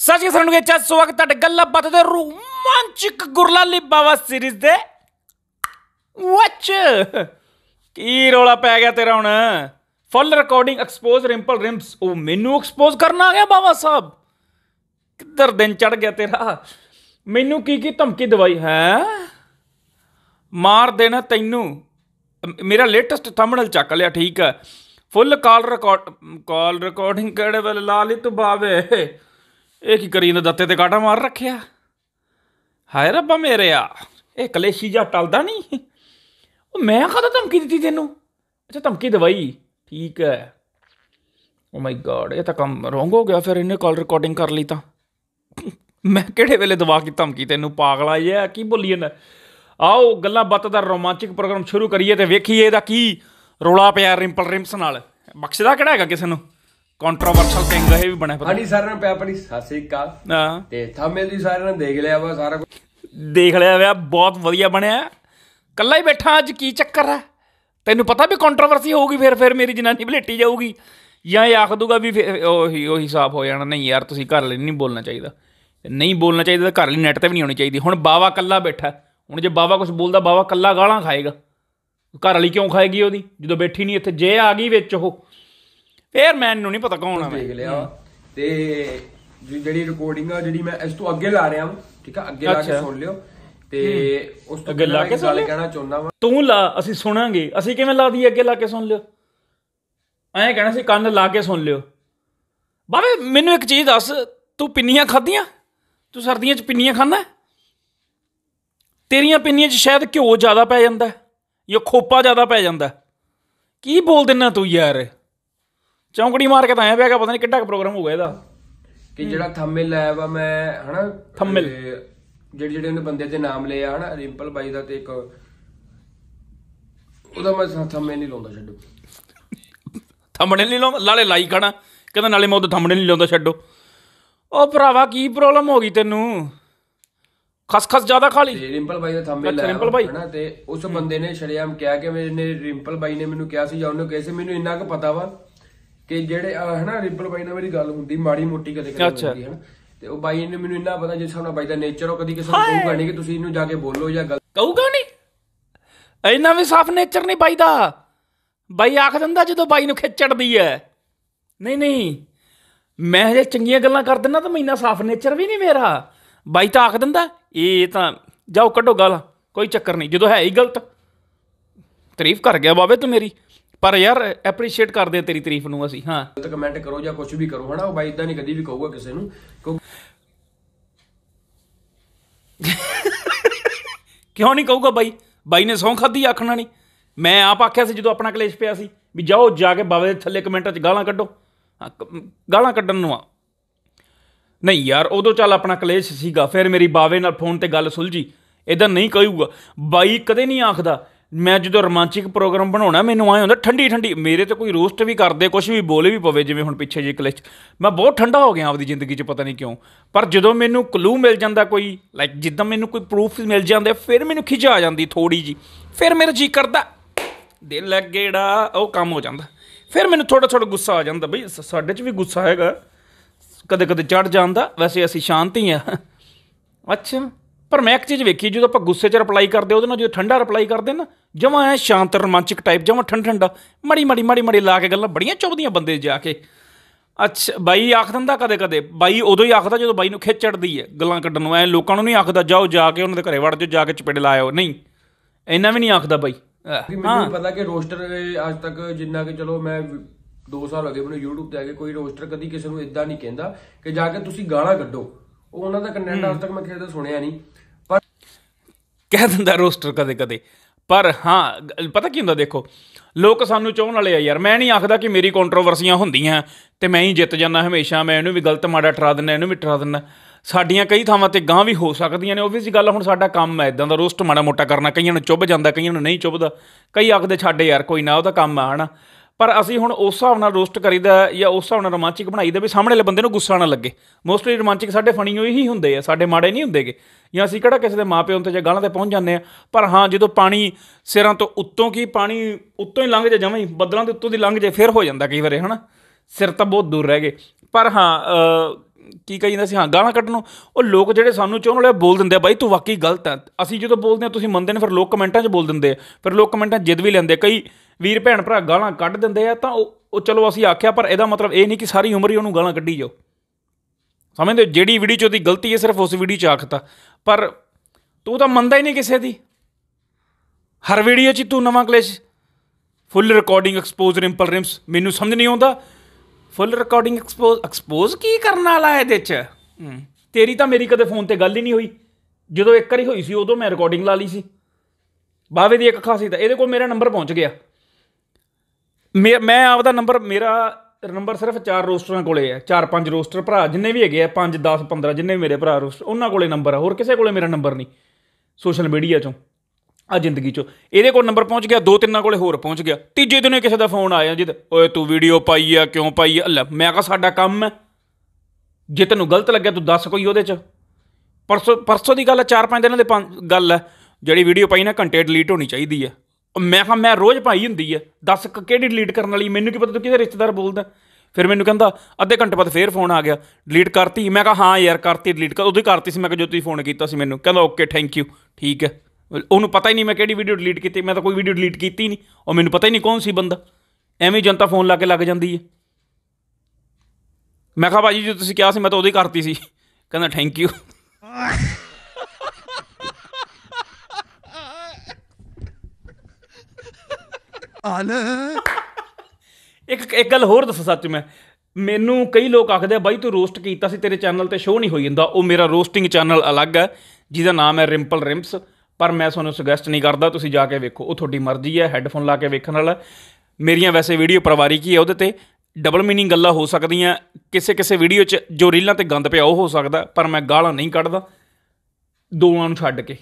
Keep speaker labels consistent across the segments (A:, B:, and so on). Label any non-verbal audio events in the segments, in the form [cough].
A: ਸਾਜੀ ਸਾਨੂੰ ਕੇ ਚੱਲ ਸਵਾਗਤ ਤੁਹਾਡੇ ਗੱਲਾਂ ਗੁਰਲਾਲੀ ਬਾਵਾ ਸੀਰੀਜ਼ ਦੇ ਵਾਚ। ਕੀ ਰੋਲਾ ਪੈ ਗਿਆ ਤੇਰਾ ਹੁਣ? ਫੁੱਲ ਰਿਕਾਰਡਿੰਗ ਐਕਸਪੋਜ਼ ਰਿੰਪਲ ਰਿਮਸ ਉਹ ਮੈਨੂੰ ਐਕਸਪੋਜ਼ ਕਰਨਾ ਆ ਗਿਆ ਬਾਵਾ ਸਾਹਿਬ। ਕਿੱਧਰ ਦਿਨ ਚੜ ਗਿਆ ਤੇਰਾ? ਮੈਨੂੰ ਕੀ ਕੀ ਧਮਕੀ ਦਵਾਈ ਹੈ? ਮਾਰ ਦੇਣਾ ਤੈਨੂੰ। ਮੇਰਾ ਲੇਟੈਸਟ ਥੰਬਨੇਲ ਚੱਕ ਲਿਆ, ਠੀਕ ਹੈ। ਫੁੱਲ ਕਾਲ ਰਿਕਾਰਡ ਕਾਲ ਰਿਕਾਰਡਿੰਗ ਕਿਹੜੇ ਵੇਲੇ ਲਾ ਲਈ ਤੂੰ ਬਾਵੇ? ਇਹ ਕੀ ਕਰੀ ਜਾਂਦਾ ਦੱਤੇ ਤੇ ਕਾਟਾ ਮਾਰ ਰੱਖਿਆ? ਹਾਏ ਰੱਬਾ ਮੇਰੇ ਆ, ਇਹ ਕਲੇਸ਼ੀ ਜਾ ਟਲਦਾ ਨਹੀਂ। ਉਹ ਮੈਂ ਕਦੋਂ ਧਮਕੀ ਦਿੱਤੀ ਤੈਨੂੰ? ਅੱਛਾ, ਧਮਕੀ ਦਵਾਈ। ਠੀਕ ਹੈ। ਓ ਮਾਈ ਗॉड ਇਹ ਤਾਂ ਕੰਮ ਰੋਂਗ ਹੋ ਗਿਆ, ਫਿਰ ਇਹਨੇ ਕਾਲ ਰਿਕਾਰਡਿੰਗ ਕਰ ਲਈ ਤਾਂ। ਮੈਂ ਕਿਹੜੇ ਵੇਲੇ ਦਵਾ ਕੇ ਧਮਕੀ ਤੈਨੂੰ, ਪਾਗਲਾ ਜਿਹਾ ਕੀ ਬੋਲੀ ਜਾਂਦਾ ਆਓ, ਗੱਲਾਂ ਬਾਤਾਂ ਦਾ ਰੋਮਾਂਚਿਕ ਪ੍ਰੋਗਰਾਮ ਸ਼ੁਰੂ ਕਰੀਏ ਤੇ ਵੇਖੀਏ ਇਹਦਾ ਕੀ ਰੋਲਾ ਪਿਆ ਰਿੰਪਲ ਰਿਮਸ ਨਾਲ। ਬਖਸ਼ਦਾ ਕਿਹੜਾ ਹੈਗਾ ਕਿਸੇ ਨੂੰ? ਕੰਟਰੋਵਰਸ਼ਲ ਥਿੰਗ ਇਹ ਵੀ ਬਣਿਆ ਪਤਾ
B: ਹਾਂਜੀ ਸਾਰਿਆਂ ਨੂੰ ਪਿਆਰ ਭਰੀ ਸਤਿ ਸ੍ਰੀ ਅਕਾਲ।
A: ਹਾਂ।
B: ਤੇ ਥੰਬਨੇਲ ਦੀ ਸਾਰਿਆਂ ਨੇ ਦੇਖ ਲਿਆ ਵਾ ਸਾਰਾ ਕੁਝ
A: ਦੇਖ ਲਿਆ ਵਿਆ ਬਹੁਤ ਵਧੀਆ ਬਣਿਆ। ਕੱਲਾ ਹੀ ਬੈਠਾ ਅੱਜ ਕੀ ਚੱਕਰ ਹੈ ਤੈਨੂੰ ਪਤਾ ਵੀ ਕੰਟਰੋਵਰਸੀ ਹੋਊਗੀ ਫਿਰ ਫਿਰ ਮੇਰੀ ਜਨਾਨੀ ਭਲੇਟੀ ਜਾਊਗੀ। ਜਾਂ ਇਹ ਆਖ ਦੂਗਾ ਵੀ ਉਹੀ ਉਹੀ ਹਿਸਾਬ ਹੋ ਜਾਣਾ ਨਹੀਂ ਯਾਰ ਤੁਸੀਂ ਘਰ ਲਈ ਨਹੀਂ ਬੋਲਣਾ ਚਾਹੀਦਾ। ਨਹੀਂ ਬੋਲਣਾ ਚਾਹੀਦਾ ਤਾਂ ਘਰ ਲਈ ਨੈਟ ਤੇ ਵੀ ਨਹੀਂ ਹੋਣੀ ਚਾਹੀਦੀ। ਹੁਣ ਬਾਵਾ ਕੱਲਾ ਬੈਠਾ ਹੁਣ ਜੇ ਬਾਵਾ ਕੁਝ ਬੋਲਦਾ ਬਾਵਾ ਕੱਲਾ ਗਾਲਾਂ ਖਾਏਗਾ। ਘਰ ਵਾਲੀ ਕਿਉਂ ਖਾਏਗੀ ਉਹਦੀ? ਜਦੋਂ ਬੈਠੀ ਨਹੀਂ ਇੱਥੇ ਜੇ ਆ ਗਈ ਵਿੱਚ ਉਹ। ਫੇਰ ਮੈਨੂੰ ਨਹੀਂ ਪਤਾ ਕੌਣ ਆ ਮੈਂ।
B: ਦੇਖ ਲਿਆ। ਤੇ ਜਿਹੜੀ ਰਿਕਾਰਡਿੰਗ ਆ ਜਿਹੜੀ ਮੈਂ ਇਸ ਤੋਂ ਅੱਗੇ ਲਾ ਰਿਹਾ ਹਾਂ ਠੀਕ ਆ? ਅੱਗੇ ਲਾ ਕੇ। ਸੁਣ ਲਿਓ। ਤੇ ਉਸ ਤੋਂ
A: ਅੱਗੇ ਲਾ ਕੇ
B: ਗੱਲ? ਕਹਿਣਾ ਚਾਹੁੰਦਾ ਵਾਂ।
A: ਤੂੰ ਲਾ ਅਸੀਂ ਸੁਣਾਂਗੇ। ਅਸੀਂ ਕਿਵੇਂ ਲਾ ਦਈਏ ਅੱਗੇ ਲਾ ਕੇ ਸੁਣ ਲਿਓ? ਐਂ ਕਹਿਣਾ ਸੀ ਕੰਨ ਲਾ ਕੇ ਸੁਣ ਲਿਓ। ਬਾਵੇ ਮੈਨੂੰ ਇੱਕ ਚੀਜ਼ ਦੱਸ। ਤੂੰ ਪਿੰਨੀਆਂ ਖਾਧੀਆਂ? ਤੂੰ ਸਰਦੀਆਂ 'ਚ ਪਿੰਨੀਆਂ ਖਾਂਦਾ? ਤੇਰੀਆਂ ਪਿੰਨੀਆਂ 'ਚ ਸ਼ਾਇਦ ਘਿਓ ਜ਼ਿਆਦਾ ਪੈ ਜਾਂਦਾ ਜਾਂ ਖੋਪਾ ਜ਼ਿਆਦਾ ਪੈ ਜਾਂਦਾ। ਕੀ ਬੋਲ ਦਿੰਨਾ ਤੂੰ ਯਾਰ? ਚੌਂਕੜੀ ਮਾਰ ਕੇ ਤਾਂ ਐਂ ਪਿਆ ਕਿ ਪਤਾ ਨਹੀਂ ਕਿੱਡਾ ਪ੍ਰੋਗਰਾਮ ਹੋਊਗਾ ਇਹਦਾ।
B: ਕਿ ਜਿਹੜਾ ਥੰਬਨੇਲ ਲਾਇਆ ਵਾ ਮੈਂ ਹਨਾ। ਤੇ ਜਿਹੜੇ ਜਿਹੜੇ ਉਹਨੇ ਬੰਦੇ ਦੇ ਨਾਮ ਲਏ ਆ ਹਨਾ ਰਿੰਪਲ ਬਾਈ ਦਾ ਤੇ ਇੱਕ ਉਹਦਾ ਮੈਂ ਥੰਬਨੇਲ ਨਹੀਂ ਲਾਉਂਦਾ ਛੱਡੋ।
A: ਥੰਬਨੇਲ ਨਹੀਂ ਲਾਉਂਦਾ ਲਾਲੇ ਲਾਈ ਖਾਣਾ ਕਹਿੰਦਾ ਨਾਲੇ ਮੈਂ ਉਹਦਾ ਥੰਬਨੇਲ ਨਹੀਂ ਲਾਉਂਦਾ ਛੱਡੋ। ਉਹ ਭਰਾਵਾ ਕੀ ਪ੍ਰੋਬਲਮ ਹੋ ਗਈ ਤੈਨੂੰ? ਖਸ-ਖਸ ਜ਼ਿਆਦਾ ਖਾ ਲਈ।
B: ਰਿੰਪਲ ਬਾਈ ਦਾ ਥੰਬਨੇਲ ਲਾਇਆ
A: ਰਿੰਪਲ ਬਾਈ।
B: ਹਨਾ ਤੇ ਉਸ ਬੰਦੇ ਨੇ ਸ਼ਰੇਆਮ ਕਿਹਾ ਕਿ ਮੈਨੇ ਰਿੰਪਲ ਬਾਈ ਨੇ ਮੈਨੂੰ ਕਿਹਾ ਸੀ ਜਾਂ ਉਹਨੇ ਕਿਹਾ ਸੀ ਮੈਨੂੰ ਇੰਨਾ ਕੁ ਪਤਾ ਵਾ। ਕਿ ਜਿਹੜੇ ਹਨਾ ਰਿੰਪਲ ਬਾਈ ਨਾਲ ਮੇਰੀ ਗੱਲ ਹੁੰਦੀ ਮਾੜੀ ਮੋਟੀ ਕਦੇ ਕਦੇ। ਹੁੰਦੀ ਹਨਾ। ਤੇ ਉਹ ਬਾਈ ਨੇ ਮੈਨੂੰ ਇੰਨਾ ਪਤਾ ਜਿਸ ਹਿਸਾਬ ਬਾਈ ਦਾ ਨੇਚਰ ਉਹ ਕਦੀ ਕਿਸੇ ਨੂੰ ਕਹੂਗਾ ਨਹੀਂ ਕਿ ਤੁਸੀਂ ਇਹਨੂੰ ਜਾ ਕੇ ਬੋਲੋ ਜਾਂ ਗੱਲ
A: ਕਹੂਗਾ ਨਹੀਂ ਇੰਨਾ ਵੀ ਸਾਫ਼ ਨੇਚਰ ਨਹੀਂ ਬਾਈ ਦਾ। ਬਾਈ ਆਖ ਦਿੰਦਾ ਜਦੋਂ ਬਾਈ ਨੂੰ ਖਿੱਚ ਚੜਦੀ ਹੈ ਨਹੀਂ ਨਹੀਂ। ਮੈਂ ਜੇ ਚੰਗੀਆਂ ਗੱਲਾਂ ਕਰ ਦਿੰਦਾ ਤਾਂ ਮੈਨਾਂ ਸਾਫ਼ ਨੇਚਰ ਵੀ ਨਹੀਂ ਮੇਰਾ। ਬਾਈ ਤਾਂ ਆਖ ਦਿੰਦਾ ਇਹ ਤਾਂ ਜਾਓ ਕੱਢੋ ਗਾਲਾਂ ਕੋਈ ਚੱਕਰ ਨਹੀਂ ਜਦੋਂ ਹੈ ਹੀ ਗਲਤ। ਤਾਰੀਫ ਕਰ ਗਿਆ ਬਾਬੇ ਤੂੰ ਮੇਰੀ। ਪਰ ਯਾਰ ਐਪਰੀਸ਼ੀਏਟ ਕਰਦੇ ਆ ਤੇਰੀ ਤਾਰੀਫ ਨੂੰ ਅਸੀਂ ਹਾਂ।
B: ਗਲਤ ਕਮੈਂਟ ਕਰੋ ਜਾਂ ਕੁਝ ਵੀ ਕਰੋ ਹਨਾ? ਉਹ ਬਾਈ ਇਦਾਂ ਨਹੀਂ ਕਦੀ ਵੀ ਕਹੂਗਾ ਕਿਸੇ ਨੂੰ
A: ਕਿਉਂ ਨਹੀਂ ਕਹੂਗਾ ਬਾਈ? ਬਾਈ ਨੇ ਸੌਂ ਖਾਦੀ ਆਖਣਾ ਨਹੀਂ। ਮੈਂ ਆਪ ਆਖਿਆ ਸੀ ਜਦੋਂ ਆਪਣਾ ਕਲੇਸ਼ ਪਿਆ ਸੀ ਵੀ ਜਾਓ ਜਾ ਕੇ ਬਾਵੇ ਦੇ ਥੱਲੇ ਕਮੈਂਟਾਂ 'ਚ ਗਾਲਾਂ ਕੱਢੋ। ਗਾਲਾਂ ਕੱਢਣ ਨੂੰ ਆ। ਨਹੀਂ ਯਾਰ ਉਦੋਂ ਚੱਲ ਆਪਣਾ ਕਲੇਸ਼ ਸੀਗਾ ਫਿਰ ਮੇਰੀ ਬਾਵੇ ਨਾਲ ਫੋਨ ਤੇ ਗੱਲ ਸੁਲਝੀ। ਇਦਾਂ ਨਹੀਂ ਕਹੂਗਾ। ਬਾਈ ਕਦੇ ਨਹੀਂ ਆਖਦਾ ਮੈਂ ਜਦੋਂ ਰੋਮਾਂਚਿਕ ਪ੍ਰੋਗਰਾਮ ਬਣਾਉਣਾ, ਮੈਨੂੰ ਆਏ ਹੁੰਦਾ ਠੰਡੀ ਠੰਡੀ। ਮੇਰੇ ਤੇ ਕੋਈ ਰੋਸਟ ਵੀ ਕਰਦੇ ਕੁਝ ਵੀ ਬੋਲੇ ਵੀ ਪਵੇ, ਜਿਵੇਂ ਹੁਣ ਪਿੱਛੇ ਜੇ ਕਲੇਸ਼ ਮੈਂ ਬਹੁਤ ਠੰਡਾ ਹੋ ਗਿਆ ਆਪਦੀ ਜ਼ਿੰਦਗੀ 'ਚ, ਪਤਾ ਨਹੀਂ ਕਿਉਂ। ਪਰ ਜਦੋਂ ਮੈਨੂੰ ਕਲੂ ਮਿਲ ਜਾਂਦਾ ਕੋਈ ਲਾਈਕ ਜਿੱਦਾਂ ਮੈਨੂੰ ਕੋਈ ਪ੍ਰੂਫ ਮਿਲ ਜਾਂਦੇ, ਫਿਰ ਮੈਨੂੰ ਖਿਜ ਆ ਜਾਂਦੀ ਥੋੜੀ ਜੀ ਫਿਰ ਮੇਰਾ ਜੀ ਕਰਦਾ, ਦਿਲ ਲੱਗੇੜਾ ਉਹ ਕੰਮ ਹੋ ਜਾਂਦਾ। ਫਿਰ ਮੈਨੂੰ ਥੋੜਾ ਥੋੜਾ ਗੁੱਸਾ ਆ ਜਾਂਦਾ, ਬਈ ਸਾਡੇ 'ਚ ਵੀ ਗੁੱਸਾ ਹੈਗਾ। ਕਦੇ ਕਦੇ ਚੜ ਜਾਂਦਾ, ਵੈਸੇ ਅਸੀਂ ਸ਼ਾਂਤ ਹੀ ਆ। ਅੱਛਾ। ਪਰ ਮੈਂ ਇੱਕ ਚੀਜ਼ ਵੇਖੀ ਜਦੋਂ ਆਪਾਂ ਗੁੱਸੇ 'ਚ ਰਿਪਲਾਈ ਕਰਦੇ ਉਹਦੇ ਨਾਲ ਜਦੋਂ ਠੰਡਾ ਰਿਪਲਾਈ ਕਰਦੇ ਨਾ ਜਮਾਂ ਐ ਸ਼ਾਂਤ ਰੋਮਾਂਚਿਕ ਟਾਈਪ ਜਮਾਂ ਠੰਡਾ ਠੰਡਾ ਮੜੀ ਮੜੀ ਮੜੀ ਮੜੀ ਲਾ ਕੇ ਗੱਲਾਂ ਬੜੀਆਂ ਚੁੱਭਦੀਆਂ ਬੰਦੇ ਜਾ ਕੇ। ਅੱਛਾ ਬਾਈ ਆਖ ਦਿੰਦਾ ਕਦੇ ਕਦੇ ਬਾਈ ਉਦੋਂ ਹੀ ਆਖਦਾ ਜਦੋਂ ਬਾਈ ਨੂੰ ਖਿੱਚ ਚੜਦੀ ਹੈ ਗੱਲਾਂ ਕੱਢਣ ਨੂੰ ਐ ਲੋਕਾਂ ਨੂੰ ਨਹੀਂ ਆਖਦਾ ਜਾਓ ਜਾ ਕੇ ਉਹਨਾਂ ਦੇ ਘਰੇ ਵੜ ਜਾਓ ਜਾ ਕੇ ਚਪੇੜੇ ਲਾਇਓ। ਨਹੀਂ ਇੰਨਾ ਵੀ ਨਹੀਂ ਆਖਦਾ ਬਾਈ।
B: ਮੈਨੂੰ ਪਤਾ ਕਿ ਰੋਸਟਰ ਅੱਜ ਤੱਕ ਜਿੰਨਾ ਕਿ ਚਲੋ ਮੈਂ 2 ਸਾਲ ਹੋ ਗਏ ਮੈਨੂੰ YouTube ਤੇ ਆ ਕੇ ਕੋਈ ਰੋਸਟਰ ਕਦੀ ਕਿਸੇ ਨੂੰ ਇਦਾਂ ਨਹੀਂ ਕਹਿੰਦਾ ਕਿ ਜਾ ਕੇ ਤੁਸੀਂ ਗਾਲਾਂ ਕੱਢੋ। ਉਹ ਉਹਨਾਂ ਦਾ ਕੰਟੈਂਟ ਅੱਜ ਤੱਕ ਮੈਂ ਕਿਸੇ ਦਾ ਸੁਣਿਆ ਨਹੀਂ।
A: ਕਹਿ ਦਿੰਦਾ ਰੋਸਟਰ ਕਦੇ ਕਦੇ। ਪਰ ਹਾਂ, ਗ- ਪਤਾ ਕੀ ਹੁੰਦਾ ਦੇਖੋ, ਲੋਕ ਸਾਨੂੰ ਚਾਹਣ ਵਾਲੇ ਆ, ਯਾਰ, ਮੈਂ ਨਹੀਂ ਆਖਦਾ ਕਿ ਮੇਰੀ ਕੰਟਰੋਵਰਸੀਆਂ ਹੁੰਦੀਆਂ, ਤੇ ਮੈਂ ਹੀ ਜਿੱਤ ਜਾਂਦਾ ਹਮੇਸ਼ਾ, ਮੈਂ ਇਹਨੂੰ ਵੀ ਗਲਤ ਮਾੜਾ ਠਰਾ ਦਿੰਦਾ, ਇਹਨੂੰ ਵੀ ਠਰਾ ਦਿੰਦਾ। ਸਾਡੀਆਂ ਕਈ ਥਾਵਾਂ ਤੇ ਗਾਂ ਵੀ ਹੋ ਸਕਦੀਆਂ ਨੇ ਓਬਵੀਅਸਲੀ ਗੱਲ ਹੁਣ ਸਾਡਾ ਕੰਮ ਹੈ ਇਦਾਂ ਦਾ ਰੋਸਟ ਮਾੜਾ ਮੋਟਾ ਕਰਨਾ, ਕਈਆਂ ਨੂੰ ਚੁੱਭ ਜਾਂਦਾ, ਕਈਆਂ ਨੂੰ ਨਹੀਂ ਚੁੱਭਦਾ। ਕਈ ਆਖਦੇ, ਛੱਡ ਯਾਰ, ਕੋਈ ਨਾ ਉਹਦਾ ਕੰਮ ਆ, ਹਨਾ? ਪਰ ਅਸੀਂ ਹੁਣ ਉਸ ਹਿਸਾਬ ਨਾਲ ਰੋਸਟ ਕਰੀਦਾ ਜਾਂ ਉਸ ਹਿਸਾਬ ਨਾਲ ਰੋਮਾਂਚਿਕ ਬਣਾਈਦਾ ਵੀ ਸਾਹਮਣੇ ਵਾਲੇ ਬੰਦੇ ਨੂੰ ਗੁੱਸਾ ਨਾ ਲੱਗੇ। ਮੋਸਟਲੀ ਰੋਮਾਂਚਿਕ ਸਾਡੇ ਫਨੀ ਹੀ ਹੁੰਦੇ ਆ, ਸਾਡੇ ਮਾੜੇ ਨਹੀਂ ਹੁੰਦੇਗੇ। ਜਾਂ ਅਸੀਂ ਕਿਹੜਾ ਕਿਸੇ ਦੇ ਮਾਪਿਆਂ ਤੇ ਜਾਂ ਗਾਲਾਂ ਤੇ ਪਹੁੰਚ ਜਾਂਦੇ ਆ, ਪਰ ਹਾਂ, ਜਦੋਂ ਪਾਣੀ ਸਿਰਾਂ ਤੋਂ ਉੱਤੋਂ ਕੀ ਪਾਣੀ ਉੱਤੋਂ ਹੀ ਲੰਘ ਜਾ ਜਮਾਂ ਹੀ, ਬੱਦਲਾਂ ਦੇ ਉੱਤੋਂ ਦੀ ਲੰਘ ਜੇ, ਫਿਰ ਹੋ ਜਾਂਦਾ ਕਈ ਵਾਰੀ, ਹਨਾ? ਸਿਰ ਤਾਂ ਬਹੁਤ ਦੂਰ ਰਹਿ ਗਏ। ਪਰ ਹਾਂ ਕੀ ਕਹੀ ਜਾਂਦਾ ਸੀ? ਹਾਂ, ਗਾਲਾਂ ਕੱਢਣ ਨੂੰ। ਉਹ ਲੋਕ ਜਿਹੜੇ ਸਾਨੂੰ ਚਾਹਣ ਵਾਲੇ ਬੋਲ ਦਿੰਦੇ ਆ, ਬਾਈ, ਤੂੰ ਵਾਕਈ ਗਲਤ ਹੈ ਅਸੀਂ ਜਦੋਂ ਬੋਲਦੇ ਆ ਤੁਸੀਂ ਮੰਨਦੇ ਨੇ, ਫਿਰ ਲੋਕ ਕਮੈਂਟਾਂ 'ਚ ਬੋਲ ਦਿੰਦੇ ਆ। ਫਿਰ ਲੋਕ ਕਮੈਂਟਾਂ ਜਿੱਦ ਵੀ ਲੈਂਦੇ ਕਈ ਵੀਰ, ਭੈਣ, ਭਰਾ ਗਾਲਾਂ ਕੱਢ ਦਿੰਦੇ ਆ, ਤਾਂ ਉਹ ਉਹ ਚਲੋ ਅਸੀਂ ਆਖਿਆ, ਪਰ ਇਹਦਾ ਮਤਲਬ ਇਹ ਨਹੀਂ ਕਿ ਸਾਰੀ ਉਮਰ ਹੀ ਉਹਨੂੰ ਗਾਲਾਂ ਕੱਢੀ ਜਾਓ। ਸਮਝਦੇ ਹੋ? ਜਿਹੜੀ ਵੀਡੀਓ 'ਚ ਉਹਦੀ ਗਲਤੀ ਹੈ, ਸਿਰਫ ਉਸ ਵੀਡੀਓ 'ਚ ਆਖਤਾ। ਪਰ ਤੂੰ ਤਾਂ ਮੰਨਦਾ ਹੀ ਨਹੀਂ ਕਿਸੇ ਦੀ। ਹਰ ਵੀਡੀਓ 'ਚ ਤੂੰ ਨਵਾਂ ਕਲੇਸ਼। ਫੁੱਲ ਰਿਕਾਰਡਿੰਗ ਐਕਸਪੋਜ਼ ਰਿੰਪਲ ਰਿਮਸ ਮੈਨੂੰ ਸਮਝ ਨਹੀਂ ਆਉਂਦਾ। ਫੁੱਲ ਰਿਕਾਰਡਿੰਗ ਐਕਸਪੋਜ਼ ਐਕਸਪੋਜ਼ ਕੀ ਕਰਨ ਵਾਲਾ ਇਹਦੇ 'ਚ। ਤੇਰੀ ਤਾਂ ਮੇਰੀ ਕਦੇ ਫੋਨ ਤੇ ਗੱਲ ਹੀ ਨਹੀਂ ਹੋਈ। ਜਦੋਂ ਇੱਕ ਵਾਰੀ ਹੋਈ ਸੀ ਉਦੋਂ ਮੈਂ ਰਿਕਾਰਡਿੰਗ ਲਾ ਲਈ ਸੀ। ਬਾਵੇ ਦੀ ਇੱਕ ਖਾਸੀਅਤ ਹੈ ਇਹਦੇ ਕੋਲ ਮੇਰਾ ਨੰਬਰ ਪਹੁੰਚ ਗਿਆ। ਮੈਂ ਆਪਦਾ ਨੰਬਰ ਮੇਰਾ ਨੰਬਰ ਸਿਰਫ ਚਾਰ ਰੋਸਟਰਾਂ ਕੋਲੇ ਹੈ ਚਾਰ ਪੰਜ ਰੋਸਟਰ ਭਰਾ ਜਿੰਨੇ ਵੀ ਹੈਗੇ ਆ 5 10 15 ਜਿੰਨੇ ਵੀ ਮੇਰੇ ਭਰਾ ਰੋਸਟਰ ਉਹਨਾਂ ਕੋਲੇ ਨੰਬਰ ਆ। ਹੋਰ ਕਿਸੇ ਕੋਲੇ ਮੇਰਾ ਨੰਬਰ ਨਹੀਂ। ਸੋਸ਼ਲ ਮੀਡੀਆ ਚੋਂ। ਆ ਜ਼ਿੰਦਗੀ ਚੋਂ। ਇਹਦੇ ਕੋਲ ਨੰਬਰ ਪਹੁੰਚ ਗਿਆ, ਦੋ ਤਿੰਨਾਂ ਕੋਲੇ ਹੋਰ ਪਹੁੰਚ ਗਿਆ। ਤੀਜੇ ਦਿਨ ਹੀ ਕਿਸੇ ਦਾ ਫੋਨ ਆਇਆ ਜਿੱਦ ਓਏ ਤੂੰ ਵੀਡੀਓ ਪਾਈ ਆ, ਕਿਉਂ ਪਾਈ ਆ? ਅੱਲਾ ਮੈਂ ਕਹਾ ਸਾਡਾ ਕੰਮ ਹੈ। ਜੇ ਤੈਨੂੰ ਗਲਤ ਲੱਗਿਆ, ਤੂੰ ਦੱਸ ਕੋਈ ਉਹਦੇ ਚ। ਪਰਸੋਂ ਪਰਸੋਂ ਦੀ ਗੱਲ ਹੈ ਚਾਰ ਪੰਜ ਦਿਨਾਂ ਦੇ ਪੰਜ- ਗੱਲ ਹੈ ਜਿਹੜੀ ਵੀਡੀਓ ਪਾਈ ਨਾ, ਘੰਟੇ ਡਿਲੀਟ ਹੋਣੀ ਚਾਹੀਦੀ ਹੈ ਮੈਂ ਕਿਹਾ, ਮੈਂ ਰੋਜ਼ ਪਾਈ ਹੁੰਦੀ ਹੈ ਦੱਸ ਕਿਹੜੀ ਡਿਲੀਟ ਕਰਨ ਵਾਲੀ? ਮੈਨੂੰ ਕੀ ਪਤਾ ਤੂੰ ਕਿਹਦੇ ਰਿਸ਼ਤੇਦਾਰ ਬੋਲਦਾ? ਫਿਰ ਮੈਨੂੰ ਕਹਿੰਦਾ, ਅੱਧੇ ਘੰਟੇ ਬਾਅਦ ਫੇਰ ਫੋਨ ਆ ਗਿਆ। ਡਿਲੀਟ ਕਰਤੀ। ਮੈਂ ਕਿਹਾ, ਹਾਂ ਯਾਰ, ਕਰਤੀ ਡਿਲੀਟ ਕਰ ਉਦੋਂ ਹੀ ਕਰਤੀ ਸੀ। ਮੈਂ ਕਿਹਾ ਜਦੋਂ ਤੁਸੀਂ ਫੋਨ ਕੀਤਾ ਸੀ ਮੈਨੂੰ। ਕਹਿੰਦਾ ਓਕੇ ਥੈਂਕ ਯੂ ਠੀਕ ਹੈ। ਉਹਨੂੰ ਪਤਾ ਹੀ ਨਹੀਂ ਮੈਂ ਕਿਹੜੀ ਵੀਡੀਓ ਡਿਲੀਟ ਕੀਤੀ ਮੈਂ ਤਾਂ ਕੋਈ ਵੀਡੀਓ ਡਿਲੀਟ ਕੀਤੀ ਨਹੀਂ। ਉਹ ਮੈਨੂੰ ਪਤਾ ਹੀ ਨਹੀਂ ਕੌਣ ਸੀ ਬੰਦਾ। ਐਵੇਂ ਜਨਤਾ ਫੋਨ ਲਾ ਕੇ ਲੱਗ ਜਾਂਦੀ ਹੈ। ਮੈਂ ਕਿਹਾ ਭਾਜੀ ਜੋ ਤੁਸੀਂ ਕਿਹਾ ਸੀ ਮੈਂ ਤਾਂ ਹੀ ਕਰਤੀ ਸੀ। ਕਹਿੰਦਾ ਥੈਂਕ ਯੂ ਇੱਕ ਇੱਕ ਗੱਲ ਹੋਰ ਦੱਸ ਸੱਚ ਮੈਂ। ਮੈਨੂੰ ਕਈ ਲੋਕ ਆਖਦੇ ਆ ਬਾਈ ਤੂੰ ਰੋਸਟ ਕੀਤਾ ਸੀ ਤੇਰੇ ਚੈਨਲ ਤੇ ਸ਼ੋਅ ਨਹੀਂ ਹੋਈ ਜਾਂਦਾ। ਉਹ ਮੇਰਾ ਰੋਸਟਿੰਗ ਚੈਨਲ ਅਲੱਗ ਹੈ ਜਿਹਦਾ ਨਾਮ ਹੈ ਰਿੰਪਲ ਰਿੰਪਸ। ਪਰ ਮੈਂ ਤੁਹਾਨੂੰ ਸੁਜੈਸਟ ਨਹੀਂ ਕਰਦਾ, ਤੁਸੀਂ ਜਾ ਕੇ ਵੇਖੋ। ਉਹ ਤੁਹਾਡੀ ਮਰਜ਼ੀ ਹੈ ਹੈੱਡਫੋਨ ਲਾ ਕੇ ਵੇਖਣ ਵਾਲਾ ਮੇਰੀਆਂ ਵੈਸੇ ਵੀਡੀਓ ਪਰਿਵਾਰਿਕ ਹੀ ਹੈ, ਉਹਦੇ ਤੇ ਡਬਲ ਮੀਨਿੰਗ ਗੱਲਾਂ ਹੋ ਸਕਦੀਆਂ। ਕਿਸੇ ਕਿਸੇ ਵੀਡੀਓ 'ਚ ਜੋ ਰੀਲਾਂ ਤੇ ਗੰਦ ਪਿਆ, ਉਹ ਹੋ ਸਕਦਾ, ਪਰ ਮੈਂ ਗਾਲਾਂ ਨਹੀਂ ਕੱਢਦਾ। ਦੋਵਾਂ ਨੂੰ ਛੱਡ ਕੇ।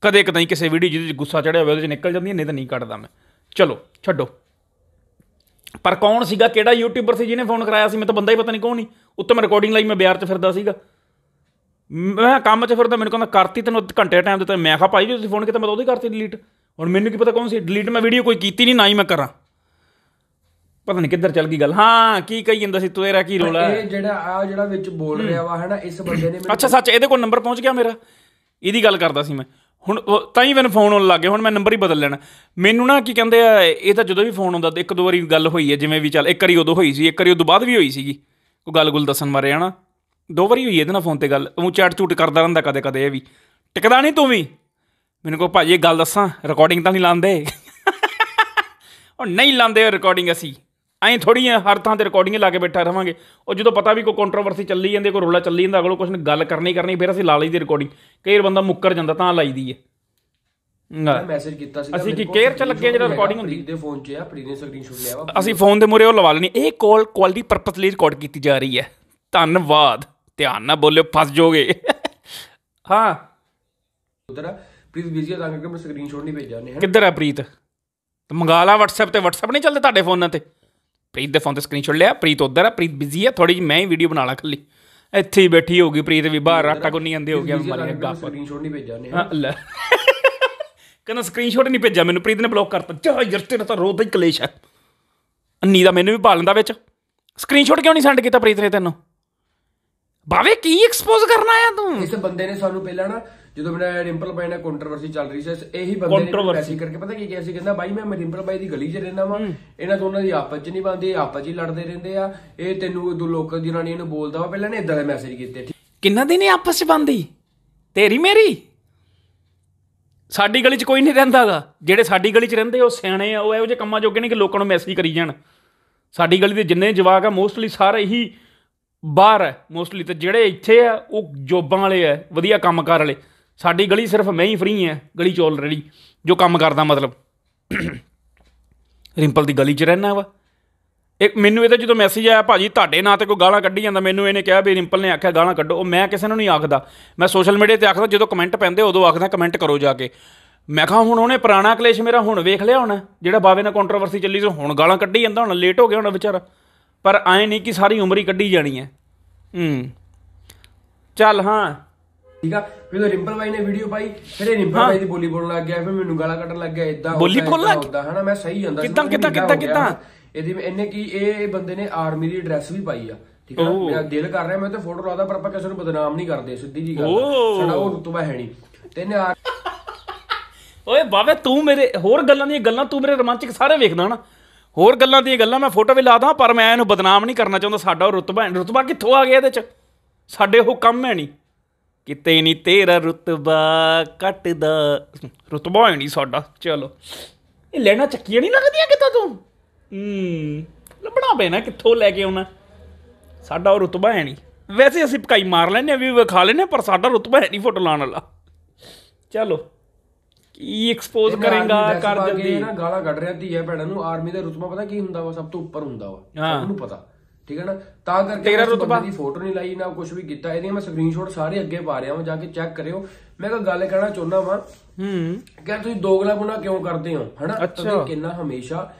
A: ਕਦੇ ਕਦਾਈ ਕਿਸੇ ਵੀਡੀਓ ਜਿਹਦੇ 'ਚ ਗੁੱਸਾ ਚੜਿਆ ਹੋਵੇ, ਉਹਦੇ 'ਚ ਨਿਕਲ ਜਾਂਦੀ ਨਹੀਂ ਤਾਂ ਨਹੀਂ ਕੱਢਦਾ ਮੈਂ। ਚਲੋ, ਛੱਡੋ। ਪਰ ਕੌਣ ਸੀਗਾ, ਕਿਹੜਾ ਯੂਟਿਊਬਰ ਸੀ ਜਿਹਨੇ ਫੋਨ ਕਰਾਇਆ ਸੀ? ਮੈਂ ਤਾਂ ਬੰਦਾ ਹੀ ਪਤਾ ਨਹੀਂ ਕੌਣ ਨਹੀਂ ਉੱਤੇ ਮੈਂ ਰਿਕਾਰਡਿੰਗ ਲਈ ਮੈਂ ਬਿਆਰ 'ਚ ਫਿਰਦਾ ਸੀਗਾ। ਮੈਂ ਕੰਮ 'ਚ ਫਿਰਦਾ ਮੈਨੂੰ ਕਹਿੰਦਾ ਕਰਤੀ ਤੈਨੂੰ ਘੰਟੇ ਟਾਈਮ ਦਿੱਤਾ। ਮੈਂ ਕਿਹਾ ਭਾਈ ਜੇ ਤੁਸੀਂ ਫੋਨ ਕੀਤਾ ਮੈਂ ਤਾਂ ਉਹਦੀ ਕਰਤੀ ਡਿਲੀਟ ਹੁਣ ਮੈਨੂੰ ਕੀ ਪਤਾ ਕੌਣ ਸੀ? ਡਿਲੀਟ ਮੈਂ ਵੀਡੀਓ ਕੋਈ ਕੀਤੀ ਨਹੀਂ ਨਾ ਹੀ ਮੈਂ ਕਰਾਂ। ਪਤਾ ਨਹੀਂ ਕਿੱਧਰ ਚੱਲ ਗਈ ਗੱਲ। ਹਾਂ ਕੀ ਕਹੀ ਜਾਂਦਾ ਸੀ ਤੇਰਾ ਕੀ ਰੋਲਾ? ਹੈ
B: ਇਹ ਜਿਹੜਾ ਆ ਜਿਹੜਾ ਵਿੱਚ ਬੋਲ ਰਿਹਾ ਵਾ ਹਨਾ ਇਸ ਬੰਦੇ ਨੇ ਮੈਨੂੰ
A: ਅੱਛਾ ਸੱਚ ਇਹਦੇ ਕੋਲ ਨੰਬਰ ਪਹੁੰਚ ਗਿਆ ਮੇਰਾ? ਇਹਦੀ ਗੱਲ ਕਰਦਾ ਸੀ ਮੈਂ। ਹੁਣ ਤਾਂ ਹੀ ਮੈਨੂੰ ਫੋਨ ਆਉਣ ਲੱਗ ਗਿਆ ਹੁਣ ਮੈਂ ਨੰਬਰ ਹੀ ਬਦਲ ਲੈਣਾ। ਮੈਨੂੰ ਨਾ ਕੀ ਕਹਿੰਦੇ ਆ ਇਹ ਤਾਂ ਜਦੋਂ ਵੀ ਫੋਨ ਆਉਂਦਾ ਇੱਕ ਦੋ ਵਾਰੀ ਗੱਲ ਹੋਈ ਹੈ ਜਿਵੇਂ ਵੀ ਚੱਲ ਇੱਕ ਵਾਰੀ ਉਦੋਂ ਹੋਈ ਸੀ ਇੱਕ ਵਾਰੀ ਉਦੋਂ ਬਾਅਦ ਵੀ ਹੋਈ ਸੀਗੀ। ਕੋਈ ਗੱਲ ਗੁੱਲ ਦੱਸਣ ਮਾਰੇ ਹਨਾ? ਦੋ ਵਾਰੀ ਹੋਈ ਇਹਦੇ ਨਾਲ ਫੋਨ ਤੇ ਗੱਲ। ਉਹ ਚੈਟ ਚੂਟ ਕਰਦਾ ਰਹਿੰਦਾ ਕਦੇ ਕਦੇ ਇਹ ਵੀ। ਟਿਕਦਾ ਨਹੀਂ ਤੂੰ ਵੀ? ਮੈਨੂੰ ਕੋ ਭਾਜੀ ਇਹ ਗੱਲ ਦੱਸਾਂ ਰਿਕਾਰਡਿੰਗ ਤਾਂ ਨਹੀਂ ਲਾਉਂਦੇ? [laughs] ਉਹ ਨਹੀਂ ਲਾਉਂਦੇ ਰਿਕਾਰਡਿੰਗ ਅਸੀਂ। ਐਂ ਥੋੜੀ ਹਰ ਥਾਂ ਤੇ ਰਿਕਾਰਡਿੰਗ ਲਾ ਕੇ ਬੈਠਾ ਰਵਾਂਗੇ ਉਹ ਜਦੋਂ ਪਤਾ ਵੀ ਕੋਈ ਕੰਟਰੋਵਰਸੀ ਚੱਲੀ ਜਾਂਦੀ ਕੋਈ ਰੋਲਾ ਚੱਲੀ ਜਾਂਦਾ ਅਗਲੋ ਕੁਛ ਨੇ ਗੱਲ ਕਰਨੀ ਕਰਨੀ ਫਿਰ ਅਸੀਂ ਲਾ ਲਈ ਦੀ ਰਿਕਾਰਡਿੰਗ ਕਈ ਵਾਰ ਬੰਦਾ ਮੁੱਕਰ ਜਾਂਦਾ ਤਾਂ ਲਾਈ ਦੀ ਹੈ ਨਾ।
B: ਮੈਸੇਜ ਕੀਤਾ ਸੀ
A: ਅਸੀਂ ਕੀ care ਚ ਲੱਗੇ ਜਿਹੜਾ recording ਹੁੰਦੀ?
B: ਦੇ ਫੋਨ 'ਚ ਆ ਪ੍ਰੀਤ ਨੇ ਸਕਰੀਨਸ਼ਾਟ ਲਿਆ ਵਾ।
A: ਅਸੀਂ ਫੋਨ ਦੇ ਮੂਰੇ ਉਹ ਲਵਾ ਲੈਣੀ। ਇਹ ਕਾਲ ਕੁਆਲਿਟੀ ਪਰਪਸ ਲਈ ਰਿਕਾਰਡ ਕੀਤੀ ਜਾ ਰਹੀ ਹੈ। ਧੰਨਵਾਦ। ਧਿਆਨ ਨਾਲ ਬੋਲਿਓ ਫਸ ਜਾਓਗੇ। ਹਾਂ।
B: ਉਧਰ ਪ੍ਰੀਤ ਬਿਜ਼ੀ ਆ ਤਾਂ ਕਰਕੇ ਮੈਂ ਸਕਰੀਨਸ਼ਾਟ ਨਹੀਂ ਭੇਜਿਆ ਨੇ
A: ਕਿੱਧਰ ਹੈ ਪ੍ਰੀਤ? ਤੇ ਮੰਗਾ ਲਾ WhatsApp ਤੇ WhatsApp ਨਹੀਂ ਚੱਲਦੇ ਤੁਹਾਡੇ ਫੋਨਾਂ ਤੇ? ਪ੍ਰੀਤ ਦੇ ਫੋਨ ਤੇ ਸਕਰੀਨਸ਼ਾਟ ਲਿਆ ਪ੍ਰੀਤ ਉਧਰ ਹੈ ਪ੍ਰੀਤ ਬਿਜ਼ੀ ਹੈ ਥੋੜੀ ਜਿਹੀ ਮੈਂ ਹੀ ਵੀਡੀਓ ਬਣਾ ਲਾ ਖੱਲੀ ਇੱਥੇ ਹੀ ਬੈਠੀ ਹੋਊਗੀ ਪ੍ਰੀਤ ਵੀ ਬਾਹਰ ਆਟਾ ਗੁੰਨੀ ਜਾਂਦੀ ਹੋ ਗਿਆ ਮਾਰੀਆਂ ਗੱਪ
B: ਸਕਰੀਨਸ਼ਾਟ ਨਹੀਂ ਭੇਜਿਆ ਨੇ
A: ਹਾਂ ਲੈ। ਕਹਿੰਦਾ ਸਕਰੀਨਸ਼ਾਟ ਨਹੀਂ ਭੇਜਿਆ ਮੈਨੂੰ ਪ੍ਰੀਤ ਨੇ ਬਲੌਕ ਕਰਤਾ। ਜਾ ਯਾਰ ਤੇਰਾ ਤਾਂ ਰੋਦਾ ਹੀ ਕਲੇਸ਼ ਹੈ। ਅੰਨੀ ਦਾ ਮੈਨੂੰ ਵੀ ਪਾ ਲੈਂਦਾ ਵਿੱਚ। ਸਕਰੀਨਸ਼ਾਟ ਕਿਉਂ ਨਹੀਂ ਸੈਂਡ ਕੀਤਾ ਪ੍ਰੀਤ ਨੇ ਤੈਨੂੰ? ਬਾਵੇ ਕੀ ਐਕਸਪੋਜ਼ ਕਰਨਾ ਆ ਤੂੰ?
B: ਇਸ ਬੰਦੇ ਨੇ ਸਾਨੂੰ ਪਹਿਲਾਂ ਨਾ ਜਦੋਂ ਮੇਰਾ ਰਿੰਪਲ ਬਾਈ ਨਾਲ ਕੰਟਰੋਵਰਸੀ ਚੱਲ ਰਹੀ ਸੀ ਇਹੀ ਬੰਦੇ ਨੇ। ਮੈਸੇਜ ਕਰਕੇ ਪਤਾ ਕੀ ਕਿਹਾ ਸੀ ਕਹਿੰਦਾ ਬਾਈ ਮੈਂ ਰਿੰਪਲ ਬਾਈ ਦੀ ਗਲੀ 'ਚ ਰਹਿੰਦਾ ਵਾਂ ਇਹਨਾਂ ਦੋਨਾਂ ਦੀ ਆਪਸ 'ਚ ਨਹੀਂ ਬਣਦੀ ਆਪਸ 'ਚ ਹੀ ਲੜਦੇ ਰਹਿੰਦੇ ਆ ਇਹ ਤੈਨੂੰ ਦੋ ਲੋਕ ਜਨਾਨੀਆਂ ਨੂੰ ਬੋਲਦਾ ਵਾ ਪਹਿਲਾਂ ਨੇ ਇਦਾਂ ਦੇ ਮੈਸੇਜ ਕੀਤੇ
A: ਕਿੰਨਾ ਦੀ ਨਹੀਂ ਆਪਸ ਚ ਬੰਦੀ ਤੇਰੀ ਮੇਰੀ? ਸਾਡੀ ਗਲੀ ਚ ਕੋਈ ਨਹੀਂ ਰਹਿੰਦਾਗਾ। ਜਿਹੜੇ ਸਾਡੀ ਗਲੀ ਚ ਰਹਿੰਦੇ ਉਹ ਸਿਆਣੇ ਆ ਉਹ ਇਹੋ ਜਿਹੇ ਕੰਮਾਂ ਜੋਗੇ ਨਹੀਂ ਕਿ ਲੋਕਾਂ ਨੂੰ ਮੈਸੇਜ ਕਰੀ ਜਾਣ। ਸਾਡੀ ਗਲੀ ਦੇ ਜਿੰਨੇ ਜਵਾਕ ਆ ਮੋਸਟਲੀ ਸਾਰੇ ਹੀ ਬਾਹਰ ਹੈ ਮੋਸਟਲੀ ਤੇ ਜਿਹੜੇ ਇੱਥੇ ਆ, ਉਹ ਜੋਬਾਂ ਵਾਲੇ ਆ, ਵਧੀਆ ਕੰਮ ਕਰ ਵਾਲੇ। ਸਾਡੀ ਗਲੀ ਸਿਰਫ ਮੈਂ ਹੀ ਫ੍ਰੀ ਆ ਗਲੀ ਚ ਆਲਰੇਡੀ ਜੋ ਕੰਮ ਕਰਦਾ ਮਤਲਬ। ਰਿੰਪਲ ਦੀ ਗਲੀ ਚ ਰਹਿਣਾ ਵਾ। ਇੱਕ ਮੈਨੂੰ ਇਹਦਾ ਜਦੋਂ ਮੈਸੇਜ ਆਇਆ, ਭਾਜੀ, ਤੁਹਾਡੇ ਨਾਂ ਤੇ ਕੋਈ ਗਾਲਾਂ ਕੱਢੀ ਜਾਂਦਾ। ਮੈਨੂੰ ਇਹਨੇ ਕਿਹਾ ਵੀ ਰਿੰਪਲ ਨੇ ਆਖਿਆ, ਗਾਲਾਂ ਕੱਢੋ। ਉਹ ਮੈਂ ਕਿਸੇ ਨੂੰ ਨਹੀਂ ਆਖਦਾ। ਮੈਂ ਸੋਸ਼ਲ ਮੀਡੀਆ ਤੇ ਆਖਦਾ, ਜਦੋਂ ਕਮੈਂਟ ਪੈਂਦੇ, ਉਦੋਂ ਆਖਦਾ ਕਮੈਂਟ ਕਰੋ ਜਾ ਕੇ। ਮੈਂ ਕਿਹਾ, ਹੁਣ ਉਹਨੇ ਪੁਰਾਣਾ ਕਲੇਸ਼ ਮੇਰਾ, ਹੁਣ ਵੇਖ ਲਿਆ ਹੋਣਾ, ਜਿਹੜਾ ਬਾਵੇ ਨਾਲ ਕੰਟਰੋਵਰਸੀ ਚੱਲੀ ਸੀ, ਹੁਣ ਗਾਲਾਂ ਕੱਢੀ ਜਾਂਦਾ, ਹੁਣ ਲੇਟ ਹੋ ਗਿਆ ਹੋਣਾ ਵਿਚਾਰਾ। ਪਰ ਐਂ ਨਹੀਂ ਕਿ ਸਾਰੀ ਉਮਰ ਹੀ ਕੱਢੀ ਜਾਣੀ ਹੈ। ਹੂੰ। ਚੱਲ ਹਾਂ।
B: ਠੀਕ ਆ ਫਿਰ ਰਿੰਪਲ ਬਾਈ ਨੇ ਵੀਡੀਓ ਪਾਈ ਫਿਰ ਇਹ ਰਿੰਪਲ ਬਾਈ ਦੀ ਬੋਲੀ ਬੋਲਣ ਲੱਗ ਗਿਆ ਫਿਰ ਮੈਨੂੰ ਗਾਲਾਂ ਕੱਢਣ ਲੱਗ ਗਿਆ ਇਦਾਂ
A: ਬੋਲੀ ਬੋਲਣ ਲੱਗ
B: ਗਿਆ ਹਨਾ? ਮੈਂ ਸਹੀ ਜਾਂਦਾ
A: ਕਿੱਦਾਂ- ਕਿੱਦਾਂ- ਕਿੱਦਾਂ-
B: ਗਿਆ। ਇਹਦੀ ਇਹਨੇ ਕੀ ਇਹ ਬੰਦੇ ਨੇ ਆਰਮੀ ਦੀ ਡਰੈਸ ਵੀ ਪਾਈ ਆ ਠੀਕ ਨਾ? ਮੇਰਾ ਦਿਲ ਕਰ ਰਿਹਾ ਮੈਂ ਤੇ ਫੋਟੋ ਲਾਦਾ ਪਰ ਆਪਾਂ ਕਿਸੇ ਨੂੰ ਬਦਨਾਮ ਨਹੀਂ ਕਰਦੇ ਸਿੱਧੀ ਜੀ ਗੱਲ ਆ। ਸਾਡਾ ਉਹ ਰੁਤਬਾ ਹੈ ਨਹੀਂ। ਤੇ ਇਹਨੇ ਆ
A: ਓਏ ਬਾਵੇ ਤੂੰ ਮੇਰੇ ਹੋਰ ਗੱਲਾਂ ਦੀਆਂ ਗੱਲਾਂ ਤੂੰ ਮੇਰੇ ਰੋਮਾਂਚਿਕ ਸਾਰੇ ਵੇਖਦਾ ਨਾ। ਹੋਰ ਗੱਲਾਂ ਦੀਆਂ ਗੱਲਾਂ ਮੈਂ ਫੋਟੋ ਵੀ ਲਾਦਾ ਪਰ ਮੈਂ ਇਹਨੂੰ ਬਦਨਾਮ ਨਹੀਂ ਕਰਨਾ ਚਾਹੁੰਦਾ, ਸਾਡਾ ਉਹ ਰੁਤਬਾ ਰੁਤਬਾ ਕਿੱਥੋਂ ਆ ਗਿਆ ਇਹਦੇ ਚ? ਸਾਡੇ ਉਹ ਕੰਮ ਹੈ ਨਹੀਂ। ਕਿਤੇ ਨਹੀਂ ਤੇਰਾ ਰੁਤਬਾ ਕੱਟਦਾ। ਰੁਤਬਾ ਹੈ ਨਹੀਂ ਸਾਡਾ, ਚਲੋ। ਇਹ ਲੈਣਾ ਚੱਕੀਆਂ ਨਹੀਂ ਲੱਗਦੀਆਂ ਕਿਤੋਂ ਤੂੰ? ਹੂੰ, ਲੱਭਣਾ ਪੈਣਾ ਕਿੱਥੋਂ ਲੈ ਕੇ ਆਉਣਾ। ਸਾਡਾ ਉਹ ਰੁਤਬਾ ਹੈ ਨਹੀਂ। ਵੈਸੇ ਅਸੀਂ ਪਕਾਈ ਮਾਰ ਲੈਨੇ ਵੀ ਵਿਖਾ ਲੈਨੇ ਪਰ ਸਾਡਾ ਰੁਤਬਾ ਹੈ ਨਹੀਂ ਫੋਟੋ ਲਾਉਣ ਵਾਲਾ। ਚਲੋ। ਕੀ ਐਕਸਪੋਜ਼ ਕਰੇਗਾ ਕਰ ਜਲਦੀ
B: ਨਾ ਗਾਲਾਂ ਕੱਢ ਰਿਹਾ ਧੀਆ ਭੈਣਾਂ ਨੂੰ ਆਰਮੀ ਦਾ ਰੁਤਬਾ ਪਤਾ ਕੀ ਹੁੰਦਾ ਵਾ? ਸਭ ਤੋਂ ਉੱਪਰ ਹੁੰਦਾ ਵਾ। ਸਭ ਨੂੰ ਪਤਾ। ਠੀਕ ਹੈ ਨਾ? ਤਾਂ ਕਰਕੇ
A: ਤੇਰਾ ਰੁਤਬਾ?
B: ਦੀ ਫੋਟੋ ਨਹੀਂ ਲਾਈ ਨਾ ਕੁਝ ਵੀ ਕੀਤਾ। ਇਹਦੀਆਂ ਮੈਂ ਸਕਰੀਨਸ਼ਾਟ ਸਾਰੇ ਅੱਗੇ ਪਾ ਰਿਹਾ ਹਾਂ ਜਾ ਕੇ ਚੈੱਕ ਕਰਿਓ। ਮੈਂ ਇੱਕ ਗੱਲ ਕਹਿਣਾ ਚਾਹੁੰਦਾ ਵਾਂ
A: ਹੂੰ।
B: ਕਿ ਤੁਸੀਂ ਦੋਗਲਾ ਗੁਣਾ ਕਿਉਂ ਕਰਦੇ ਹੋ? ਹਨਾ। ਤੁਸੀਂ ਕਿੰਨਾ ਹਮੇਸ਼ਾ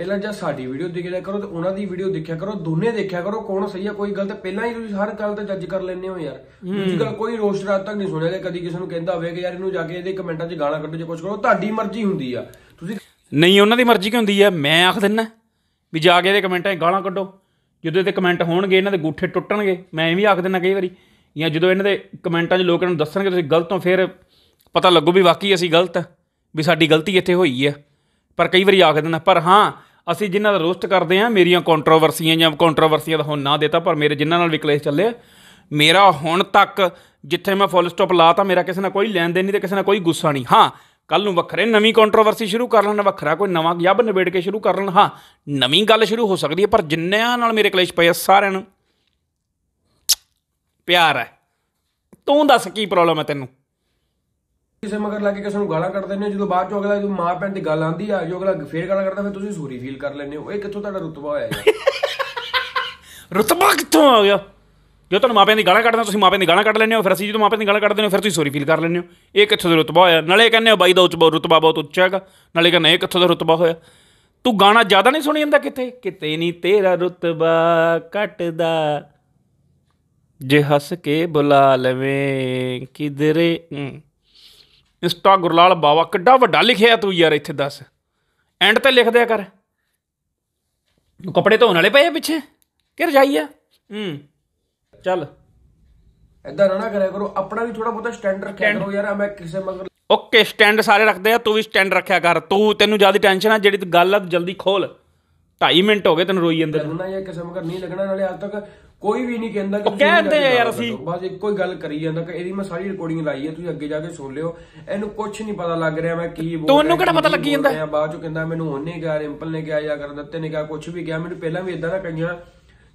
B: ਪਹਿਲਾਂ ਜਾਂ ਸਾਡੀ ਵੀਡੀਓ ਦੇਖਿਆ ਕਰੋ ਤੇ ਉਹਨਾਂ ਦੀ ਵੀਡੀਓ ਦੇਖਿਆ ਕਰੋ ਦੋਨੇ ਦੇਖਿਆ ਕਰੋ ਕੌਣ ਸਹੀ ਹੈ ਕੋਈ ਗਲਤ ਪਹਿਲਾਂ ਹੀ ਤੁਸੀਂ ਹਰ ਗੱਲ ਤੇ ਜੱਜ ਕਰ ਲੈਂਦੇ ਹੋ ਯਾਰ। ਦੂਜੀ ਗੱਲ ਕੋਈ ਰੋਸਟ ਰਾਤ ਤੱਕ ਨਹੀਂ ਸੁਣਿਆ ਕਿ ਕਦੀ ਕਿਸੇ ਨੂੰ ਕਹਿੰਦਾ ਹੋਵੇ ਕਿ ਯਾਰ ਇਹਨੂੰ ਜਾ ਕੇ ਇਹਦੇ ਕਮੈਂਟਾਂ 'ਚ ਗਾਲਾਂ ਕੱਢੋ ਜਾਂ ਕੁਝ ਕਰੋ ਤੁਹਾਡੀ ਮਰਜ਼ੀ ਹੁੰਦੀ ਆ। ਤੁਸੀਂ
A: ਨਹੀਂ ਉਹਨਾਂ ਦੀ ਮਰਜ਼ੀ ਕਿਉਂ ਹੁੰਦੀ ਹੈ ਮੈਂ ਆਖ ਦਿੰਨਾ ਵੀ ਜਾ ਕੇ ਇਹਦੇ ਕਮੈਂਟਾਂ 'ਚ ਗਾਲਾਂ ਕੱਢੋ। ਜਦੋਂ ਇਹਦੇ ਕਮੈਂਟ ਹੋਣਗੇ ਇਹਨਾਂ ਦੇ ਗੁੱਠੇ ਟੁੱਟਣਗੇ ਮੈਂ ਇਹ ਵੀ ਆਖ ਦਿੰਨਾ ਕਈ ਵਾਰੀ। ਜਾਂ ਜਦੋਂ ਇਹਨਾਂ ਦੇ ਕਮੈਂਟਾਂ 'ਚ ਲੋਕ ਇਹਨਾਂ ਨੂੰ ਦੱਸਣਗੇ ਤੁਸੀਂ ਗਲਤ ਹੋ ਫਿਰ ਪਤਾ ਲੱਗੂ ਵੀ ਵਾਕਈ ਅਸੀਂ ਗਲਤ ਆ ਵੀ ਸਾਡੀ ਗਲਤੀ ਇੱਥੇ ਹੋਈ ਹੈ ਪਰ ਕਈ ਵਾਰੀ ਆਖ ਦਿੰਦਾ ਪਰ ਹਾਂ ਅਸੀਂ ਜਿਨ੍ਹਾਂ ਦਾ ਰੋਸਟ ਕਰਦੇ ਆ ਮੇਰੀਆਂ ਕੰਟਰੋਵਰਸੀਆਂ ਜਾਂ ਕੰਟਰੋਵਰਸੀਆਂ ਦਾ ਹੁਣ ਨਾ ਦੇਤਾ ਪਰ ਮੇਰੇ ਜਿਨ੍ਹਾਂ ਨਾਲ ਵੀ ਕਲੇਸ਼ ਚੱਲੇ ਮੇਰਾ ਹੁਣ ਤੱਕ ਜਿੱਥੇ ਮੈਂ ਫੁੱਲ ਸਟਾਪ ਲਾਤਾ ਮੇਰਾ ਕਿਸੇ ਨਾਲ ਕੋਈ ਲੈਣ ਦੇਣ ਨਹੀਂ ਤੇ ਕਿਸੇ ਨਾਲ ਕੋਈ ਗੁੱਸਾ ਨਹੀਂ। ਹਾਂ ਕੱਲ ਨੂੰ ਵੱਖਰੇ ਨਵੀਂ ਕੰਟਰੋਵਰਸੀ ਸ਼ੁਰੂ ਕਰ ਲੈਣ ਵੱਖਰਾ ਕੋਈ ਨਵਾਂ ਯੱਬ ਨਿਬੇੜ ਕੇ ਸ਼ੁਰੂ ਕਰ ਲੈਣ। ਹਾਂ ਨਵੀਂ ਗੱਲ ਸ਼ੁਰੂ ਹੋ ਸਕਦੀ ਹੈ ਪਰ ਜਿੰਨਿਆਂ ਨਾਲ ਮੇਰੇ ਕਲੇਸ਼ ਪਏ ਆ, ਸਾਰਿਆਂ ਨੂੰ ਪਿਆਰ ਹੈ। ਤੂੰ ਦੱਸ ਕੀ ਪ੍ਰੋਬਲਮ ਹੈ ਤੈਨੂੰ?
B: ਕਿਸੇ ਮਗਰ ਲੱਗ ਕੇ ਕਿਸੇ ਨੂੰ ਗਾਲਾਂ ਕੱਢ ਦਿੰਦੇ ਹੋ, ਜਦੋਂ ਬਾਅਦ ਚੋਂ ਅਗਲਾ ਜਦੋਂ ਮਾਂ ਭੈਣ ਦੀ ਗੱਲ ਆਂਦੀ ਆ, ਜੋ ਅਗਲਾ ਫੇਰ ਗਾਲਾਂ ਕੱਢਦਾ, ਫਿਰ ਤੁਸੀਂ ਸੂਰੀ ਫੀਲ ਕਰ ਲੈਂਦੇ ਹੋ। ਇਹ ਕਿੱਥੋਂ ਤੁਹਾਡਾ ਰੁਤਬਾ ਹੋਇਆ ਯਾਰ
A: ਰੁਤਬਾ ਕਿੱਥੋਂ ਆ ਗਿਆ? ਜੋ ਤੁਹਾਨੂੰ ਮਾਪਿਆਂ ਦੀ ਗਾਲਾਂ ਕੱਢਦਾ, ਤੁਸੀਂ ਮਾਪਿਆਂ ਦੀ ਗਾਲਾਂ ਕੱਢ ਲੈਂਦੇ ਹੋ, ਫਿਰ ਅਸੀਂ ਜਦੋਂ ਮਾਪਿਆਂ ਦੀ ਗਾਲਾਂ ਕੱਢਦੇ ਹਾਂ ਫਿਰ ਤੁਸੀਂ ਸੌਰੀ ਫੀਲ ਕਰ ਲੈਂਦੇ ਹੋ। ਇਹ ਕਿੱਥੋਂ ਦਾ ਰੁਤਬਾ ਹੋਇਆ? ਨਾਲੇ ਕਹਿੰਦੇ ਹੋ ਬਾਈ ਦਾ ਉੱਚ ਰੁਤਬਾ ਬਹੁਤ ਉੱਚਾ ਹੈਗਾ। ਨਾਲੇ ਕਹਿੰਦੇ ਇਹ ਕਿੱਥੋਂ ਦਾ ਰੁਤਬਾ ਹੋਇਆ? ਤੂੰ ਗਾਣਾ ਜ਼ਿਆਦਾ ਨਹੀਂ ਸੁਣੀ ਜਾਂਦਾ ਕਿਤੇ? ਕਿਤੇ ਨਹੀਂ ਤੇਰਾ ਰੁਤਬਾ ਘਟਦਾ ਜੇ ਹੱਸ ਕੇ ਬੁਲਾ ਲਵੇਂ, ਕਿਧਰੇ ਇੰਸਟਾ ਗੁਰਲਾਲ ਬਾਵਾ ਕਿੱਡਾ ਵੱਡਾ ਲਿਖਿਆ ਤੂੰ ਯਾਰ ਇੱਥੇ ਦੱਸ। ਐਂਡ ਤੇ ਲਿਖ ਦਿਆ ਕਰ। ਕੱਪੜੇ ਧੋਣ ਵਾਲੇ ਪਏ ਆ ਪਿੱਛੇ? ਕਿ ਰਜਾਈ ਆ? ਹੂੰ। ਚੱਲ।
B: ਐਦਾਂ ਨਾ ਨਾ ਕਰਿਆ ਕਰੋ ਆਪਣਾ ਵੀ ਥੋੜਾ ਬਹੁਤਾ ਸਟੈਂਡ ਰੱਖਿਆ ਕਰੋ ਯਾਰ ਮੈਂ ਕਿਸੇ ਮਗਰ
A: ਓਕੇ ਸਟੈਂਡ ਸਾਰੇ ਰੱਖਦੇ ਆ ਤੂੰ ਵੀ ਸਟੈਂਡ ਰੱਖਿਆ ਕਰ। ਤੂੰ ਤੈਨੂੰ ਜ਼ਿਆਦਾ ਟੈਨਸ਼ਨ ਆ ਜਿਹੜੀ ਤੂੰ ਗੱਲ ਆ ਜਲਦੀ ਖੋਲ। 2.5 ਮਿੰਟ ਹੋ ਗਏ ਤੈਨੂੰ ਰੋਈ ਜਾਂਦੇ ਨੂੰ।
B: ਲੱਗਣਾ ਜਾਂ ਕਿਸੇ ਮਗਰ ਨਹੀਂ ਲੱਗਣਾ ਨਾਲੇ ਅੱਜ ਤੱਕ ਕੋਈ ਵੀ ਨਹੀਂ ਕਹਿੰਦਾ ਕਿ ਇਹਨੂੰ
A: ਕਹਿੰਦੇ ਆ ਯਾਰ ਅਸੀਂ।
B: ਬਸ ਇੱਕੋ ਹੀ ਗੱਲ ਕਰੀ ਜਾਂਦਾ ਕਿ ਇਹਦੀ ਮੈਂ ਸਾਰੀ ਰਿਕਾਰਡਿੰਗ ਲਾਈ ਹੈ ਤੁਸੀਂ ਅੱਗੇ ਜਾ ਕੇ ਸੁਣ ਲਿਓ। ਇਹਨੂੰ ਕੁਝ ਨਹੀਂ ਪਤਾ ਲੱਗ ਰਿਹਾ ਮੈਂ ਕੀ ਬੋਲ
A: ਤੁਹਾਨੂੰ ਕਿਹੜਾ ਪਤਾ ਲੱਗੀ ਜਾਂਦਾ?
B: ਬਾਅਦ ਚੋਂ ਕਹਿੰਦਾ ਮੈਨੂੰ ਉਹਨੇ ਕਿਹਾ ਰਿੰਪਲ ਨੇ ਕਿਹਾ ਜਾਂ ਕਰਨ ਦਿੱਤੇ ਨੇ ਕਿਹਾ ਕੁਝ ਵੀ ਕਿਹਾ। ਮੈਨੂੰ ਪਹਿਲਾਂ ਵੀ ਇਦਾਂ ਦਾ ਕਈਆਂ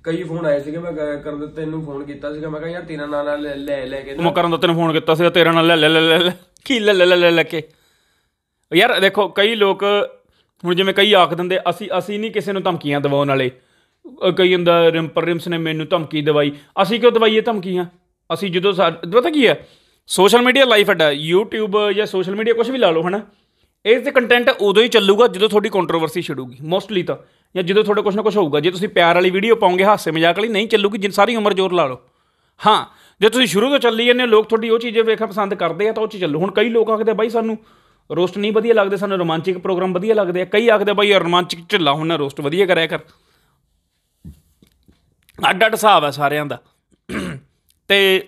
B: ਕਈ ਫੋਨ ਆਏ ਸੀਗੇ ਮੈਂ ਕ- ਕਰਨ ਦਿੱਤੇ ਨੂੰ ਫੋਨ ਕੀਤਾ ਸੀਗਾ। ਮੈਂ ਕਿਹਾ ਯਾਰ ਤੇਰਾ ਨਾਂ ਨਾਲ ਲੈ- ਲੈ ਲੈ ਕੇ ਨਾ
A: ਮੈਂ ਕਰਨ ਦਾ ਤੈਨੂੰ ਫੋਨ ਕੀਤਾ ਸੀ ਤੇਰਾ ਨਾਲ ਲੈ ਲੈ ਲੈ ਲੈ ਲੈ। ਕੀ ਲੈ ਲੈ ਲੈ ਲੈ ਕੇ? ਯਾਰ ਦੇਖੋ ਕਈ ਲੋਕ ਹੁਣ ਜਿਵੇਂ ਕਈ ਆਖ ਦਿੰਦੇ ਅਸੀਂ ਅਸੀਂ ਨਹੀਂ ਕਿਸੇ ਨੂੰ ਧਮਕੀਆਂ ਦਿਵਾਉਣ ਵਾਲੇ। ਕਈ ਹੁੰਦਾ ਰਿੰਪਰ ਰਿਮਸ ਨੇ ਮੈਨੂੰ ਧਮਕੀ ਦਵਾਈ। ਅਸੀਂ ਕਿਉਂ ਦਵਾਈਏ ਧਮਕੀਆਂ? ਅਸੀਂ ਜਦੋਂ ਸਾ- ਪਤਾ ਕੀ ਹੈ? ਸੋਸ਼ਲ ਮੀਡੀਆ ਲਾਈਫ ਅੱਡਾ YouTube ਜਾਂ ਸੋਸ਼ਲ ਮੀਡੀਆ ਕੁਝ ਵੀ ਲਾ ਲਓ ਹਨਾ? ਇਸ ਤੇ ਕੰਟੈਂਟ ਉਦੋਂ ਹੀ ਚੱਲੂਗਾ ਜਦੋਂ ਤੁਹਾਡੀ ਕੰਟਰੋਵਰਸੀ ਛਿੜੂਗੀ ਮੋਸਟਲੀ ਤਾਂ। ਜਾਂ ਜਦੋਂ ਤੁਹਾਡੇ ਕੁਝ ਨਾ ਕੁਝ ਹੋਊਗਾ ਜੇ ਤੁਸੀਂ ਪਿਆਰ ਵਾਲੀ ਵੀਡੀਓ ਪਾਉਂਗੇ ਹਾਸੇ ਮਜ਼ਾਕ ਵਾਲੀ ਨਹੀਂ ਚੱਲੂਗੀ ਜਿੰਨ ਸਾਰੀ ਉਮਰ ਜ਼ੋਰ ਲਾ ਲਓ। ਹਾਂ ਜੇ ਤੁਸੀਂ ਸ਼ੁਰੂ ਤੋਂ ਚੱਲੀ ਜਾਂਦੇ ਹੋ, ਲੋਕ ਤੁਹਾਡੀ ਉਹ ਚੀਜ਼ਾਂ ਵੇਖਣਾ ਪਸੰਦ ਕਰਦੇ ਆ ਤਾਂ ਉਹ ਚ ਚੱਲੋ। ਹੁਣ ਕਈ ਲੋਕ ਆਖਦੇ ਬਾਈ ਸਾਨੂੰ ਰੋਸਟ ਨਹੀਂ ਵਧੀਆ ਲੱਗਦੇ ਸਾਨੂੰ ਰੋਮਾਂਚਿਕ ਪ੍ਰੋਗਰਾਮ ਵਧੀਆ ਲੱਗਦੇ ਆ। ਕਈ ਆਖਦੇ ਬਾਈ ਯਾਰ ਰੋਮਾਂਚਿਕ ਢਿੱਲਾ ਹੁਣ ਰੋਸਟ ਵਧੀਆ ਕਰਿਆ ਕਰ। ਅੱਡ ਅੱਡ ਹਿਸਾਬ ਹੈ ਸਾਰਿਆਂ ਦਾ। ਤੇ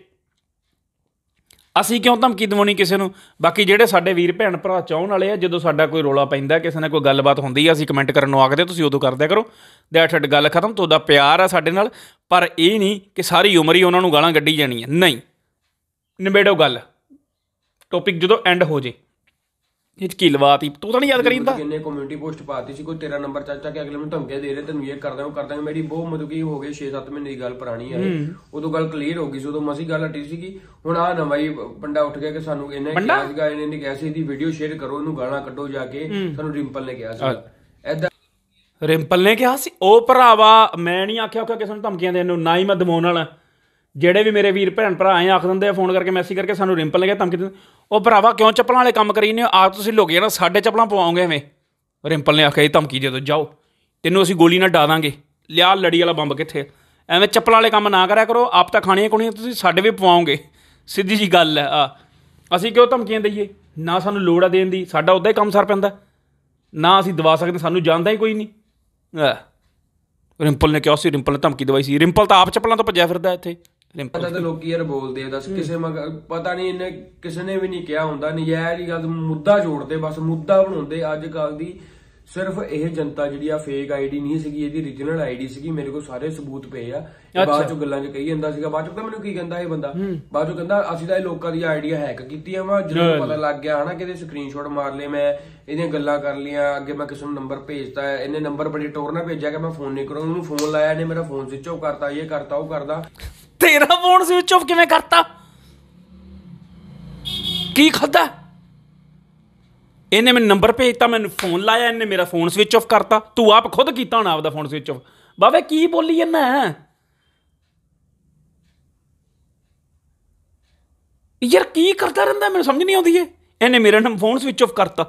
A: ਅਸੀਂ ਕਿਉਂ ਧਮਕੀ ਦਵਾਉਣੀ ਕਿਸੇ ਨੂੰ? ਬਾਕੀ ਜਿਹੜੇ ਸਾਡੇ ਵੀਰ ਭੈਣ ਭਰਾ ਚਾਹਣ ਵਾਲੇ ਆ, ਜਦੋਂ ਸਾਡਾ ਕੋਈ ਰੋਲਾ ਪੈਂਦਾ, ਕਿਸੇ ਨਾਲ ਕੋਈ ਗੱਲਬਾਤ ਹੁੰਦੀ ਆ, ਅਸੀਂ ਕਮੈਂਟ ਕਰਨ ਨੂੰ ਆਖਦੇ ਤੁਸੀਂ ਉਦੋਂ ਕਰਦਿਆ ਕਰੋ। ਦੈਟ ਇਟ ਗੱਲ ਖਤਮ, ਤੁਹਾਡਾ ਪਿਆਰ ਆ ਸਾਡੇ ਨਾਲ, ਪਰ ਇਹ ਨਹੀਂ ਕਿ ਸਾਰੀ ਉਮਰ ਹੀ ਉਹਨਾਂ ਨੂੰ ਗਾਲਾਂ ਕੱਢੀ ਜਾਣੀਆਂ। ਨਹੀਂ, ਨਿਬੇੜੋ ਗੱਲ। ਟੌਪਿਕ ਜਦੋਂ ਐਂਡ ਹੋ ਜੇ। ਇਹ 'ਚ ਕੀ ਲਵਾਤੀ? ਤੂੰ ਤਾਂ ਨਹੀਂ ਯਾਦ ਕਰੀਂਦਾ?
B: ਕਿੰਨੇ ਕਮਿਊਨਿਟੀ ਪੋਸਟ ਪਾਤੀ ਸੀ ਕੋਈ ਤੇਰਾ ਨੰਬਰ ਚਾਚਾ ਕਿ ਅਗਲੇ ਨੂੰ ਧਮਕੀਆਂ ਦੇ ਰਹੇ ਤੈਨੂੰ ਇਹ ਕਰਦਾ ਉਹ ਕਰਦਾ ਮੇਰੀ ਬਹੁਤ ਮਤਲਬ ਕੀ ਹੋ ਗਏ 6-7 ਮਹੀਨੇ ਦੀ ਗੱਲ ਪੁਰਾਣੀ ਹੈ। ਉਦੋਂ ਗੱਲ ਕਲੀਅਰ ਹੋ ਗਈ ਸੀ ਉਦੋਂ ਮਸੀ ਗੱਲ ਹਟੀ ਸੀਗੀ ਹੁਣ ਆ ਨਵਾਂ ਹੀ ਪੰਡਾ ਉੱਠ ਗਿਆ ਕਿ ਸਾਨੂੰ ਇਹਨੇ ਕਿਹਾ ਸੀਗਾ ਇਹਨੇ ਨੇ ਕਿਹਾ ਸੀ ਇਹਦੀ ਵੀਡੀਓ ਸ਼ੇਅਰ ਕਰੋ ਇਹਨੂੰ ਗਾਲਾਂ ਕੱਢੋ ਜਾ ਕੇ ਸਾਨੂੰ ਰਿੰਪਲ ਨੇ ਕਿਹਾ ਸੀ ਐਦਾਂ
A: ਰਿੰਪਲ ਨੇ ਕਿਹਾ ਸੀ ਉਹ ਭਰਾਵਾ ਮੈਂ ਨਹੀਂ ਆਖਿਆ ਕਿ ਕਿਸੇ ਨੂੰ ਧਮਕੀਆਂ ਦੇਣ ਨੂੰ ਨਾ ਹੀ ਮੈਂ ਦਵਾਉਣ ਵਾਲਾ। ਜਿਹੜੇ ਵੀ ਮੇਰੇ ਵੀਰ ਭੈਣ ਭਰਾ ਐਂ ਆਖ ਦਿੰਦੇ ਆ ਫੋਨ ਕਰਕੇ ਮੈਸੇਜ ਕਰਕੇ ਸਾਨੂੰ ਰਿੰਪਲ ਨੇ ਕਿਹਾ ਧਮਕੀ ਦਿੰਦੇ। ਉਹ ਭਰਾਵਾ ਕਿਉਂ ਚੱਪਲਾਂ ਵਾਲੇ ਕੰਮ ਕਰੀ ਨੇ ਆਪ ਤੁਸੀਂ ਲੋਗੇ ਨਾ ਸਾਡੇ ਚੱਪਲਾਂ ਪਵਾਉਂਗੇ ਐਵੇਂ। ਰਿੰਪਲ ਨੇ ਆਖਿਆ ਇਹ ਧਮਕੀ ਦੇ ਦਿਓ, ਜਾਓ। ਤੈਨੂੰ ਅਸੀਂ ਗੋਲੀ ਨਾਲ ਡਾ ਦਾਂਗੇ। ਲਿਆ ਲੜੀ ਵਾਲਾ ਬੰਬ ਕਿੱਥੇ ਐਵੇਂ ਚੱਪਲਾਂ ਵਾਲੇ ਕੰਮ ਨਾ ਕਰਿਆ ਕਰੋ, ਆਪ ਤਾਂ ਖਾਣੀਆਂ ਕੋਣੀਆਂ ਤੁਸੀਂ ਸਾਡੇ ਵੀ ਪਵਾਓਗੇ। ਸਿੱਧੀ ਜੀ ਗੱਲ ਹੈ, ਆ। ਅਸੀਂ ਕਿਉਂ ਧਮਕੀਆਂ ਦਈਏ? ਨਾ ਸਾਨੂੰ ਲੋੜ ਆ ਦੇਣ ਦੀ, ਸਾਡਾ ਉਦਾਂ ਹੀ ਕੰਮ ਸਰ ਪੈਂਦਾ। ਨਾ ਅਸੀਂ ਦਵਾ ਸਕਦੇ, ਸਾਨੂੰ ਜਾਣਦਾ ਹੀ ਕੋਈ ਨਹੀਂ। ਆ ਰਿੰਪਲ ਨੇ ਕਿਹਾ ਸੀ, ਰਿੰਪਲ ਨੇ ਧਮਕੀ ਦਵਾਈ ਸੀ। ਰਿੰਪਲ ਤਾਂ ਆਪ ਚੱਪਲਾਂ ਤੋਂ ਭੱਜਿਆ ਫਿਰਦਾ ਇੱਥੇ।
B: ਪਤਾ ਤਾਂ ਲੋਕੀ ਯਾਰ ਬੋਲਦੇ ਆ ਦੱਸ ਕਿਸੇ ਮਗ ਪਤਾ ਨਹੀਂ ਇਹਨੇ ਕਿਸੇ ਨੇ ਵੀ ਨਹੀਂ ਕਿਹਾ ਹੁੰਦਾ ਨਜਾਇਜ਼ ਹੀ ਗੱਲ ਮੁੱਦਾ ਜੋੜਦੇ ਬਸ ਮੁੱਦਾ ਬਣਾਉਂਦੇ। ਅੱਜ ਕੱਲ ਦੀ ਸਿਰਫ ਇਹ ਜਨਤਾ ਜਿਹੜੀ ਆ ਫੇਕ ਆਈਡੀ ਨਹੀਂ ਸੀਗੀ ਇਹਦੀ origignal ਆਈਡੀ ਸੀਗੀ ਮੇਰੇ ਕੋਲ ਸਾਰੇ ਸਬੂਤ ਪਏ ਆ। ਬਾਅਦ ਚੋਂ ਗੱਲਾਂ 'ਚ ਕਹੀ ਜਾਂਦਾ ਸੀਗਾ ਬਾਅਦ ਚੋਂ ਤਾਂ ਮੈਨੂੰ ਕੀ ਕਹਿੰਦਾ ਇਹ ਬੰਦਾ? ਬਾਅਦ ਚੋਂ ਕਹਿੰਦਾ ਅਸੀਂ ਤਾਂ ਇਹ ਲੋਕਾਂ ਦੀ ਆਈਡੀਆ ਹੈਕ ਕੀਤੀਆਂ ਵਾ। ਜਦੋਂ ਪਤਾ ਲੱਗ ਗਿਆ ਹਨਾ ਕਿਤੇ ਸਕਰੀਨਸ਼ਾਟ ਮਾਰ ਲਏ ਮੈਂ ਇਹਦੀਆਂ ਗੱਲਾਂ ਕਰ ਲੀਆਂ ਅੱਗੇ ਮੈਂ ਕਿਸੇ ਨੂੰ ਨੰਬਰ ਭੇਜਤਾ ਇਹਨੇ ਨੰਬਰ ਬੜੀ ਟੋਰ ਨਾਲ ਭੇਜਿਆ ਕਿ ਮੈਂ ਫੋਨ ਨਹੀਂ ਕਰਾਂ ਉਹਨੂੰ ਫੋਨ ਲਾਇਆ ਇਹਨੇ ਮੇਰਾ ਫੋਨ ਸਵਿਚ ਆਫ ਕਰਤਾ ਇਹ ਕਰਤਾ ਉਹ ਕਰਦਾ।
A: ਤੇਰਾ ਫੋਨ ਸਵਿਚ ਆਫ ਕਿਵੇਂ ਕਰਤਾ? ਕੀ ਖਾਦਾ ਇਹਨੇ ਮੈਨੂੰ ਨੰਬਰ ਭੇਜਤਾ ਮੈਨੂੰ ਫੋਨ ਲਾਇਆ, ਇਹਨੇ ਮੇਰਾ ਫੋਨ ਸਵਿਚ ਆਫ ਕਰਤਾ। ਤੂੰ ਆਪ ਖੁਦ ਕੀਤਾ ਹੋਣਾ ਆਪਦਾ ਫੋਨ ਸਵਿਚ ਆਫ ਬਾਬੇ, ਕੀ ਬੋਲੀ ਜਾਂਦਾ ਯਾਰ, ਕੀ ਕਰਦਾ ਰਹਿੰਦਾ? ਮੈਨੂੰ ਸਮਝ ਨਹੀਂ ਆਉਂਦੀ ਏ ਇਹਨੇ ਮੇਰਾ ਨੰਬਰ ਫੋਨ ਸਵਿਚ ਆਫ ਕਰਤਾ।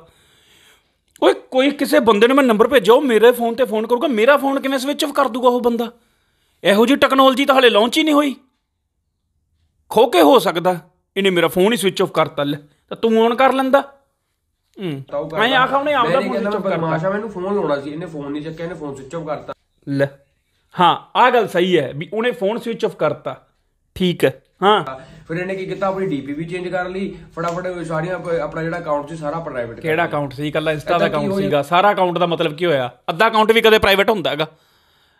A: ਓਏ, ਕੋਈ ਕਿਸੇ ਬੰਦੇ ਨੂੰ ਮੈਂ ਨੰਬਰ ਭੇਜਿਆ, ਉਹ ਮੇਰੇ ਫੋਨ ਤੇ ਫੋਨ ਕਰੂਗਾ। ਮੇਰਾ ਫੋਨ ਕਿਵੇਂ ਸਵਿਚ ਆਫ ਕਰ ਦੂਗਾ ਉਹ ਬੰਦਾ? ਇਹੋ ਜਿਹੀ ਟੈਕਨੋਲੋਜੀ ਤਾਂ ਹਲੇ ਲਾਂਚ ਹੀ ਨਹੀਂ ਹੋਈ। ਖੋ ਕੇ ਹੋ ਸਕਦਾ ਇਹਨੇ ਮੇਰਾ ਫੋਨ ਹੀ ਸਵਿਚ ਆਫ ਕਰਤਾ ਲੈ ਤਾਂ ਤੂੰ ਔਨ ਕਰ ਲੈਂਦਾ। ਮੈਂ ਆਖਾ ਉਹਨੇ ਆਪਦਾ ਫੋਨ ਸਵਿਚ ਆਫ ਕਰਤਾ।
B: ਬਦਮਾਸ਼ਾ ਮੈਨੂੰ ਫੋਨ ਲਾਉਣਾ ਸੀ ਇਹਨੇ ਫੋਨ ਨਹੀਂ ਚੱਕਿਆ ਇਹਨੇ ਫੋਨ ਸਵਿਚ ਆਫ ਕਰਤਾ।
A: ਲੈ ਹਾਂ ਆ ਗੱਲ ਸਹੀ ਹੈ ਵੀ ਉਹਨੇ ਫੋਨ ਸਵਿਚ ਆਫ ਕਰਤਾ। ਠੀਕ ਹੈ ਹਾਂ।
B: ਫਿਰ ਇਹਨੇ ਕੀ ਕੀਤਾ ਆਪਣੀ ਡੀਪੀ ਵੀ ਚੇਂਜ ਕਰ ਲਈ ਫਟਾਫਟ ਸਾਰੀਆਂ ਆਪ- ਆਪਣਾ ਜਿਹੜਾ ਅਕਾਊਂਟ ਸੀ ਸਾਰਾ ਪ੍ਰਾਈਵੇਟ
A: ਕਿਹੜਾ ਅਕਾਊਂਟ ਸੀ? ਕੱਲਾ ਇੰਸਟਾ ਦਾ ਅਕਾਊਂਟ ਸੀਗਾ। ਸਾਰਾ ਅਕਾਊਂਟ ਦਾ ਮਤਲਬ ਕੀ ਹੋਇਆ? ਅੱਧਾ ਅਕਾਊਂਟ ਵੀ ਕਦੇ ਪ੍ਰਾਈਵੇਟ ਹੁੰਦਾ ਹੈਗਾ।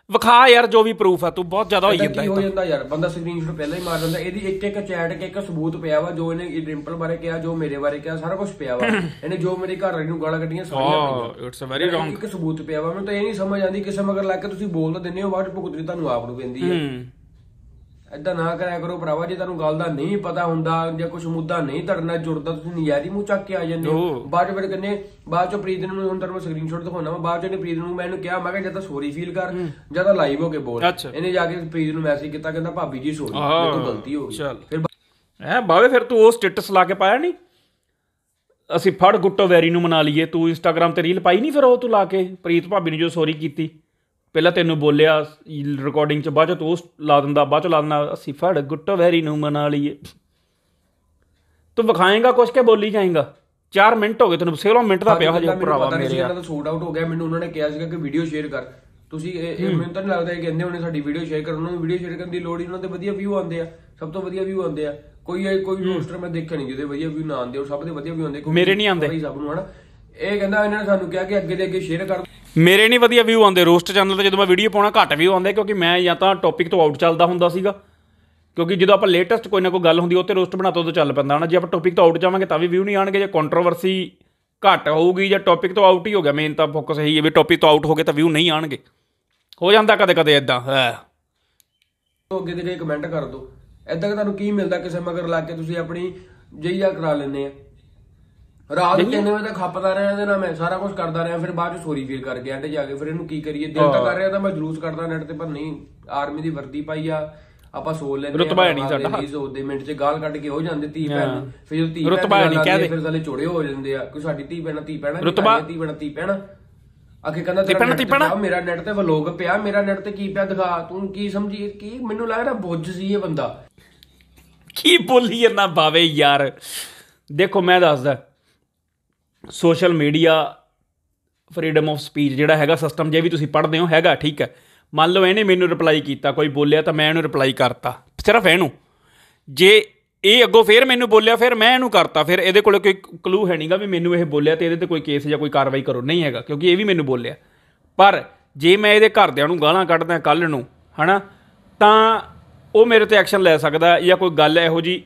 A: ਵਿਖਾ ਯਾਰ ਜੋ ਵੀ ਪ੍ਰੂਫ ਆ ਤੂੰ ਬਹੁਤ ਜ਼ਿਆਦਾ ਹੋਈ ਜਾਂਦਾ
B: ਕੀ ਹੋ ਜਾਂਦਾ ਯਾਰ ਬੰਦਾ ਸਕਰੀਨਸ਼ਾਟ ਪਹਿਲਾਂ ਹੀ ਮਾਰ ਦਿੰਦਾ ਇਹਦੀ ਇੱਕ ਇੱਕ ਚੈਟ ਇੱਕ ਇੱਕ ਸਬੂਤ ਪਿਆ ਵਾ ਜੋ ਇਹਨੇ ਡਿੰਪਲ ਬਾਰੇ ਕਿਹਾ ਜੋ ਮੇਰੇ ਬਾਰੇ ਕਿਹਾ ਸਾਰਾ ਕੁਝ ਪਿਆ ਵਾ। [clears throat] ਇਹਨੇ ਜੋ ਮੇਰੇ ਘਰ ਵਾਲੀ ਨੂੰ ਗਾਲਾਂ ਕੱਢੀਆਂ ਸਾਰੀਆਂ ਪਈਆਂ।
A: ਇਟਸ ਅ ਵੈਰੀ
B: ਇੱਕ ਸਬੂਤ ਪਿਆ ਵਾ ਮੈਨੂੰ ਤਾਂ ਇਹ ਨਹੀਂ ਸਮਝ ਆਉਂਦੀ ਕਿਸੇ ਮਗਰ ਲੱਗ ਕੇ ਤੁਸੀਂ ਬੋਲ ਤਾਂ ਦਿੰਦੇ ਹੋ ਬਾਅਦ ਭੁਗਤਣੀ ਤੁਹਾਨੂੰ ਆਪ ਨੂੰ ਪੈਂਦੀ ਹੈ। ਏਦਾਂ ਨਾ ਕਰਿਆ ਕਰੋ ਭਰਾਵਾ ਜੇ ਤੁਹਾਨੂੰ ਗੱਲ ਦਾ ਨਹੀਂ ਪਤਾ ਹੁੰਦਾ ਜਾਂ ਕੁਝ ਮੁੱਦਾ ਨਹੀਂ ਨਾਲ ਜੁੜਦਾ ਤੁਸੀਂ ਨਜ਼ਾਰੀ ਮੂੰਹ ਚੱਕ ਕੇ ਆ ਜਾਂਦੇ ਹੋ। ਬਾਅਦ ਚ ਫਿਰ ਕਹਿੰਦੇ ਬਾਅਦ ਚ ਪ੍ਰੀਤ ਨੂੰ ਹੁਣ ਤੁਹਾਨੂੰ ਸਕਰੀਨਸ਼ਾਟ ਦਿਖਾਉਣਾ ਵਾ। ਬਾਅਦ ਚ ਇਹਨੇ ਪ੍ਰੀਤ ਨੂੰ ਮੈਨੂੰ ਕਿਹਾ ਮੈਂ ਕਿਹਾ ਜਾਂ ਤਾਂ ਸੌਰੀ ਫੀਲ ਕਰ ਜਾਂ ਤਾਂ ਲਾਈਵ ਹੋ ਕੇ ਬੋਲ। ਇਹਨੇ ਜਾ ਕੇ ਪ੍ਰੀਤ ਨੂੰ ਮੈਸੇਜ ਕੀਤਾ ਕਹਿੰਦਾ ਭਾਬੀ ਜੀ ਸੌਰੀ ਮੇਰੇ ਤੋਂ ਗਲਤੀ ਹੋ ਗਈ।
A: ਚੱਲ।
B: ਫਿਰ
A: ਹੈ ਬਾਵੇ ਫਿਰ ਤੂੰ ਉਹ ਸਟੇਟਸ ਲਾ ਕੇ ਪਾਇਆ ਨਹੀਂ? ਅਸੀਂ ਫੜ ਗੁੱਟੋ ਵੈਰੀ ਨੂੰ ਮਨਾ ਲਈਏ ਤੂੰ ਇੰਸਟਾਗ੍ਰam ਤੇ ਰੀਲ ਪਾਈ ਨਹੀਂ ਫਿਰ ਉਹ ਤੂੰ ਲਾ ਕੇ? ਪ੍ਰੀਤ ਭਾਬੀ ਨੇ ਜੋ ਸੌਰੀ ਕੀਤੀ। ਪਹਿਲਾਂ ਤੈਨੂੰ ਬੋਲਿਆ ਰਿਕਾਰਡਿੰਗ ਚ ਬਾਅਦ ਚ ਤੂੰ ਲਾ ਦਿੰਦਾ ਬਾਅਦ ਚ ਲਾ ਦਿੰਦਾ ਅਸੀਂ ਫੜ ਗੁੱਟੋ ਵੈਰੀ ਨੂੰ ਮਨਾ ਲਈਏ। ਤੂੰ ਵਿਖਾਏਂਗਾ ਕੁਛ ਕੇ ਬੋਲੀ ਜਾਏਂਗਾ? 4 ਮਿੰਟ ਹੋ ਗਏ ਤੈਨੂੰ 16 ਮਿੰਟ ਦਾ ਪਿਆ ਹਜੇ ਭਰਾਵਾ ਮੇਰੇ
B: ਇਹਨਾਂ ਦਾ ਸੋਲਡ ਆਊਟ ਹੋ ਗਿਆ ਮੈਨੂੰ ਉਹਨਾਂ ਨੇ ਕਿਹਾ ਸੀਗਾ ਕਿ ਵੀਡੀਓ ਸ਼ੇਅਰ ਕਰ। ਤੁਸੀਂ ਇਹ ਮੈਨੂੰ ਤਾਂ ਨਹੀਂ ਲੱਗਦਾ ਇਹ ਕਹਿੰਦੇ ਹੋਣੇ ਸਾਡੀ ਵੀਡੀਓ ਸ਼ੇਅਰ ਕਰਨ ਨੂੰ ਵੀਡੀਓ ਸ਼ੇਅਰ ਕਰਨ ਦੀ ਲੋੜ ਹੀ ਉਹਨਾਂ ਦੇ ਵਧੀਆ ਵਿਊ ਆਉਂਦੇ ਆ ਸਭ ਤੋਂ ਵਧੀਆ ਵਿਊ ਆਉਂਦੇ ਆ। ਕੋਈ ਕੋਈ ਰੋਸਟਰ ਮੈਂ ਦੇਖਿਆ ਨਹੀਂ ਜਿਹਦੇ ਵਧੀਆ ਵਿਊ ਨਾ ਆਉਂਦੇ ਉਹ ਸਭ ਦੇ ਵਧੀਆ ਵਿਊ ਆਉਂਦੇ
A: ਮੇਰੇ ਨਹੀਂ ਆਉਂਦੇ।
B: ਸਭ ਨੂੰ ਹਨਾ? ਇਹ ਕਹਿੰਦਾ ਇਹਨਾਂ ਨੇ ਸਾਨੂੰ ਕਿਹਾ ਕਿ ਅੱਗੇ ਦੇ ਅੱਗੇ ਸ਼ੇਅਰ ਕਰ
A: ਮੇਰੇ ਨਹੀਂ ਵਧੀਆ ਵਿਊ ਆਉਂਦੇ ਰੋਸਟ ਚੈਨਲ ਤੇ ਜਦੋਂ ਮੈਂ ਵੀਡੀਓ ਪਾਉਣਾ ਘੱਟ ਵਿਊ ਆਉਂਦੇ ਕਿਉਂਕਿ ਮੈਂ ਜਾਂ ਤਾਂ ਟੌਪਿਕ ਤੋਂ ਆਊਟ ਚੱਲਦਾ ਹੁੰਦਾ ਸੀਗਾ। ਕਿਉਂਕਿ ਜਦੋਂ ਆਪਾਂ ਲੇਟੈਸਟ ਕੋਈ ਨਾ ਕੋਈ ਗੱਲ ਹੁੰਦੀ ਉਹ ਤੇ ਰੋਸਟ ਬਣਾ ਤਾ ਉਦੋਂ ਚੱਲ ਪੈਂਦਾ ਹਨਾ? ਜੇ ਆਪਾਂ ਟੌਪਿਕ ਤੋਂ ਆਊਟ ਜਾਵਾਂਗੇ ਤਾਂ ਵੀ ਵਿਊ ਨਹੀਂ ਆਣਗੇ ਜੇ ਕੰਟਰੋਵਰਸੀ ਘੱਟ ਹੋਊਗੀ ਜਾਂ ਟੌਪਿਕ ਤੋਂ ਆਊਟ ਹੀ ਹੋ ਗਿਆ ਮੇਨ ਤਾਂ ਫੋਕਸ ਇਹੀ ਹੈ ਵੀ ਟੌਪਿਕ ਤੋਂ ਆਊਟ ਹੋ ਗਏ ਤਾਂ ਵਿਊ ਨਹੀਂ ਆਣਗੇ। ਹੋ ਜਾਂਦਾ ਕਦੇ ਕਦੇ ਇਦਾਂ ਹੈ।
B: ਤੋਂ ਅੱਗੇ ਦੇ ਕਮੈਂਟ ਕਰ ਦਿਓ। ਕਿ ਤੁਹਾਨੂੰ ਕੀ ਮਿਲਦਾ ਕਿਸੇ ਮਗਰ ਲੱਗ ਕੇ ਤੁਸੀਂ ਆਪਣੀ ਜਈਆ ਕਰਾ ਲੈਂਦੇ ਆ। ਰਾਤ ਦੇ 3 ਵਜੇ ਤੱਕ ਖੱਪਦਾ ਰਿਹਾ ਇਹਦੇ ਨਾਲ ਮੈਂ ਸਾਰਾ ਕੁਝ ਕਰਦਾ ਰਿਹਾ ਫਿਰ ਬਾਅਦ ਚ ਸੋਰੀ ਫੀਲ ਕਰ ਗਿਆ ਐਂਡ ਜਾ ਕੇ ਫਿਰ ਇਹਨੂੰ ਕੀ ਕਰੀਏ? ਦਿਲ ਤਾਂ ਕਰ ਰਿਹਾ ਤਾਂ ਮੈਂ ਜਲੂਸ ਕਰਦਾ ਨੈਟ ਤੇ ਪਰ ਨਹੀਂ ਆਰਮੀ ਦੀ ਵਰਦੀ ਪਾਈ ਆ ਆਪਾਂ ਸੋਲ ਲੈਂਦੇ
A: ਰੁਤਬਾ ਨਹੀਂ ਸਾਡਾ।
B: ਨਹੀਂ ਸੋਦੇ ਮਿੰਟ ਚ ਗਾਲ ਕੱਢ ਕੇ ਹੋ ਜਾਂਦੇ ਧੀ ਭੈਣ ਨੂੰ ਫਿਰ ਧੀ
A: ਰੁਤਬਾ ਨਹੀਂ,
B: ਗੱਲ
A: ਕਹਿ
B: ਆਉਂਦੀ
A: ਦੇ।
B: ਹੈ, ਫਿਰ ਸਾਲੇ ਚੋੜੇ ਹੋ ਜਾਂਦੇ ਆ ਕੋਈ ਸਾਡੀ ਧੀ ਭੈਣ ਧੀ ਭੈਣ
A: ਰੁਤਬਾ-
B: ਧੀ ਭੈਣ ਧੀ ਭੈਣ। ਅਖੇ ਕਹਿੰਦਾ ਤੇਰਾ
A: ਧੀ
B: ਤੇ ਮੇਰਾ ਨੈਟ ਤੇ ਵਲੋਗ ਪਿਆ ਮੇਰਾ ਨੈਟ ਤੇ ਕੀ ਪਿਆ ਦਿਖਾ। ਤੂੰ ਕੀ ਸਮਝੀ ਕੀ ਮੈਨੂੰ ਲੱਗ ਰਿਹਾ ਬੁੱਝ ਸੀ ਇਹ ਬੰਦਾ।
A: ਕੀ ਬੋਲੀ ਜਾਂਦਾ ਬਾਵੇ ਯਾਰ? ਦੇਖੋ ਮੈਂ ਦੱਸਦਾ social media freedom of speech ਜਿਹੜਾ ਹੈਗਾ ਸਿਸਟਮ, ਜੇ ਵੀ ਤੁਸੀਂ ਪੜ੍ਹਦੇ ਹੋ, ਹੈਗਾ, ਠੀਕ ਹੈ। ਮੰਨ ਲਓ ਇਹਨੇ ਮੈਨੂੰ ਰਿਪਲਾਈ ਕੀਤਾ, ਕੋਈ ਬੋਲਿਆ ਤਾਂ ਮੈਂ ਇਹਨੂੰ ਰਿਪਲਾਈ ਕਰਤਾ, ਸਿਰਫ ਇਹਨੂੰ। ਜੇ ਇਹ ਅੱਗੋਂ ਫੇਰ ਮੈਨੂੰ ਬੋਲਿਆ, ਫਿਰ ਮੈਂ ਇਹਨੂੰ ਕਰਤਾ, ਫਿਰ ਇਹਦੇ ਕੋਲ ਕੋਈ ਕਲੂ ਹੈ ਨਹੀਂਗਾ ਵੀ ਮੈਨੂੰ ਇਹ ਬੋਲਿਆ ਤੇ ਇਹਦੇ ਤੇ ਕੋਈ ਕੇਸ ਜਾਂ ਕੋਈ ਕਾਰਵਾਈ ਕਰੋ, ਨਹੀਂ ਹੈਗਾ, ਕਿਉਂਕਿ ਇਹ ਵੀ ਮੈਨੂੰ ਬੋਲਿਆ। ਪਰ ਜੇ ਮੈਂ ਇਹਦੇ ਘਰਦਿਆਂ ਨੂੰ ਗਾਲਾਂ ਕੱਢਦਾ ਕੱਲ ਨੂੰ, ਹਨਾ, ਤਾਂ ਉਹ ਮੇਰੇ ਤੇ ਐਕਸ਼ਨ ਲੈ ਸਕਦਾ ਜਾਂ ਕੋਈ ਗੱਲ ਇਹੋ ਜੀ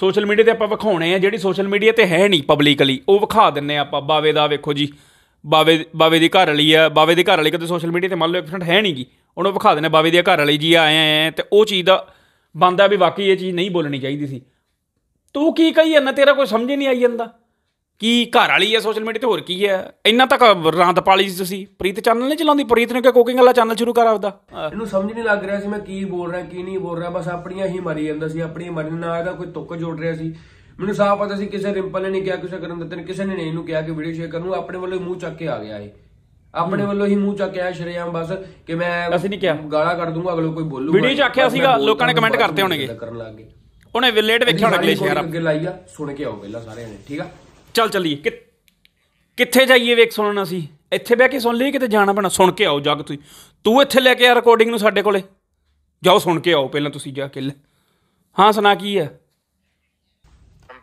A: ਸੋਸ਼ਲ ਮੀਡੀਆ ਤੇ ਆਪਾਂ ਵਿਖਾਉਣੇ ਆ, ਜਿਹੜੀ ਸੋਸ਼ਲ ਮੀਡੀਆ ਤੇ ਹੈ ਨਹੀਂ ਪਬਲਿਕਲੀ ਉਹ ਵਿਖਾ ਦਿੰਨੇ ਆ ਆਪਾਂ, ਬਾਵੇ ਦਾ ਵੇਖੋ ਜੀ, ਬਾਵੇ ਬਾਵੇ ਦੀ ਘਰ ਵਾਲੀ ਆ, ਬਾਵੇ ਦੀ ਘਰ ਵਾਲੀ ਕਦੇ ਸੋਸ਼ਲ ਮੀਡੀਆ ਤੇ ਮੰਨ ਲਓ 1% ਹੈ ਨਹੀਂਗੀ ਉਹਨੂੰ ਵਿਖਾ ਦਿੰਨੇ ਬਾਵੇ ਦੀ ਘਰ ਵਾਲੀ ਜੀ ਆਏ ਆਏ ਤੇ ਉਹ ਚੀਜ਼ ਦਾ ਬੰਦਾ ਵੀ ਵਾਕਈ ਇਹ ਚੀਜ਼ ਨਹੀਂ ਬੋਲਣੀ ਚਾਹੀਦੀ ਸੀ। ਤੂੰ ਕੀ ਕਹੀ ਜਾਂਦਾ, ਤੇਰਾ ਕੋਈ ਸਮਝ ਹੀ ਨਹੀਂ ਆਈ ਜਾਂਦਾ। ਕੀ ਘਰ ਵਾਲੀ ਹੈ ਸੋਸ਼ਲ ਮੀਡੀਆ ਤੇ? ਹੋਰ ਕੀ ਹੈ? ਇੰਨਾ ਤੱਕ ਰਾਂਦ ਪਾਲੀ ਸੀ ਤੁਸੀਂ। ਪ੍ਰੀਤ ਚੈਨਲ ਨਹੀਂ ਚਲਾਉਂਦੀ? ਪ੍ਰੀਤ ਨੇ ਕਿ ਕੁਕਿੰਗ ਵਾਲਾ ਚੈਨਲ ਸ਼ੁਰੂ ਕਰ ਆਪਦਾ।
B: ਇਹਨੂੰ ਸਮਝ ਨਹੀਂ ਲੱਗ ਰਿਹਾ ਸੀ ਮੈਂ ਕੀ ਬੋਲ ਰਿਹਾ ਕੀ ਨਹੀਂ ਬੋਲ ਰਿਹਾ। ਬਸ ਆਪਣੀਆਂ ਹੀ ਮਾਰੀ ਜਾਂਦਾ ਸੀ ਆਪਣੀਆਂ ਮਾਰੀ ਨਾ ਇਹਦਾ ਕੋਈ ਤੁੱਕ ਜੋੜ ਰਿਹਾ ਸੀ। ਮੈਨੂੰ ਸਾਫ਼ ਪਤਾ ਸੀ ਕਿਸੇ ਰਿੰਪਲ ਨੇ ਨਹੀਂ ਕਿਹਾ ਕਿਸੇ ਕਰਨ ਦਿੱਤੇ ਨੇ। ਕਿਸੇ ਨੇ ਨਹੀਂ ਇਹਨੂੰ ਕਿਹਾ ਕਿ ਵੀਡੀਓ ਸ਼ੇਅਰ ਕਰਨ ਆਪਣੇ ਵੱਲੋਂ ਹੀ ਮੂੰਹ ਚੱਕ ਕੇ ਆ ਗਿਆ ਇਹ। ਆਪਣੇ ਵੱਲੋਂ ਹੀ ਮੂੰਹ ਚੱਕ ਕੇ ਆਇਆ ਸ਼ਰੇਆਮ ਬਸ ਕਿ ਮੈਂ
A: ਅਸੀਂ ਨਹੀਂ ਕਿਹਾ।
B: ਗਾਲਾਂ ਕੱਢ ਦੂੰਗਾ ਅਗਲੇ ਕੋਈ ਬੋਲੂਗਾ
A: ਵੀਡੀਓ 'ਚ ਆਖਿਆ ਸੀਗਾ, ਲੋਕਾਂ ਨੇ
B: ਬਾਅਦ
A: ਕਰਤੇ ਹੋਣਗੇ।
B: ਕਰਨ ਲੱਗ ਗਏ।
A: ਉਹਨੇ ਵੇਖਿਆ ਹੋਣਾ ਅਗਲੇ ਸ਼ਹਿਰ
B: ਅੱਗੇ ਲਾਈ ਆ ਸੁਣ ਕੇ ਆਓ ਪਹਿਲਾਂ ਸਾਰਿਆਂ ਨੇ ਠੀਕ ਆ?
A: ਚੱਲ ਚੱਲੀਏ। ਕਿ- ਕਿੱਥੇ ਜਾਈਏ ਵੇਖ ਸੁਣਨ ਅਸੀਂ? ਇੱਥੇ ਬਹਿ ਕੇ ਸੁਣ ਲਈ ਕਿਤੇ ਜਾਣਾ ਪੈਣਾ? ਸੁਣ ਕੇ ਆਓ ਜੱਗ ਤੁਸੀਂ। ਤੂੰ ਇੱਥੇ ਲੈ ਕੇ ਆ ਰਿਕਾਰਡਿੰਗ ਨੂੰ ਸਾਡੇ ਕੋਲੇ। ਜਾਓ ਸੁਣ ਕੇ ਆਓ ਪਹਿਲਾਂ ਤੁਸੀਂ ਜਾ ਕੇ ਲੈ। ਹਾਂ ਸੁਣਾ ਕੀ ਹੈ?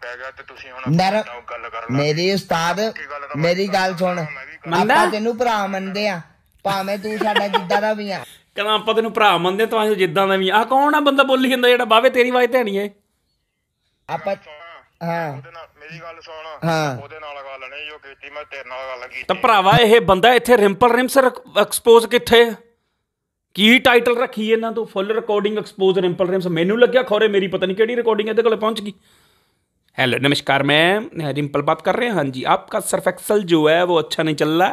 C: ਪੈ ਗਿਆ ਤੇ ਤੁਸੀਂ ਹੁਣ
D: ਮੇਰਾ
C: ਨਾਲ ਗੱਲ ਕਰ ਲੈ।
D: ਮੇਰੀ ਉਸਤਾਦ ਮੇਰੀ ਗੱਲ ਸੁਣ? ਆਪਾਂ ਤੈਨੂੰ ਭਰਾ ਮੰਨਦੇ ਆ। ਭਾਵੇਂ ਤੂੰ ਸਾਡਾ [laughs] ਜਿੱਦਾਂ ਦਾ ਵੀ ਆ।
A: ਕਹਿੰਦਾ ਆਪਾਂ ਤੈਨੂੰ ਭਰਾ ਮੰਨਦੇ ਤਾਂ ਜਿੱਦਾਂ ਦਾ ਵੀ ਆ। ਕੌਣ ਆ ਬੰਦਾ ਬੋਲੀ ਜਾਂਦਾ ਜਿਹੜਾ ਬਾਵੇ ਤੇਰੀ ਆਵਾਜ਼ ਤੇ ਨਹੀਂ ਹੈ
D: ਆਪਾਂ ਹਾਂ।
C: ਉਹਦੇ ਨਾਲ ਮੇਰੀ ਗੱਲ ਸੁਣ
D: ਹਾਂ।
C: ਉਹਦੇ ਨਾਲ ਗੱਲ ਨਹੀਂ ਜੋ ਕੀਤੀ ਮੈਂ ਤੇਰੇ ਨਾਲ ਗੱਲ ਕੀਤੀ
A: ਤਾਂ ਭਰਾਵਾ ਇਹ ਬੰਦਾ ਇੱਥੇ ਰਿੰਪਲ ਰਿਮਸ ਐਕਸਪੋਜ਼ ਕਿੱਥੇ ਹੈ ਕੀ ਟਾਈਟਲ ਰੱਖੀ ਇਹਨਾਂ ਤੋਂ ਫੁੱਲ ਰਿਕਾਰਡਿੰਗ ਐਕਸਪੋਜ਼ ਰਿੰਪਲ ਰਿਮਸ ਮੈਨੂੰ ਲੱਗਿਆ ਖੋਰੇ ਮੇਰੀ ਪਤਾ ਨਹੀਂ ਕਿਹੜੀ ਰਿਕਾਰਡਿੰਗ ਇਹਦੇ ਕੋਲੇ ਪਹੁੰਚ ਗਈ हेलो नमस्कार मैं रिम्पल बात कर रहे हैं हाँ जी आपका सर्फ एक्सल जो है वो अच्छा नहीं चल रहा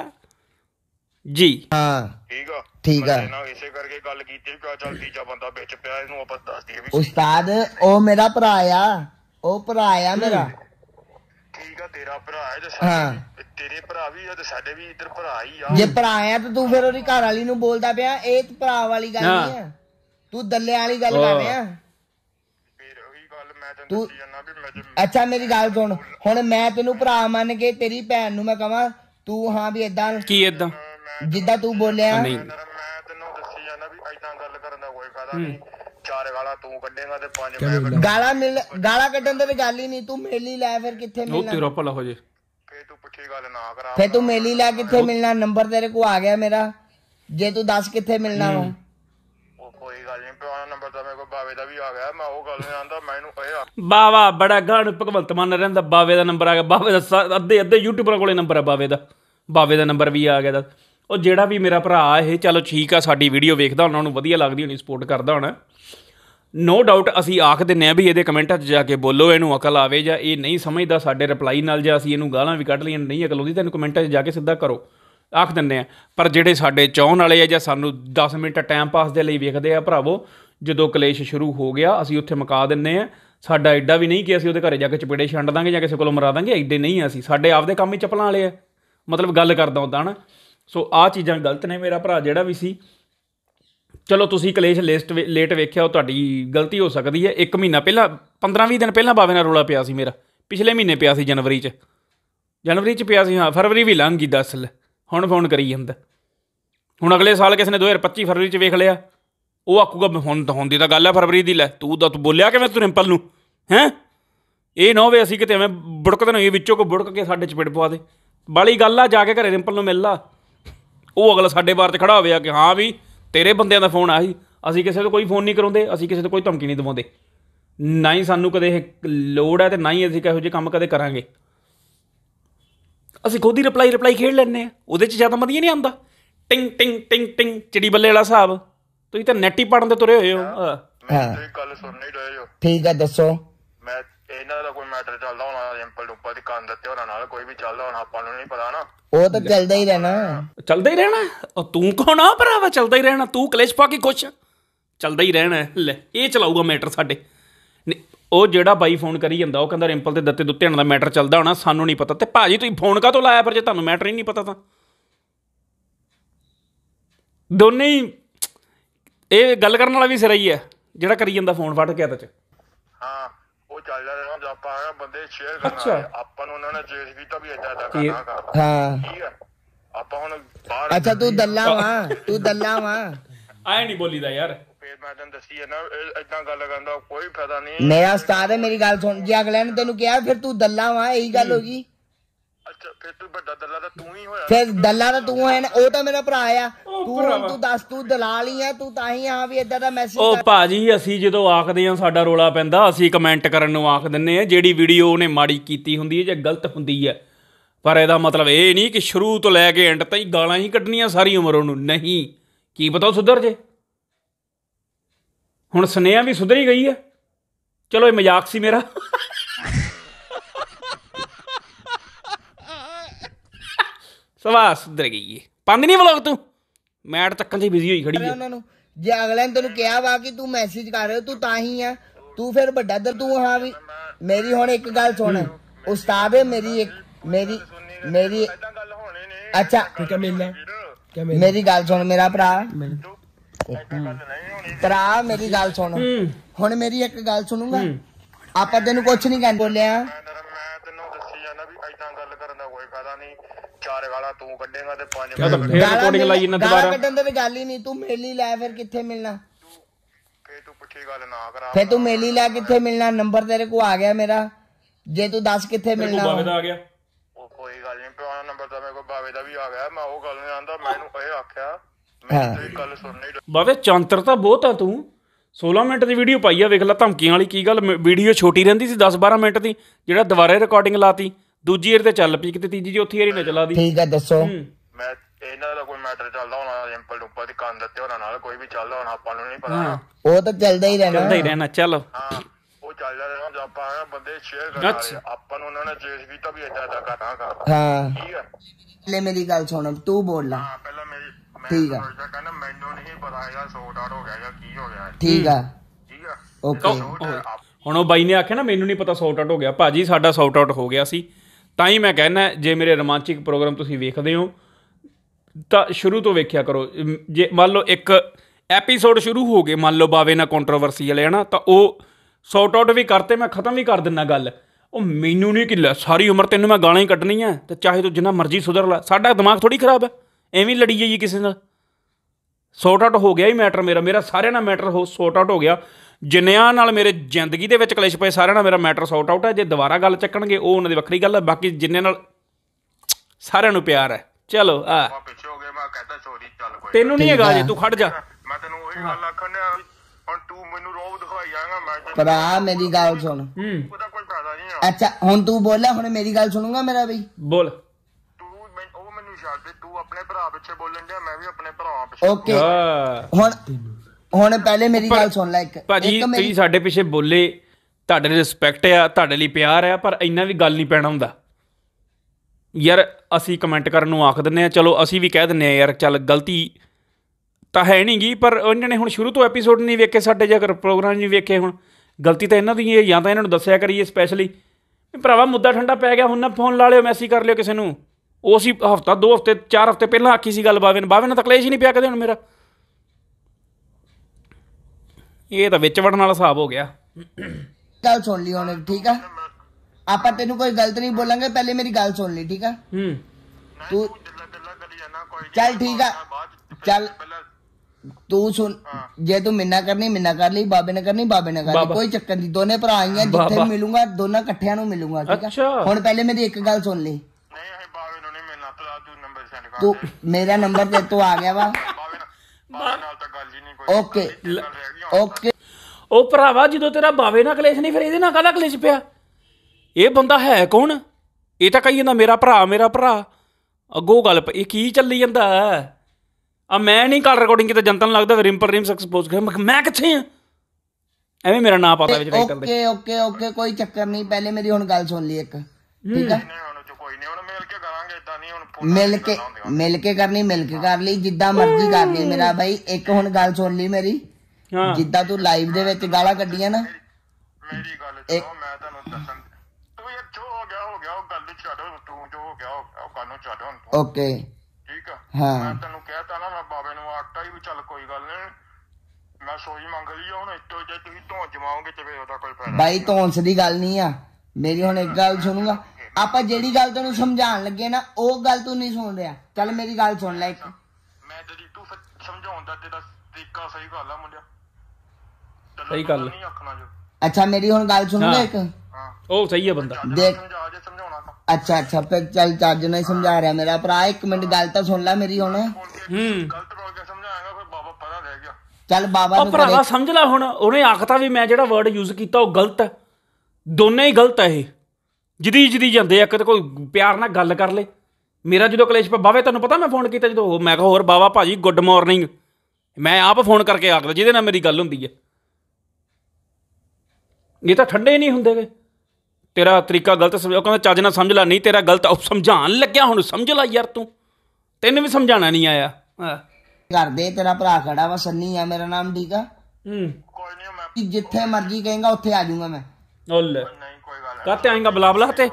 A: जी
D: ਹਾਂ
C: ਠੀਕ ਆ
D: ਠੀਕ ਆ
C: ਮੈਂ ਨਾਲ ਇਸੇ ਕਰਕੇ ਗੱਲ ਕੀਤੀ ਵੀ ਆ ਚੱਲ ਤੀਜਾ ਬੰਦਾ ਵਿੱਚ ਪਿਆ ਇਹਨੂੰ ਆਪਾਂ ਦੱਸ ਦਈਏ ਵੀ
D: ਉਸਤਾਦ ਉਹ ਮੇਰਾ ਭਰਾ ਆ ਉਹ ਭਰਾ ਆ ਮੇਰਾ
C: ਠੀਕ ਆ ਤੇਰਾ ਭਰਾ ਹੈ ਤੇ
D: ਹਾਂ।
C: ਸਾਡੇ ਤੇਰੇ ਭਰਾ ਵੀ ਆ ਤੇ ਸਾਡੇ ਵੀ ਇੱਧਰ ਭਰਾ ਹੀ ਆ।
D: ਜੇ ਭਰਾ ਆ ਤਾਂ ਤੂੰ ਫਿਰ ਉਹਦੀ ਘਰ ਵਾਲੀ ਨੂੰ ਬੋਲਦਾ ਪਿਆ ਇਹ ਤਾਂ ਭਰਾ ਵਾਲੀ ਗੱਲ
A: ਹਾਂ।
D: ਨਹੀਂ ਆ ਤੂੰ ਦੱਲੇ ਵਾਲੀ ਗੱਲ ਕਰ ਰਿਹਾ।
C: ਫਿਰ ਉਹੀ ਗੱਲ ਮੈਂ ਤੈਨੂੰ
D: ਤੂੰ-
C: ਦੱਸੀ ਜਾਂਦਾ ਵੀ ਮੈਂ ਜੇ
D: ਅੱਛਾ ਮੇਰੀ ਗੱਲ ਸੁਣ। ਹੁਣ ਮੈਂ ਤੈਨੂੰ ਭਰਾ ਮੰਨ ਕੇ ਤੇਰੀ ਭੈਣ ਨੂੰ ਮੈਂ ਕਹਾਂ ਤੂੰ ਹਾਂ ਵੀ ਇਦਾਂ
A: ਕੀ ਇਦਾਂ
D: ਜਿੱਦਾਂ ਤੂੰ ਬੋਲਿਆ।
A: ਨਹੀਂ।
C: ਮੈਂ ਤੈਨੂੰ ਦੱਸੀ ਜਾਂਦਾ ਵੀ ਐਦਾਂ ਗੱਲ ਕਰਨ ਦਾ ਕੋਈ ਫਾਇਦਾ ਨਹੀਂ। ਚਾਰ ਗਾਲਾਂ ਤੂੰ ਕੱਢੇਗਾ ਤੇ ਪੰਜ ਮੈਂ ਕੱਢਾਂ
D: ਗਾਲਾਂ ਮਿਲ ਗਾਲਾਂ ਕੱਢਣ ਦੀ ਤਾਂ ਗੱਲ ਹੀ ਨਹੀਂ ਤੂੰ ਮੇਲੀ ਲੈ ਫਿਰ ਕਿੱਥੇ
A: ਉਹ
D: ਮਿਲਣਾ?
A: ਤੇਰਾ ਭਲਾ ਹੋ ਜੇ।
C: ਫੇਰ ਤੂੰ ਪੁੱਠੀ ਗੱਲ ਨਾ ਕਰਾ।
D: ਫਿਰ ਤੂੰ ਮੇਲੀ ਲੈ ਕਿੱਥੇ ਮਿਲਣਾ? ਨੰਬਰ ਤੇਰੇ ਕੋ ਆ ਗਿਆ ਮੇਰਾ। ਜੇ ਤੂੰ ਦੱਸ ਕਿੱਥੇ ਮਿਲਣਾ ਵਾ।
C: ਉਹ ਕੋਈ ਗੱਲ ਨਹੀਂ ਪਿਆ ਨੰਬਰ ਤਾਂ ਮੇਰੇ ਕੋਲ ਬਾਵੇ ਦਾ ਵੀ ਆ ਗਿਆ। ਮੈਂ ਉਹ ਗੱਲ ਨਹੀਂ ਆਂਦਾ ਮੈਨੂੰ ਇਹ ਆ
A: ਬਾਵਾ ਬੜਾ ਗਾਣ ਭਗਵੰਤ ਮਾਨ ਰਹਿੰਦਾ ਬਾਵੇ ਦਾ ਨੰਬਰ ਆ ਗਿਆ। ਬਾਵੇ ਦਾ ਸਾ- ਅੱਧੇ ਅੱਧੇ ਯੂਟਿਊਬਰਾਂ ਕੋਲੇ ਨੰਬਰ ਆ ਬਾਵੇ ਦਾ। ਬਾਵੇ ਦਾ ਨੰਬਰ ਵੀ ਆ ਗਿਆ ਦਾ। ਉਹ ਜਿਹੜਾ ਵੀ ਮੇਰਾ ਭਰਾ ਇਹ ਚਲੋ ਠੀਕ ਆ, ਸਾਡੀ ਵੀਡੀਓ ਵੇਖਦਾ, ਉਹਨਾਂ ਨੂੰ ਵਧੀਆ ਲੱਗਦੀ ਹੋਣੀ ਸਪੋਰਟ ਕਰਦਾ ਹੋਣਾ। ਨੋ ਡਾਊਟ ਅਸੀਂ ਆਖ ਦਿੰਨੇ ਆ ਵੀ ਇਹਦੇ ਕਮੈਂਟਾਂ 'ਚ ਜਾ ਕੇ ਬੋਲੋ, ਇਹਨੂੰ ਅਕਲ ਆਵੇ ਜਾਂ ਇਹ ਨਹੀਂ ਸਮਝਦਾ ਸਾਡੇ ਰਿਪਲਾਈ ਨਾਲ ਜਾਂ ਅਸੀਂ ਇਹਨੂੰ ਗਾਲਾਂ ਵੀ ਕੱਢ ਲਈਆਂ, ਨਹੀਂ ਅਕਲ ਆਉਂਦੀ, ਤੈਨੂੰ ਕਮੈਂਟਾਂ 'ਚ ਜਾ ਕੇ ਸਿੱਧਾ ਕਰੋ। ਆਖ ਦਿੰਨੇ ਆ। ਪਰ ਜਿਹੜੇ ਸਾਡੇ ਚਾਹਣ ਵਾਲੇ ਆ ਜਾਂ ਸਾਨੂੰ 10 ਮਿੰਟ ਟਾਈਮ ਪਾਸ ਦੇ ਲਈ ਵੇਖਦੇ ਆ ਭਰਾਵੋ, ਜਦੋਂ ਕਲੇਸ਼ ਸ਼ੁਰੂ ਹੋ ਗਿਆ, ਅਸੀਂ ਉੱਥੇ ਮੁਕਾ ਦਿੰਨੇ ਆ। ਸਾਡਾ ਐਡਾ ਵੀ ਨਹੀਂ ਕਿ ਅਸੀਂ ਉਹਦੇ ਘਰੇ ਜਾ ਕੇ ਚਪੇੜੇ ਛੰਡ ਦਾਂਗੇ ਜਾਂ ਕਿਸੇ ਕੋਲੋਂ ਮਰਾ ਦਾਂਗੇ ਐਡੇ ਨਹੀਂ ਆ ਅਸੀਂ। ਸਾਡੇ ਆਪਦੇ ਕੰਮ ਹੀ ਚੱਪਲਾਂ ਵਾਲੇ ਆ। ਮਤਲਬ ਗੱਲ ਕਰਦਾ ਹੁੰਦਾ ਨਾ। ਸੋ ਆਹ ਚੀਜ਼ਾਂ ਗਲਤ ਨੇ ਮੇਰਾ ਭਰਾ, ਜਿਹੜਾ ਵੀ ਸੀ। ਚਲੋ, ਤੁਸੀਂ ਕਲੇਸ਼ ਲਿਸਟ ਲੇਟ ਵੇਖਿਆ, ਉਹ ਤੁਹਾਡੀ ਗਲਤੀ ਹੋ ਸਕਦੀ ਹੈ। ਇੱਕ ਮਹੀਨਾ ਪਹਿਲਾਂ 15-20 ਦਿਨ ਪਹਿਲਾਂ ਬਾਵੇ ਨਾਲ ਰੋਲਾ ਪਿਆ ਸੀ ਮੇਰਾ। ਪਿਛਲੇ ਮਹੀਨੇ ਪਿਆ ਸੀ ਜਨਵਰੀ 'ਚ। ਜਨਵਰੀ 'ਚ ਪਿਆ ਸੀ, ਹਾਂ, ਫਰਵਰੀ ਵੀ ਲੰਘ ਗਈ ਦੱਸ ਲੈ। ਹੁਣ ਫੋਨ ਕਰੀ ਜਾਂਦਾ। ਹੁਣ ਅਗਲੇ ਸਾਲ ਕਿਸੇ ਨੇ 2025 ਫਰਵਰੀ 'ਚ ਵੇਖ ਲਿਆ। ਉਹ ਆਖੂਗਾ ਹੁਣ ਤਾਂ ਹੁੰਦੀ ਤਾਂ ਗੱਲ ਹੈ ਫਰਵਰੀ ਦੀ ਲੈ। ਤੂੰ ਤਾਂ ਤੂੰ ਬੋਲਿਆ ਕਿਵੇਂ ਤੂੰ ਰਿੰਪਲ ਨੂੰ? ਹੈਂ? ਇਹ ਨਾ ਹੋਵੇ ਅਸੀਂ ਕਿਤੇ ਐਵੇਂ ਬੁੜਕਦੇ ਨਹੀਂ ਵਿੱਚੋਂ ਕੋ ਬੁੜਕ ਕੇ ਸਾਡੇ ਚਪੇੜ ਪਵਾ ਦੇ। ਬਾਲੀ ਗੱਲ ਆ, ਜਾ ਕੇ ਘਰੇ ਰਿੰਪਲ ਨੂੰ ਮਿਲ ਲਾ। ਉਹ ਅਗਲਾ ਸਾਡੇ ਬਾਰ ਤੇ ਖੜਾ ਹੋਵੇ ਆ ਕਿ ਹਾਂ ਵੀ ਤੇਰੇ ਬੰਦਿਆਂ ਦਾ ਫੋਨ ਆਹੀ। ਅਸੀਂ ਕਿਸੇ ਤੋਂ ਕੋਈ ਫੋਨ ਨਹੀਂ ਕਰਾਉਂਦੇ ਅਸੀਂ ਕਿਸੇ ਤੋਂ ਕੋਈ ਧਮਕੀ ਨਹੀਂ ਦਵਾਉਂਦੇ। ਨਾ ਹੀ ਸਾਨੂੰ ਕਦੇ ਇਹ ਲੋੜ ਹੈ ਤੇ ਨਾ ਹੀ ਅਸੀਂ ਕਿਹੋ ਜਿਹੇ ਕੰਮ ਕਦੇ ਕਰਾਂਗੇ। ਅਸੀਂ ਖੁਦ ਹੀ ਰਿਪਲਾਈ ਰਿਪਲਾਈ ਖੇਡ ਲੈਂਦੇ ਆ ਉਹਦੇ 'ਚ ਜ਼ਿਆਦਾ ਵਧੀਆ ਨਹੀਂ ਆਉਂਦਾ। ਟਿੰਗ ਟਿੰਗ ਟਿੰਗ ਟਿੰਗ ਚਿੜੀ ਬੱਲੇ ਵਾਲਾ ਹਿਸਾਬ। ਤੁਸੀਂ ਤਾਂ ਨੈਟ ਹੀ ਪੜਨ ਤੇ ਤੁਰੇ ਹੋਏ ਹੋ।
D: ਹਾਂ।
C: ਤੁਸੀਂ ਗੱਲ ਸੁਣ ਨਹੀਂ ਰਹੇ ਹੋ
D: ਠੀਕ ਆ ਦੱਸੋ।
C: ਇਹਨਾਂ ਦਾ ਕੋਈ ਮੈਟਰ ਚੱਲਦਾ ਹੋਣਾ ਸਿੰਪਲ ਉੱਪਰ ਦੀ ਕੰਨ ਦਿੱਤੇ ਹੋਣਾ ਨਾਲ ਕੋਈ ਵੀ ਚੱਲਦਾ ਹੋਣਾ ਆਪਾਂ ਨੂੰ ਨਹੀਂ ਪਤਾ ਨਾ।
D: ਉਹ ਤਾਂ ਚੱਲਦਾ ਹੀ ਰਹਿਣਾ।
A: ਚੱਲਦਾ ਹੀ ਰਹਿਣਾ? ਉਹ ਤੂੰ ਕੌਣ ਆ ਭਰਾਵਾ? ਚੱਲਦਾ ਹੀ ਰਹਿਣਾ। ਤੂੰ ਕਲੇਸ਼ ਪਾ ਕੇ ਖੁਸ਼? ਚੱਲਦਾ ਹੀ ਰਹਿਣਾ। ਲੈ ਇਹ ਚਲਾਊਗਾ ਮੈਟਰ ਸਾਡੇ। ਉਹ ਜਿਹੜਾ ਬਾਈ ਫੋਨ ਕਰੀ ਜਾਂਦਾ ਉਹ ਕਹਿੰਦਾ ਰਿੰਪਲ ਤੇ ਦਿੱਤੇ ਦੁੱਤੇ ਦਾ ਮੈਟਰ ਚੱਲਦਾ ਹੋਣਾ ਸਾਨੂੰ ਨਹੀਂ ਪਤਾ। ਤੇ ਭਾਜੀ ਤੁਸੀਂ ਫੋਨ ਕਾਹਤੋਂ ਲਾਇਆ ਪਰ ਜੇ ਤੁਹਾਨੂੰ ਮੈਟਰ ਹੀ ਨਹੀਂ ਪਤਾ ਤਾਂ? ਦੋਨੇ ਹੀ ਇਹ ਗੱਲ ਕਰਨ ਵਾਲਾ ਵੀ ਸਿਰਾ ਹੀ ਹੈ ਜਿਹੜਾ ਕਰੀ ਜਾਂਦਾ ਫੋਨ ਫੜ ਕੇ ਹੱਥ 'ਚ।
C: ਹਾਂ ਉਹ ਚੱਲ ਰਿਹਾ ਨਾ ਆਪਾਂ ਆ ਬੰਦੇ ਸ਼ੇਅਰ ਕਰਨ
A: ਅੱਛਾ।
C: ਆਪਾਂ ਨੂੰ ਉਹਨਾਂ ਨੇ ਕੀਤਾ ਵੀ ਏਦਾਂ ਏਦਾਂ ਕਰਨਾ ਕਰ
D: ਹਾਂ।
C: ਠੀਕ ਆ। ਆਪਾਂ ਹੁਣ ਬਾਹਰ
D: ਅੱਛਾ ਤੂੰ ਦੱਲਾ ਵਾ ਤੂੰ ਦੱਲਾ ਵਾ।
A: ਆਏ ਨਹੀਂ ਬੋਲੀਦਾ ਯਾਰ।
C: ਫੇਰ ਮੈਂ ਤੈਨੂੰ ਦੱਸੀ ਹੈ ਨਾ ਏਦਾਂ ਗੱਲ ਕਰਨ ਦਾ ਕੋਈ ਫਾਇਦਾ ਨਹੀਂ।
D: ਮੇਰਾ ਉਸਤਾਦ ਹੈ ਮੇਰੀ ਗੱਲ ਸੁਣ। ਜੇ ਅਗਲੇ ਨੇ ਤੈਨੂੰ ਕਿਹਾ ਫਿਰ ਤੂੰ ਦੱਲਾ ਵਾ ਇਹੀ ਗੱਲ ਹੋ ਗਈ।
C: ਅੱਛਾ ਫੇਰ ਤੂੰ ਵੱਡਾ ਦੱਲਾ ਤਾਂ ਤੂੰ ਹੀ ਹੋਇਆ।
D: ਫਿਰ ਦੱਲਾ ਤਾਂ ਤੂੰ ਹੈ ਨਾ ਉਹ ਤਾਂ ਮੇਰਾ ਭਰਾ ਆ। ਤੂੰ ਤੂੰ ਦੱਸ ਤੂੰ ਦਲਾਲ ਹੀ ਆ ਤੂੰ ਤਾਂ ਹੀ ਆ ਵੀ ਇਦਾਂ ਦਾ ਮੈਸੇਜ
A: ਉਹ ਭਾਜੀ ਅਸੀਂ ਜਦੋਂ ਆਖਦੇ ਆ ਸਾਡਾ ਰੋਲਾ ਪੈਂਦਾ ਅਸੀਂ ਕਮੈਂਟ ਕਰਨ ਨੂੰ ਆਖ ਦਿੰਨੇ ਆ ਜਿਹੜੀ ਵੀਡੀਓ ਉਹਨੇ ਮਾੜੀ ਕੀਤੀ ਹੁੰਦੀ ਹੈ ਜਾਂ ਗਲਤ ਹੁੰਦੀ ਹੈ। ਪਰ ਇਹਦਾ ਮਤਲਬ ਇਹ ਨਹੀਂ ਕਿ ਸ਼ੁਰੂ ਤੋਂ ਲੈ ਕੇ ਐਂਡ ਤਾਈਂ ਗਾਲਾਂ ਹੀ ਕੱਢਣੀਆਂ ਸਾਰੀ ਉਮਰ ਉਹਨੂੰ। ਨਹੀਂ ਕੀ ਪਤਾ ਉਹ ਸੁਧਰ ਜੇ। ਹੁਣ ਸੁਨੇਹਾ ਵੀ ਸੁਧਰ ਗਈ ਹੈ। ਚਲੋ ਇਹ ਮਜ਼ਾਕ ਸੀ ਮੇਰਾ। ਸਵਾ ਸੁਧਰ ਗਈ ਏ। ਪੰਦ ਨਹੀਂ ਵਲੋਗ ਤੂੰ। ਮੈਟ ਚੱਕਣ 'ਚ ਬਿਜ਼ੀ ਹੋਈ ਖੜੀ ਹੈ
D: ਉਹਨਾਂ ਨੂੰ ਜੇ ਅਗਲੇ ਨੇ ਤੈਨੂੰ ਕਿਹਾ ਵਾ ਕਿ ਤੂੰ ਮੈਸੇਜ ਕਰ ਰਿਹਾ ਤੂੰ ਤਾਂ ਹੀ ਆ। ਤੂੰ ਫਿਰ ਵੱਡਾ ਦਰ ਤੂੰ ਹਾਂ ਵੀ। ਮੇਰੀ ਹੁਣ ਇੱਕ ਗੱਲ ਸੁਣ। ਉਸਤਾਦ ਮੇਰੀ ਇੱਕ ਮੇਰੀ ਮੇਰੀ
C: ਏਦਾਂ ਗੱਲ ਹੋਣੀ ਨਹੀਂ
D: ਅੱਛਾ
B: ਕਿਆ ਮਿਲਣਾ ਕਿਆ ਮਿਲਣਾ
D: ਮੇਰੀ ਗੱਲ ਸੁਣ ਮੇਰਾ ਭਰਾ। ਭਰਾ ਮੇਰੀ ਗੱਲ ਸੁਣ। ਹੁਣ ਮੇਰੀ ਇੱਕ ਗੱਲ ਸੁਣੂਗਾ। ਆਪਾਂ ਤੈਨੂੰ ਕੁਝ ਨਹੀਂ ਕਹਿੰਦੇ। ਬੋਲਿਆ
C: ਮੈਂ ਤੇਰਾ- ਮੈਂ ਤੈਨੂੰ ਦੱਸੀ ਜਾਂਦਾ ਵੀ ਏਦਾਂ ਗੱਲ ਕਰਨ ਦਾ ਕੋਈ ਫਾਇਦਾ ਨਹੀਂ। ਚਾਰ ਗਾਲਾਂ ਤੂੰ ਕੱਢੇਗਾ ਤੇ ਪੰਜ
A: ਤਾਂ
C: ਮੈਂ
A: ਫੇਰ
D: ਗਾਲਾਂ
A: ਰਿਕਾਰਡਿੰਗ ਲਾਈ ਇਹਨਾਂ
D: ਗਾਲਾਂ
A: ਦੁਬਾਰਾ।
D: ਕੱਢਣ ਦੀ ਤਾਂ ਗੱਲ ਹੀ ਨਹੀਂ ਤੂੰ ਮੇਲੀ ਲੈ ਫਿਰ ਕਿੱਥੇ ਮਿਲਣਾ?
C: ਫੇਰ ਤੂੰ ਪੁੱਠੀ ਗੱਲ ਨਾ ਕਰਾ।
D: ਫਿਰ ਤੂੰ ਮੇਲੀ ਲੈ ਕਿੱਥੇ ਮਿਲਣਾ? ਨੰਬਰ ਤੇਰੇ ਕੋ ਆ ਗਿਆ ਮੇਰਾ। ਜੇ ਤੂੰ ਦੱਸ ਕਿੱਥੇ ਮਿਲਣਾ।
A: ਬਾਵੇ ਦਾ ਆ ਗਿਆ।
C: ਉਹ ਕੋਈ ਗੱਲ ਨਹੀਂ ਪੁਰਾਣਾ ਨੰਬਰ ਤਾਂ ਮੇਰੇ ਕੋਲ ਬਾਵੇ ਦਾ ਵੀ ਆ ਗਿਆ। ਮੈਂ ਉਹ ਗੱਲ ਨਹੀਂ ਆਂਦਾ ਮੈਨੂੰ ਇਹ ਆਖਿਆ
D: ਹਾਂ।
C: ਮੈਂ ਤੇਰੀ ਗੱਲ ਸੁਣਨੀ
A: ਬਾਵੇ ਚੰਤਰ ਤਾਂ ਬਹੁਤ ਆ ਤੂੰ। 16 ਮਿੰਟ ਦੀ ਵੀਡੀਓ ਪਾਈ ਆ ਵੇਖ ਲੈ ਧਮਕੀਆਂ ਵਾਲੀ ਕੀ ਗੱਲ ਵੀਡੀਓ ਛੋਟੀ ਰਹਿੰਦੀ ਸੀ 10 12 ਮਿੰਟ ਦੀ ਜਿਹੜਾ ਦੁਬਾਰੇ ਰਿਕਾਰਡਿੰਗ ਲਾਤੀ। ਦੂਜੀ ਏਰ ਤੇ ਚੱਲ ਪਈ ਕਿਤੇ ਤੀਜੀ ਚੌਥੀ ਏਰੀ ਨਾ ਚਲਾ ਦੀ।
D: ਠੀਕ ਹੈ ਦੱਸੋ।
A: ਹੂੰ।
C: ਮੈਂ ਇਹਨਾਂ ਦਾ ਕੋਈ ਮੈਟਰ ਚੱਲਦਾ ਹੋਣਾ ਸਿੰਪਲ ਡੁੱਪਾ ਦੀ ਕੰਨ ਦਿੱਤੇ ਹੋਣਾ ਨਾਲ ਕੋਈ ਵੀ ਚੱਲਦਾ ਹੋਣਾ ਆਪਾਂ ਨੂੰ ਨਹੀਂ ਪਤਾ।
A: ਹਾਂ।
D: ਉਹ ਤਾਂ ਚੱਲਦਾ ਹੀ ਰਹਿਣਾ।
A: ਚੱਲਦਾ ਹੀ ਰਹਿਣਾ ਚੱਲ।
C: ਹਾਂ ਉਹ ਚੱਲਦਾ ਰਹਿਣਾ ਜਦ ਆਪਾਂ ਆਏ ਬੰਦੇ ਸ਼ੇਅਰ
A: ਅੱਛਾ।
C: ਆਪਾਂ ਨੂੰ ਉਹਨਾਂ ਨੇ ਚੇਸ ਕੀਤਾ ਵੀ ਏਦਾਂ ਏਦਾਂ ਕਰਨਾ ਕਰ
D: ਹਾਂ।
C: ਠੀਕ ਹੈ
D: ਲੈ ਮੇਰੀ ਗੱਲ ਸੁਣ ਤੂੰ ਬੋਲ ਲੈ।
C: ਹਾਂ ਪਹਿਲਾਂ ਮੇਰੀ ਮੈਂ
D: ਠੀਕ ਆ।
C: ਕਹਿੰਦਾ ਮੈਨੂੰ ਨਹੀਂ ਪਤਾ ਹੈਗਾ ਸੋਟ ਆਊਟ ਹੋ ਗਿਆ ਜਾਂ ਕੀ ਹੋ ਗਿਆ।
D: ਠੀਕ ਆ।
C: ਠੀਕ ਆ?
D: ਓਕੇ।
A: ਹੁਣ ਉਹ ਬਾਈ ਨੇ ਆਖਿਆ ਨਾ ਮੈਨੂੰ ਨਹੀਂ ਪਤਾ ਸੌਟ ਆਊਟ ਹੋ ਗਿਆ। ਭਾਜੀ ਸਾਡਾ ਸੌਟ ਆਊਟ ਹੋ ਗਿਆ ਸੀ। ਤਾਂ ਹੀ ਮੈਂ ਕਹਿੰਦਾ ਜੇ ਮੇਰੇ ਰੋਮਾਂਚਿਕ ਪ੍ਰੋਗਰਾਮ ਤੁਸੀਂ ਵੇਖਦੇ ਹੋ, ਤਾਂ ਸ਼ੁਰੂ ਤੋਂ ਵੇਖਿਆ ਕਰੋ। ਜੇ ਮੰਨ ਲਓ ਇੱਕ ਐਪੀਸੋਡ ਸ਼ੁਰੂ ਹੋ ਗਏ, ਮੰਨ ਲਓ ਬਾਵੇ ਨਾਲ ਕੰਟਰੋਵਰਸੀ ਵਾਲੇ ਨਾ ਤਾਂ ਉਹ ਸੌਟ ਆਊਟ ਵੀ ਕਰਤੇ, ਮੈਂ ਖਤਮ ਵੀ ਕਰ ਦਿੰਨਾ ਗੱਲ। ਉਹ ਮੈਨੂੰ ਨਹੀਂ ਕਿ ਸਾਰੀ ਉਮਰ ਤੈਨੂੰ ਮੈਂ ਗਾਲਾਂ ਹੀ ਕੱਢਣੀਆਂ ਤੇ ਚਾਹੇ ਤੂੰ ਜਿੰਨਾ ਮਰਜ਼ੀ ਸੁਧਰ ਲੈ। ਸਾਡਾ ਦਿਮਾਗ ਥੋੜੀ ਖਰਾਬ ਹੈ ਐਵੇਂ ਹੀ ਲੜੀ ਜਾਈਏ ਕਿਸੇ ਨਾਲ। ਸੌਟ ਆਊਟ ਹੋ ਗਿਆ ਹੀ ਮੈਟਰ ਮੇਰਾ ਮੇਰਾ ਸਾਰਿਆਂ ਨਾਲ ਮੈਟਰ ਹੋ ਸੌਟ ਆਊਟ ਹੋ ਗਿਆ। ਜਿੰਨਿਆਂ ਨਾਲ ਮੇਰੇ ਜ਼ਿੰਦਗੀ ਦੇ ਵਿੱਚ ਕਲੇਸ਼ ਪਏ ਸਾਰਿਆਂ ਨਾਲ ਮੇਰਾ ਮੈਟਰ ਸੌਟ ਆਊਟ ਹੈ ਜੇ ਦੁਬਾਰਾ ਗੱਲ ਚੱਕਣਗੇ ਉਹ ਉਹਨਾਂ ਦੀ ਵੱਖਰੀ ਗੱਲ ਹੈ ਬਾਕੀ ਜਿੰਨਿਆਂ ਨਾਲ ਸਾਰਿਆਂ ਨੂੰ ਪਿਆਰ ਹੈ ਚਲੋ ਆ।
C: ਮੈਂ ਪਿੱਛੇ ਹੋ ਗਿਆ ਮੈਂ ਕਹਿੰਦਾ ਸੋਰੀ ਚੱਲ ਕੋਈ
A: ਤੈਨੂੰ ਨਹੀਂ ਹੈਗਾ। ਜੇ ਤੂੰ ਖੜ ਜਾ।
C: ਮੈਂ ਤੈਨੂੰ ਉਹੀ ਗੱਲ ਆਖਣ ਹੁਣ ਤੂੰ ਮੈਨੂੰ ਰੋਬ ਦਿਖਾਈ ਜਾਏਗਾ ਮੈਂ
D: ਭਰਾ ਮੇਰੀ ਗੱਲ ਸੁਣ।
A: ਹੂੰ।
C: ਉਹਦਾ ਕੋਈ ਫਾਇਦਾ ਨਹੀਂ ਆ।
D: ਅੱਛਾ ਹੁਣ ਤੂੰ ਬੋਲਿਆ ਹੁਣ ਮੇਰੀ ਗੱਲ ਸੁਣੂਗਾ ਮੇਰਾ ਬਈ?
A: ਬੋਲ।
C: ਤੂੰ ਉਹ ਮੈਨੂੰ ਛੱਡ ਦੇ ਤੂੰ ਆਪਣੇ ਭਰਾ ਪਿੱਛੇ ਬੋਲਣ ਡਿਆ ਮੈਂ ਵੀ ਆਪਣੇ ਭਰਾਵਾਂ ਪਿੱਛੇ
D: ਓਕੇ। ਹੁਣ ਹੁਣ ਪਹਿਲੇ ਮੇਰੀ ਗੱਲ ਸੁਣ ਲੈ ਇੱਕ।
A: ਭਾਜੀ ਤੁਸੀਂ ਸਾਡੇ ਪਿੱਛੇ ਬੋਲੇ ਤੁਹਾਡੇ ਲਈ ਰਿਸਪੈਕਟ ਆ ਤੁਹਾਡੇ ਲਈ ਪਿਆਰ ਆ ਪਰ ਇੰਨਾ ਵੀ ਗੱਲ ਨਹੀਂ ਪੈਣਾ ਹੁੰਦਾ। ਯਾਰ ਅਸੀਂ ਕਮੈਂਟ ਕਰਨ ਨੂੰ ਆਖ ਦਿੰਨੇ ਆ ਚਲੋ ਅਸੀਂ ਵੀ ਕਹਿ ਦਿੰਨੇ ਆ ਯਾਰ ਚੱਲ ਗਲਤੀ ਤਾਂ ਹੈ ਨਹੀਂਗੀ ਪਰ ਉਹਨਾਂ ਨੇ ਹੁਣ ਸ਼ੁਰੂ ਤੋਂ ਐਪੀਸੋਡ ਨਹੀਂ ਵੇਖੇ ਸਾਡੇ ਜੇ ਅਗਰ ਪ੍ਰੋਗਰਾਮ ਨਹੀਂ ਵੇਖੇ ਹੁਣ। ਗਲਤੀ ਤਾਂ ਇਹਨਾਂ ਦੀ ਹੀ ਜਾਂ ਤਾਂ ਇਹਨਾਂ ਨੂੰ ਦੱਸਿਆ ਕਰੀਏ ਸਪੈਸ਼ਲੀ ਭਰਾਵਾ ਮੁੱਦਾ ਠੰਡਾ ਪੈ ਗਿਆ ਹੁਣ ਨਾ ਫੋਨ ਲਾ ਲਿਓ ਮੈਸੇਜ ਕਰ ਲਿਓ ਕਿਸੇ ਨੂੰ। ਉਹ ਸੀ ਹਫਤਾ ਦੋ ਹਫ਼ਤੇ ਚਾਰ ਹਫ਼ਤੇ ਪਹਿਲਾਂ ਆਖੀ ਸੀ ਗੱਲ ਬਾਵੇ ਨੇ। ਬਾਵੇ ਨਾਲ ਤਾਂ ਕਲੇਸ਼ ਹੀ ਨਹੀਂ ਪਿਆ ਕਦੇ ਹੁਣ ਮੇਰਾ। ਇਹ ਤਾਂ ਵਿੱਚ ਵੜਨ ਵਾਲਾ ਹਿਸਾਬ ਹੋ ਗਿਆ।
D: ਗੱਲ ਸੁਣ ਲਈ ਹੁਣ ਠੀਕ ਆ? ਆਪਾਂ ਤੈਨੂੰ ਕੋਈ ਗਲਤ ਨਹੀਂ ਬੋਲਾਂਗੇ ਪਹਿਲੇ ਮੇਰੀ ਗੱਲ ਸੁਣ ਲਈ ਠੀਕ ਆ?
A: ਹੂੰ।
D: ਤੂੰ ਚੱਲ ਠੀਕ ਆ। ਚੱਲ।
C: ਪਹਿਲਾਂ
D: ਤੂੰ ਸੁਣ ਜੇ ਤੂੰ ਮਿੰਨਾ ਕਰਨੀ ਮਿੰਨਾ ਕਰ ਲਈ ਬਾਬੇ ਨੇ ਕਰਨੀ ਬਾਬੇ ਨੇ ਕਰ ਲਈ
A: ਬਾਬਾ।
D: ਕੋਈ ਚੱਕਰ ਨਹੀਂ ਦੋਨੇ ਭਰਾ ਆਈਆਂ ਜਿੱਥੇ
A: ਬਾਬਾ।
D: ਮਿਲੂੰਗਾ ਦੋਨਾਂ ਇਕੱਠਿਆਂ ਨੂੰ ਮਿਲੂੰਗਾ ਠੀਕ
A: ਅੱਛਾ।
D: ਆ ਹੁਣ ਪਹਿਲੇ ਮੇਰੀ ਇੱਕ ਗੱਲ ਸੁਣ ਲਈ।
C: ਨਹੀਂ ਇਹ ਬਾਵੇ ਨੂੰ ਨਹੀਂ ਮਿਲਣਾ ਤੂੰ ਤੂੰ ਨੰਬਰ ਸੈਂਡ ਕਰ
D: ਤੂੰ ਮੇਰਾ ਨੰਬਰ ਤੇ ਤੂੰ ਆ ਗਿਆ ਵਾ।
C: ਬਾਵੇ ਨਾਲ ਬਾਵੇ ਨਾਲ ਤਾਂ ਗੱਲ
D: ਓਕੇ। ਓਕੇ।
A: ਉਹ ਭਰਾਵਾ ਜਦੋਂ ਤੇਰਾ ਬਾਵੇ ਨਾਲ ਕਲੇਸ਼ ਨਹੀਂ ਫਿਰ ਇਹਦੇ ਨਾਲ ਕਾਹਦਾ ਕਲੇਸ਼ ਪਿਆ? ਇਹ ਬੰਦਾ ਹੈ ਕੌਣ? ਇਹ ਤਾਂ ਕਹੀ ਜਾਂਦਾ ਮੇਰਾ ਭਰਾ ਮੇਰਾ ਭਰਾ। ਅੱਗੋਂ ਗੱਲ ਇਹ ਕੀ ਚੱਲੀ ਜਾਂਦਾ ਆ ਮੈਂ ਨਹੀਂ ਕਾਲ ਰਿਕਾਰਡਿੰਗ ਕਿਤੇ ਜਨਤਾ ਨੂੰ ਲੱਗਦਾ ਰਿੰਪਰ ਰਿਮਸ ਐਕਸਪੋਜ਼ ਕਰ ਮੈਂ- ਮੈਂ ਕਿੱਥੇ ਆ? ਐਵੇਂ ਮੇਰਾ ਨਾਂ ਪਤਾ ਵਿੱਚ ਟਾਈਟਲ ਦੇ
D: ਓਕੇ ਓਕੇ ਓਕੇ ਕੋਈ ਚੱਕਰ ਨਹੀਂ। ਪਹਿਲੇ ਮੇਰੀ ਹੁਣ ਗੱਲ ਸੁਣ ਲਈ ਇੱਕ। ਠੀਕ ਆ
C: ਨਹੀਂ ਹੁਣ ਚ ਕੋਈ ਨਹੀਂ ਹੁਣ ਮਿਲ ਕੇ ਕਰਾਂਗੇ ਇਦਾਂ ਨਹੀਂ ਹੁਣ ਫੋਨ
D: ਮਿਲ ਕੇ ਮਿਲ ਕੇ ਕਰਨੀ ਮਿਲ ਕੇ ਕਰ ਲਈ ਜਿੱਦਾਂ ਮਰਜ਼ੀ ਕਰ ਲਈ ਮੇਰਾ ਬਾਈ ਇੱਕ ਹੁਣ ਗੱਲ ਸੁਣ ਲਈ ਮੇਰੀ।
A: ਹਾਂ।
D: ਜਿੱਦਾਂ ਤੂੰ ਲਾਈਵ ਦੇ ਵਿੱਚ ਗਾਲਾਂ ਕੱਢੀਆਂ ਨਾ।
C: ਮੇਰੀ ਗੱਲ ਸੁਣੋ ਮੈਂ ਤੁਹਾਨੂੰ ਦੱਸਣ ਤੂੰ ਇਹ ਜੋ ਹੋ ਗਿਆ ਹੋ ਗਿਆ ਉਹ ਗੱਲ ਨੂੰ ਛੱਡ ਤੂੰ ਜੋ ਹੋ ਗਿਆ ਉਹ ਗੱਲ ਨੂੰ ਛੱਡ ਹੁਣ ਤੂੰ।
D: ਓਕੇ।
C: ਠੀਕ ਆ?
D: ਹਾਂ।
C: ਮੈਂ ਤੈਨੂੰ ਕਹਿਤਾ ਨਾ ਮੈਂ ਬਾਬੇ ਨੂੰ ਆਖਤਾ ਹੀ ਵੀ ਚੱਲ ਕੋਈ ਗੱਲ ਨਹੀਂ। ਮੈਂ ਸੋਈ ਮੰਗ ਲਈ ਹੁਣ ਇੱਥੋਂ ਜੇ ਤੁਸੀਂ ਧੌਂ ਜਮਾਓਗੇ ਤੇ ਫਿਰ ਉਹਦਾ ਕੋਈ ਫਾਇਦਾ
D: ਬਾਈ ਧੌਂਸ ਦੀ ਗੱਲ ਨਹੀਂ ਆ। ਮੇਰੀ ਹੁਣ ਇੱਕ ਗੱਲ ਸੁਣੂਗਾ। ਆਪਾਂ ਜਿਹੜੀ ਗੱਲ ਤੈਨੂੰ ਸਮਝਾਉਣ ਲੱਗੇ ਨਾ ਉਹ ਗੱਲ ਤੂੰ ਨਹੀਂ ਸੁਣ ਰਿਹਾ ਚੱਲ ਮੇਰੀ ਗੱਲ ਸੁਣ ਲੈ ਇੱਕ।
C: ਮੈਂ ਤੇਰੀ ਤੂੰ ਫਿਰ ਸਮਝਾਉਣ ਦਾ ਤੇਰਾ ਤਰੀਕਾ ਸਹੀ ਗੱਲ ਆ ਮੁੰਡਿਆ।
A: ਸਹੀ ਗੱਲ।
C: ਨਹੀਂ ਆਖਣਾ ਜੋ।
D: ਅੱਛਾ ਮੇਰੀ ਹੁਣ ਗੱਲ ਸੁਣੂਗਾ
A: ਹਾਂ।
D: ਇੱਕ।
C: ਹਾਂ।
A: ਉਹ ਸਹੀ ਹੈ ਬੰਦਾ।
D: ਦੇਖ।
C: ਸਮਝਾ ਜੇ ਸਮਝਾਉਣਾ ਤਾਂ।
D: ਅੱਛਾ ਅੱਛਾ ਫਿਰ ਚੱਲ ਚੱਜ ਨਾਲ ਹੀ ਸਮਝਾ ਰਿਹਾ ਮੇਰਾ ਭਰਾ। ਇੱਕ ਮਿੰਟ ਗੱਲ ਤਾਂ ਸੁਣ ਲੈ ਮੇਰੀ ਹੁਣ।
C: ਕੇ
A: ਹੂੰ।
C: ਗਲਤ ਬੋਲ ਕੇ ਸਮਝਾਏਗਾ ਫਿਰ ਬਾਬਾ ਪਤਾ ਰਹਿ ਗਿਆ।
D: ਚੱਲ ਬਾਬਾ
A: ਉਹ
D: ਨੂੰ
A: ਭਰਾਵਾ ਸਮਝ ਲੈ ਹੁਣ ਉਹਨੇ ਆਖਤਾ ਵੀ ਮੈਂ ਜਿਹੜਾ ਵਰਡ ਯੂਜ਼ ਕੀਤਾ ਉਹ ਗਲਤ। ਹੈ ਦੋਨੇ ਹੀ ਗਲਤ ਹੈ ਇਹ। ਜਿਦੀ ਜਿਦੀ ਜਾਂਦੇ ਆ ਕਿਤੇ ਕੋਈ ਪਿਆਰ ਨਾਲ ਗੱਲ ਕਰ ਲੇ। ਮੇਰਾ ਜਦੋਂ ਕਲੇਸ਼ ਪਾ ਬਾਵੇ ਤੈਨੂੰ ਪਤਾ ਮੈਂ ਫੋਨ ਕੀਤਾ ਜਦੋਂ ਉਹ ਮੈਂ ਕਿਹਾ ਹੋਰ ਬਾਵਾ ਭਾਜੀ ਗੁੱਡ ਮਾਰਨਿੰਗ ਮੈਂ ਆਪ ਫੋਨ ਕਰਕੇ ਆਖਦਾ ਜਿਹਦੇ ਨਾਲ ਮੇਰੀ ਗੱਲ ਹੁੰਦੀ ਹੈ ਇਹ ਤਾਂ ਠੰਡੇ ਨਹੀਂ ਹੁੰਦੇਗੇ ਤੇਰਾ ਤਰੀਕਾ ਗਲਤ ਸਮਝ ਉਹ ਕਹਿੰਦਾ ਚੱਜ ਨਾਲ ਸਮਝ ਲੈ ਨਹੀਂ ਤੇਰਾ ਗਲਤ ਉਹ ਸਮਝਾਉਣ ਲੱਗਿਆ ਹੁਣ ਸਮਝ ਲੈ ਯਾਰ ਤੂੰ। ਤੈਨੂੰ ਵੀ ਸਮਝਾਉਣਾ ਨਹੀਂ ਆਇਆ। ਹਾਂ।
D: ਕਰਦੇ ਤੇਰਾ ਭਰਾ ਖੜਾ ਵਾ ਸੰਨੀ ਆ ਮੇਰਾ ਨਾਮ ਠੀਕ ਆ?
A: ਹੂੰ।
C: ਕੋਈ ਨਹੀਂ ਮੈਂ
D: ਜਿੱਥੇ ਮਰਜ਼ੀ ਕਹੇਗਾ ਉੱਥੇ ਆ ਜਾਊਂਗਾ ਮੈਂ।
A: ਓਲੇ ਕਾਤੇ ਆਏਗਾ ਬਲਾ ਬਲਾ ਤੇ?